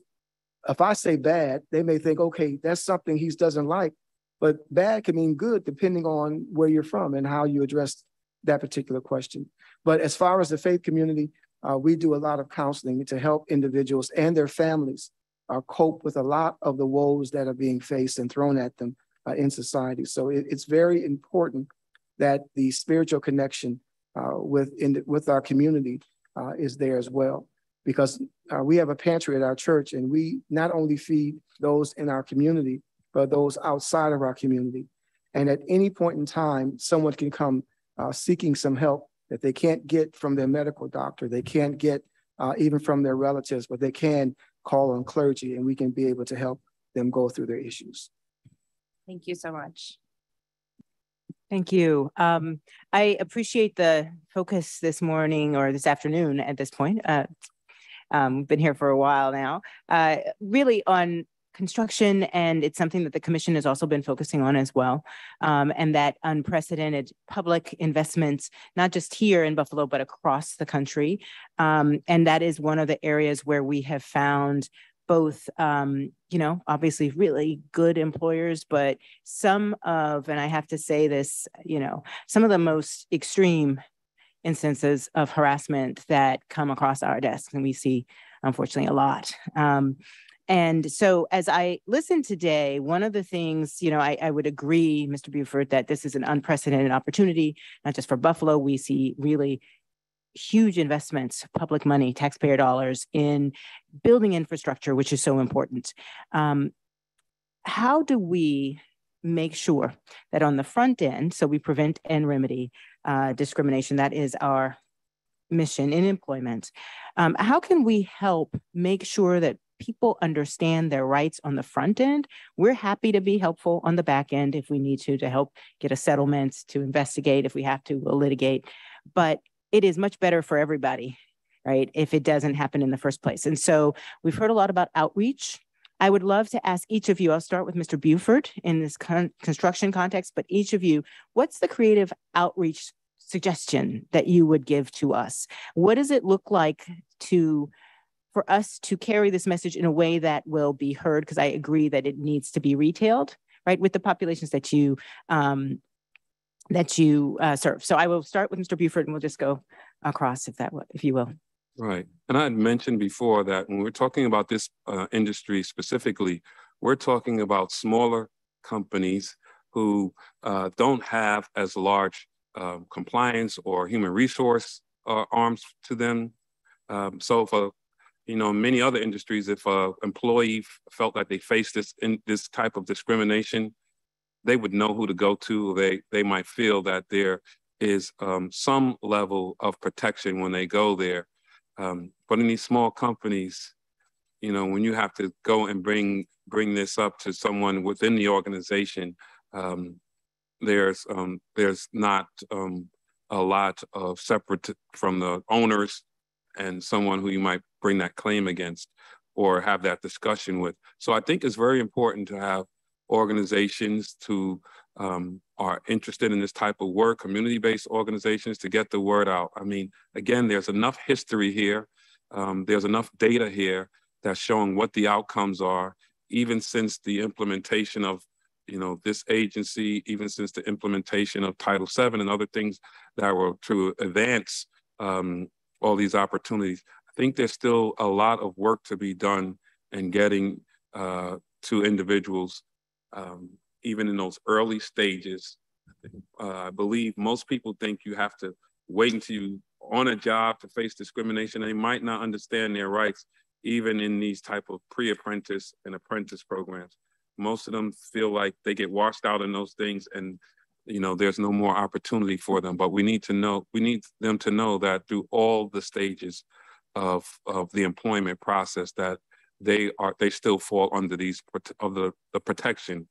if I say bad, they may think, okay, that's something he doesn't like, but bad can mean good depending on where you're from and how you address that particular question. But as far as the faith community, uh, we do a lot of counseling to help individuals and their families uh, cope with a lot of the woes that are being faced and thrown at them uh, in society. So it, it's very important that the spiritual connection uh, with in, with our community uh, is there as well. Because uh, we have a pantry at our church, and we not only feed those in our community, but those outside of our community. And at any point in time, someone can come uh, seeking some help that they can't get from their medical doctor, they can't get uh, even from their relatives, but they can call on clergy, and we can be able to help them go through their issues. Thank you so much. Thank you. Um, I appreciate the focus this morning or this afternoon at this point. Uh, um, we've been here for a while now, uh, really on construction, and it's something that the commission has also been focusing on as well. Um, and that unprecedented public investments, not just here in Buffalo, but across the country. Um, and that is one of the areas where we have found both um, you know obviously really good employers but some of and i have to say this you know some of the most extreme instances of harassment that come across our desks and we see unfortunately a lot um, and so as i listen today one of the things you know I, I would agree mr Beauford that this is an unprecedented opportunity not just for buffalo we see really huge investments, public money, taxpayer dollars in building infrastructure, which is so important. Um, how do we make sure that on the front end, so we prevent and remedy uh, discrimination, that is our mission in employment, um, how can we help make sure that people understand their rights on the front end. We're happy to be helpful on the back end if we need to, to help get a settlement, to investigate if we have to, we'll litigate. But it is much better for everybody, right? If it doesn't happen in the first place. And so we've heard a lot about outreach. I would love to ask each of you, I'll start with Mr. Beauford in this con construction context, but each of you, what's the creative outreach suggestion that you would give to us? What does it look like to for us to carry this message in a way that will be heard? Because I agree that it needs to be retailed, right, with the populations that you um, that you uh, serve. So I will start with Mr. Beauford and we'll just go across if that, if you will. Right. And I had mentioned before that when we're talking about this uh, industry specifically, we're talking about smaller companies who uh, don't have as large uh, compliance or human resource uh, arms to them. Um, so a you know, many other industries, if an employee felt like they faced this in this type of discrimination, they would know who to go to. They they might feel that there is um, some level of protection when they go there. Um, but in these small companies, you know, when you have to go and bring bring this up to someone within the organization, um, there's um, there's not um, a lot of separate from the owners and someone who you might bring that claim against or have that discussion with. So I think it's very important to have organizations to um, are interested in this type of work, community-based organizations to get the word out. I mean, again, there's enough history here. Um, there's enough data here that's showing what the outcomes are, even since the implementation of you know, this agency, even since the implementation of Title VII and other things that were to advance um, all these opportunities. I think there's still a lot of work to be done in getting uh, to individuals, um, even in those early stages. Uh, I believe most people think you have to wait until you on a job to face discrimination. They might not understand their rights, even in these type of pre-apprentice and apprentice programs. Most of them feel like they get washed out in those things and you know there's no more opportunity for them but we need to know we need them to know that through all the stages of of the employment process that they are they still fall under these of the, the protection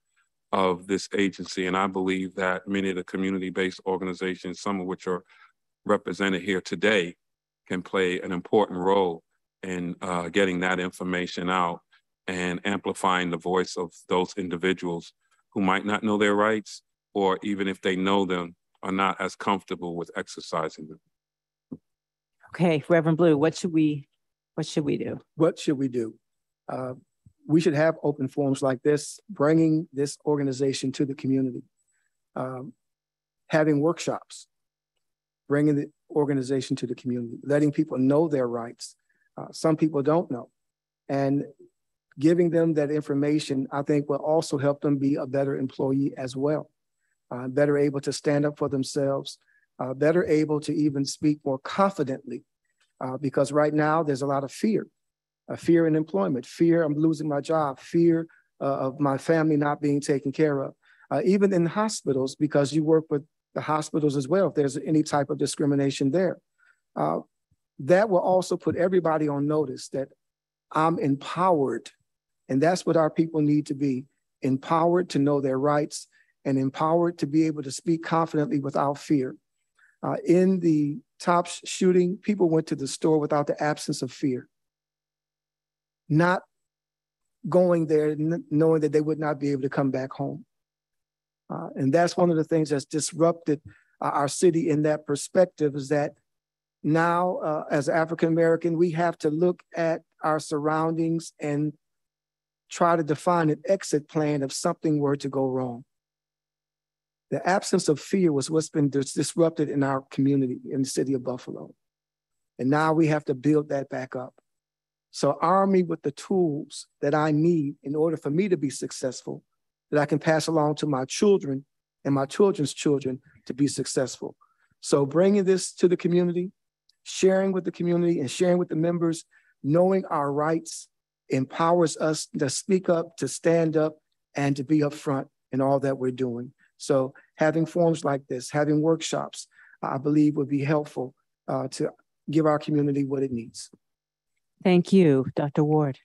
of this agency and i believe that many of the community-based organizations some of which are represented here today can play an important role in uh, getting that information out and amplifying the voice of those individuals who might not know their rights or even if they know them, are not as comfortable with exercising them. Okay, Reverend Blue, what should we what should we do? What should we do? Uh, we should have open forums like this, bringing this organization to the community, um, having workshops, bringing the organization to the community, letting people know their rights. Uh, some people don't know. And giving them that information, I think will also help them be a better employee as well uh, better able to stand up for themselves, uh, better able to even speak more confidently. Uh, because right now there's a lot of fear, uh, fear in employment, fear I'm losing my job, fear uh, of my family not being taken care of. Uh, even in hospitals, because you work with the hospitals as well, if there's any type of discrimination there. that will also put everybody on notice that I'm empowered. And that's what our people need to be empowered to know their rights and empowered to be able to speak confidently without fear. Uh, in the Tops shooting, people went to the store without the absence of fear. Not going there knowing that they would not be able to come back home. Uh, and that's one of the things that's disrupted uh, our city in that perspective is that now, uh, as African American, we have to look at our surroundings and try to define an exit plan if something were to go wrong the absence of fear was what's been dis disrupted in our community in the city of Buffalo. And now we have to build that back up. So arm me with the tools that I need in order for me to be successful, that I can pass along to my children and my children's children to be successful. So bringing this to the community, sharing with the community and sharing with the members, knowing our rights empowers us to speak up, to stand up, and to be upfront in all that we're doing. So having forums like this, having workshops, I believe would be helpful uh, to give our community what it needs. Thank you, Dr. Ward.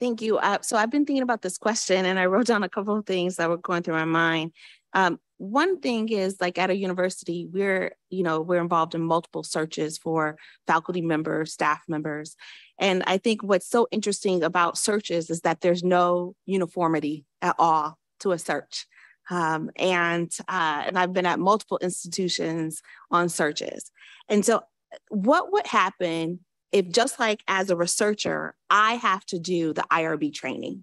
Thank you. Uh, so I've been thinking about this question and I wrote down a couple of things that were going through my mind. Um, one thing is like at a university, we're, you know, we're involved in multiple searches for faculty members, staff members. And I think what's so interesting about searches is that there's no uniformity at all to a search. Um, and uh, and I've been at multiple institutions on searches. And so, what would happen if, just like as a researcher, I have to do the IRB training?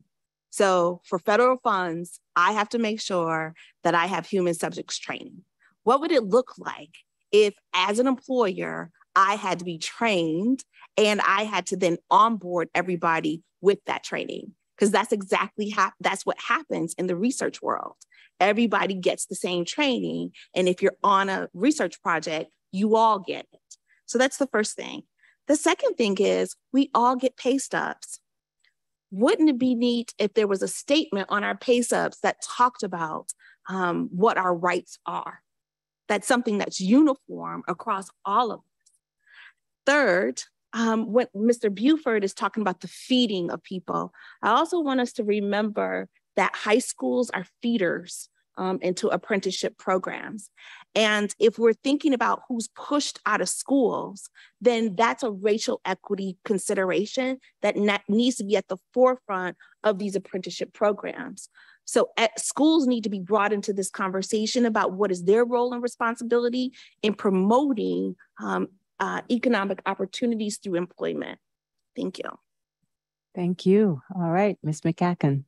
So for federal funds, I have to make sure that I have human subjects training. What would it look like if, as an employer, I had to be trained and I had to then onboard everybody with that training? Because that's exactly how that's what happens in the research world everybody gets the same training. And if you're on a research project, you all get it. So that's the first thing. The second thing is we all get pay stubs. Wouldn't it be neat if there was a statement on our pay stubs that talked about um, what our rights are? That's something that's uniform across all of us. Third, um, when Mr. Beauford is talking about the feeding of people, I also want us to remember that high schools are feeders um, into apprenticeship programs. And if we're thinking about who's pushed out of schools, then that's a racial equity consideration that needs to be at the forefront of these apprenticeship programs. So schools need to be brought into this conversation about what is their role and responsibility in promoting um, uh, economic opportunities through employment. Thank you. Thank you. All right, Ms. McEachon.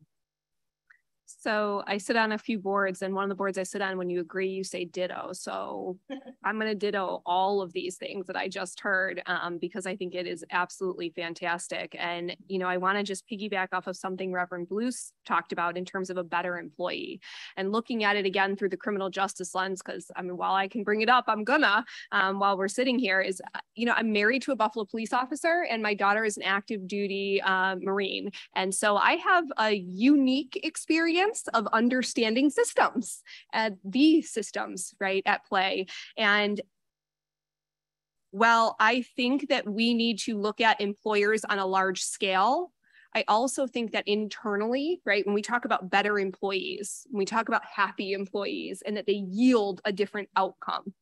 So I sit on a few boards, and one of the boards I sit on, when you agree, you say ditto. So I'm going to ditto all of these things that I just heard um, because I think it is absolutely fantastic. And, you know, I want to just piggyback off of something Reverend Blue's talked about in terms of a better employee and looking at it again through the criminal justice lens. Because, I mean, while I can bring it up, I'm gonna um, while we're sitting here is, uh, you know, I'm married to a Buffalo police officer, and my daughter is an active duty uh, Marine. And so I have a unique experience of understanding systems, uh, the systems, right, at play. And well, I think that we need to look at employers on a large scale, I also think that internally, right, when we talk about better employees, when we talk about happy employees and that they yield a different outcome,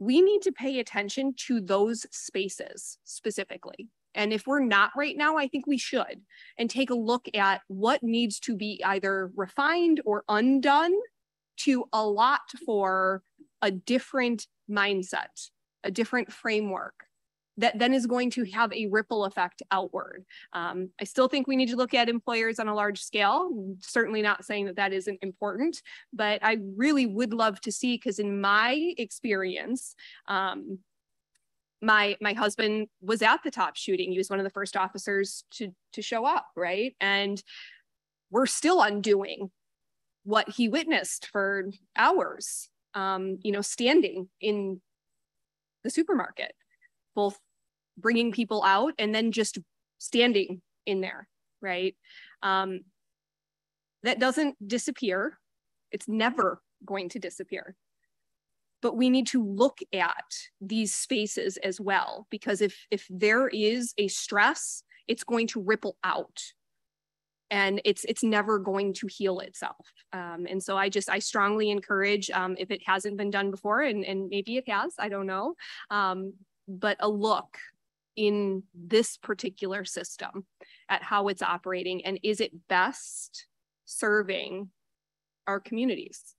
we need to pay attention to those spaces specifically. And if we're not right now, I think we should and take a look at what needs to be either refined or undone to allot for a different mindset, a different framework that then is going to have a ripple effect outward. Um, I still think we need to look at employers on a large scale. Certainly not saying that that isn't important, but I really would love to see, because in my experience, um, my my husband was at the top shooting. He was one of the first officers to to show up, right? And we're still undoing what he witnessed for hours. Um, you know, standing in the supermarket, both bringing people out and then just standing in there, right? Um, that doesn't disappear. It's never going to disappear but we need to look at these spaces as well because if if there is a stress it's going to ripple out. And it's it's never going to heal itself. Um, and so i just i strongly encourage um, if it hasn't been done before and, and maybe it has i don't know um, but a look in this particular system at how it's operating and is it best serving our communities?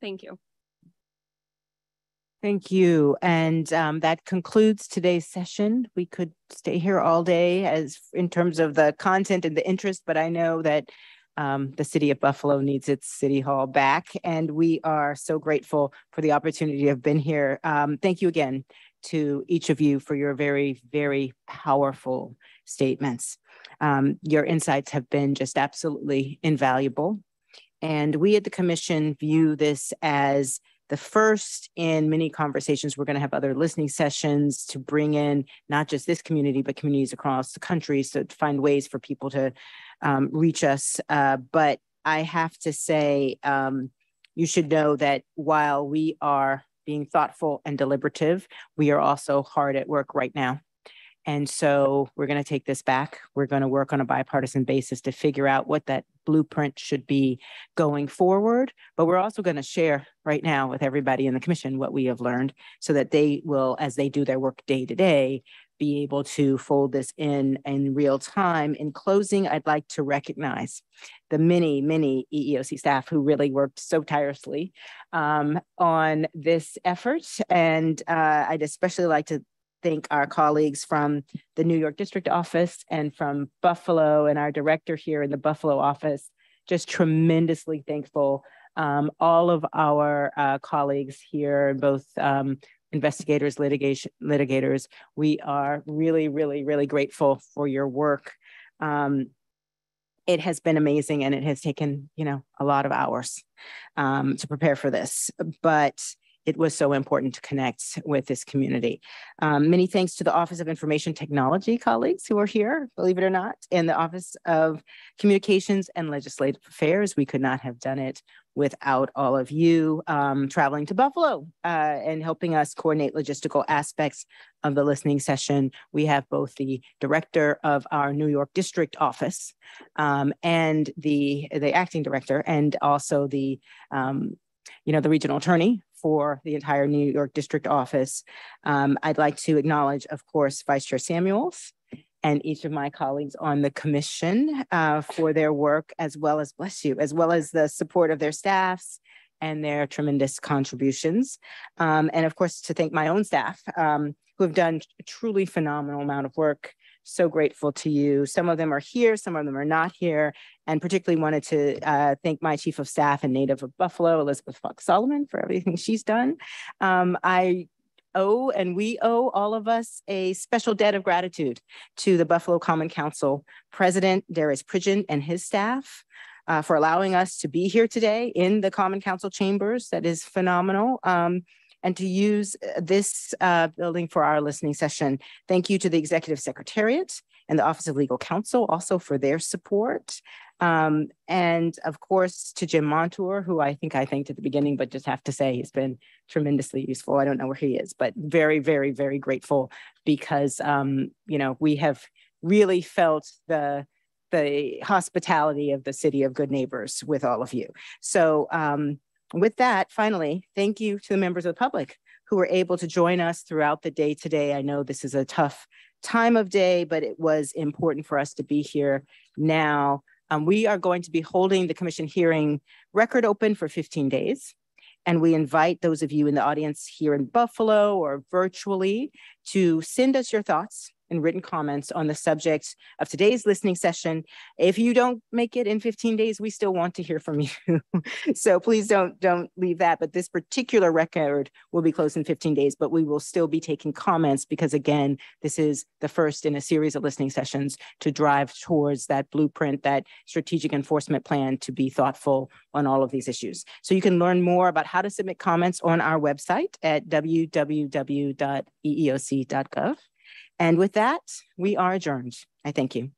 Thank you Thank you. And um, that concludes today's session. We could stay here all day as in terms of the content and the interest, but I know that um, the city of Buffalo needs its city hall back. And we are so grateful for the opportunity to have been here. Um, thank you again to each of you for your very, very powerful statements. Um, your insights have been just absolutely invaluable. And we at the commission view this as the first in many conversations. We're going to have other listening sessions to bring in not just this community, but communities across the country. So to find ways for people to um, reach us. Uh, but I have to say, um, you should know that while we are being thoughtful and deliberative, we are also hard at work right now. And so we're going to take this back. We're going to work on a bipartisan basis to figure out what that blueprint should be going forward. But we're also going to share right now with everybody in the commission what we have learned so that they will, as they do their work day to day, be able to fold this in in real time. In closing, I'd like to recognize the many, many EEOC staff who really worked so tirelessly um, on this effort. And uh, I'd especially like to thank our colleagues from the New York District Office and from Buffalo and our director here in the Buffalo office. Just tremendously thankful. Um, all of our uh, colleagues here, both um, investigators, litigation litigators, we are really, really, really grateful for your work. Um, it has been amazing and it has taken, you know, a lot of hours um, to prepare for this. But it was so important to connect with this community. Um, many thanks to the Office of Information Technology colleagues who are here, believe it or not, and the Office of Communications and Legislative Affairs. We could not have done it without all of you um, traveling to Buffalo uh, and helping us coordinate logistical aspects of the listening session. We have both the director of our New York district office um, and the, the acting director and also the, um, you know, the regional attorney for the entire New York district office. Um, I'd like to acknowledge, of course, Vice Chair Samuels and each of my colleagues on the commission uh, for their work, as well as, bless you, as well as the support of their staffs and their tremendous contributions. Um, and of course, to thank my own staff um, who have done a truly phenomenal amount of work. So grateful to you. Some of them are here, some of them are not here, and particularly wanted to uh, thank my chief of staff and native of Buffalo, Elizabeth Fox Solomon, for everything she's done. Um, I owe and we owe all of us a special debt of gratitude to the Buffalo Common Council President Darius Pridgen and his staff uh, for allowing us to be here today in the Common Council chambers. That is phenomenal. Um, and to use uh, this uh, building for our listening session. Thank you to the Executive Secretariat and the Office of Legal Counsel also for their support. Um, and of course, to Jim Montour, who I think I thanked at the beginning, but just have to say he's been tremendously useful. I don't know where he is, but very, very, very grateful because, um, you know, we have really felt the the hospitality of the city of good neighbors with all of you. So um, with that, finally, thank you to the members of the public who were able to join us throughout the day today. I know this is a tough time of day, but it was important for us to be here now um, we are going to be holding the commission hearing record open for 15 days. And we invite those of you in the audience here in Buffalo or virtually to send us your thoughts and written comments on the subject of today's listening session. If you don't make it in 15 days, we still want to hear from you. so please don't don't leave that. But this particular record will be closed in 15 days, but we will still be taking comments because again, this is the first in a series of listening sessions to drive towards that blueprint, that strategic enforcement plan to be thoughtful on all of these issues. So you can learn more about how to submit comments on our website at www.eeoc.gov. And with that, we are adjourned. I thank you.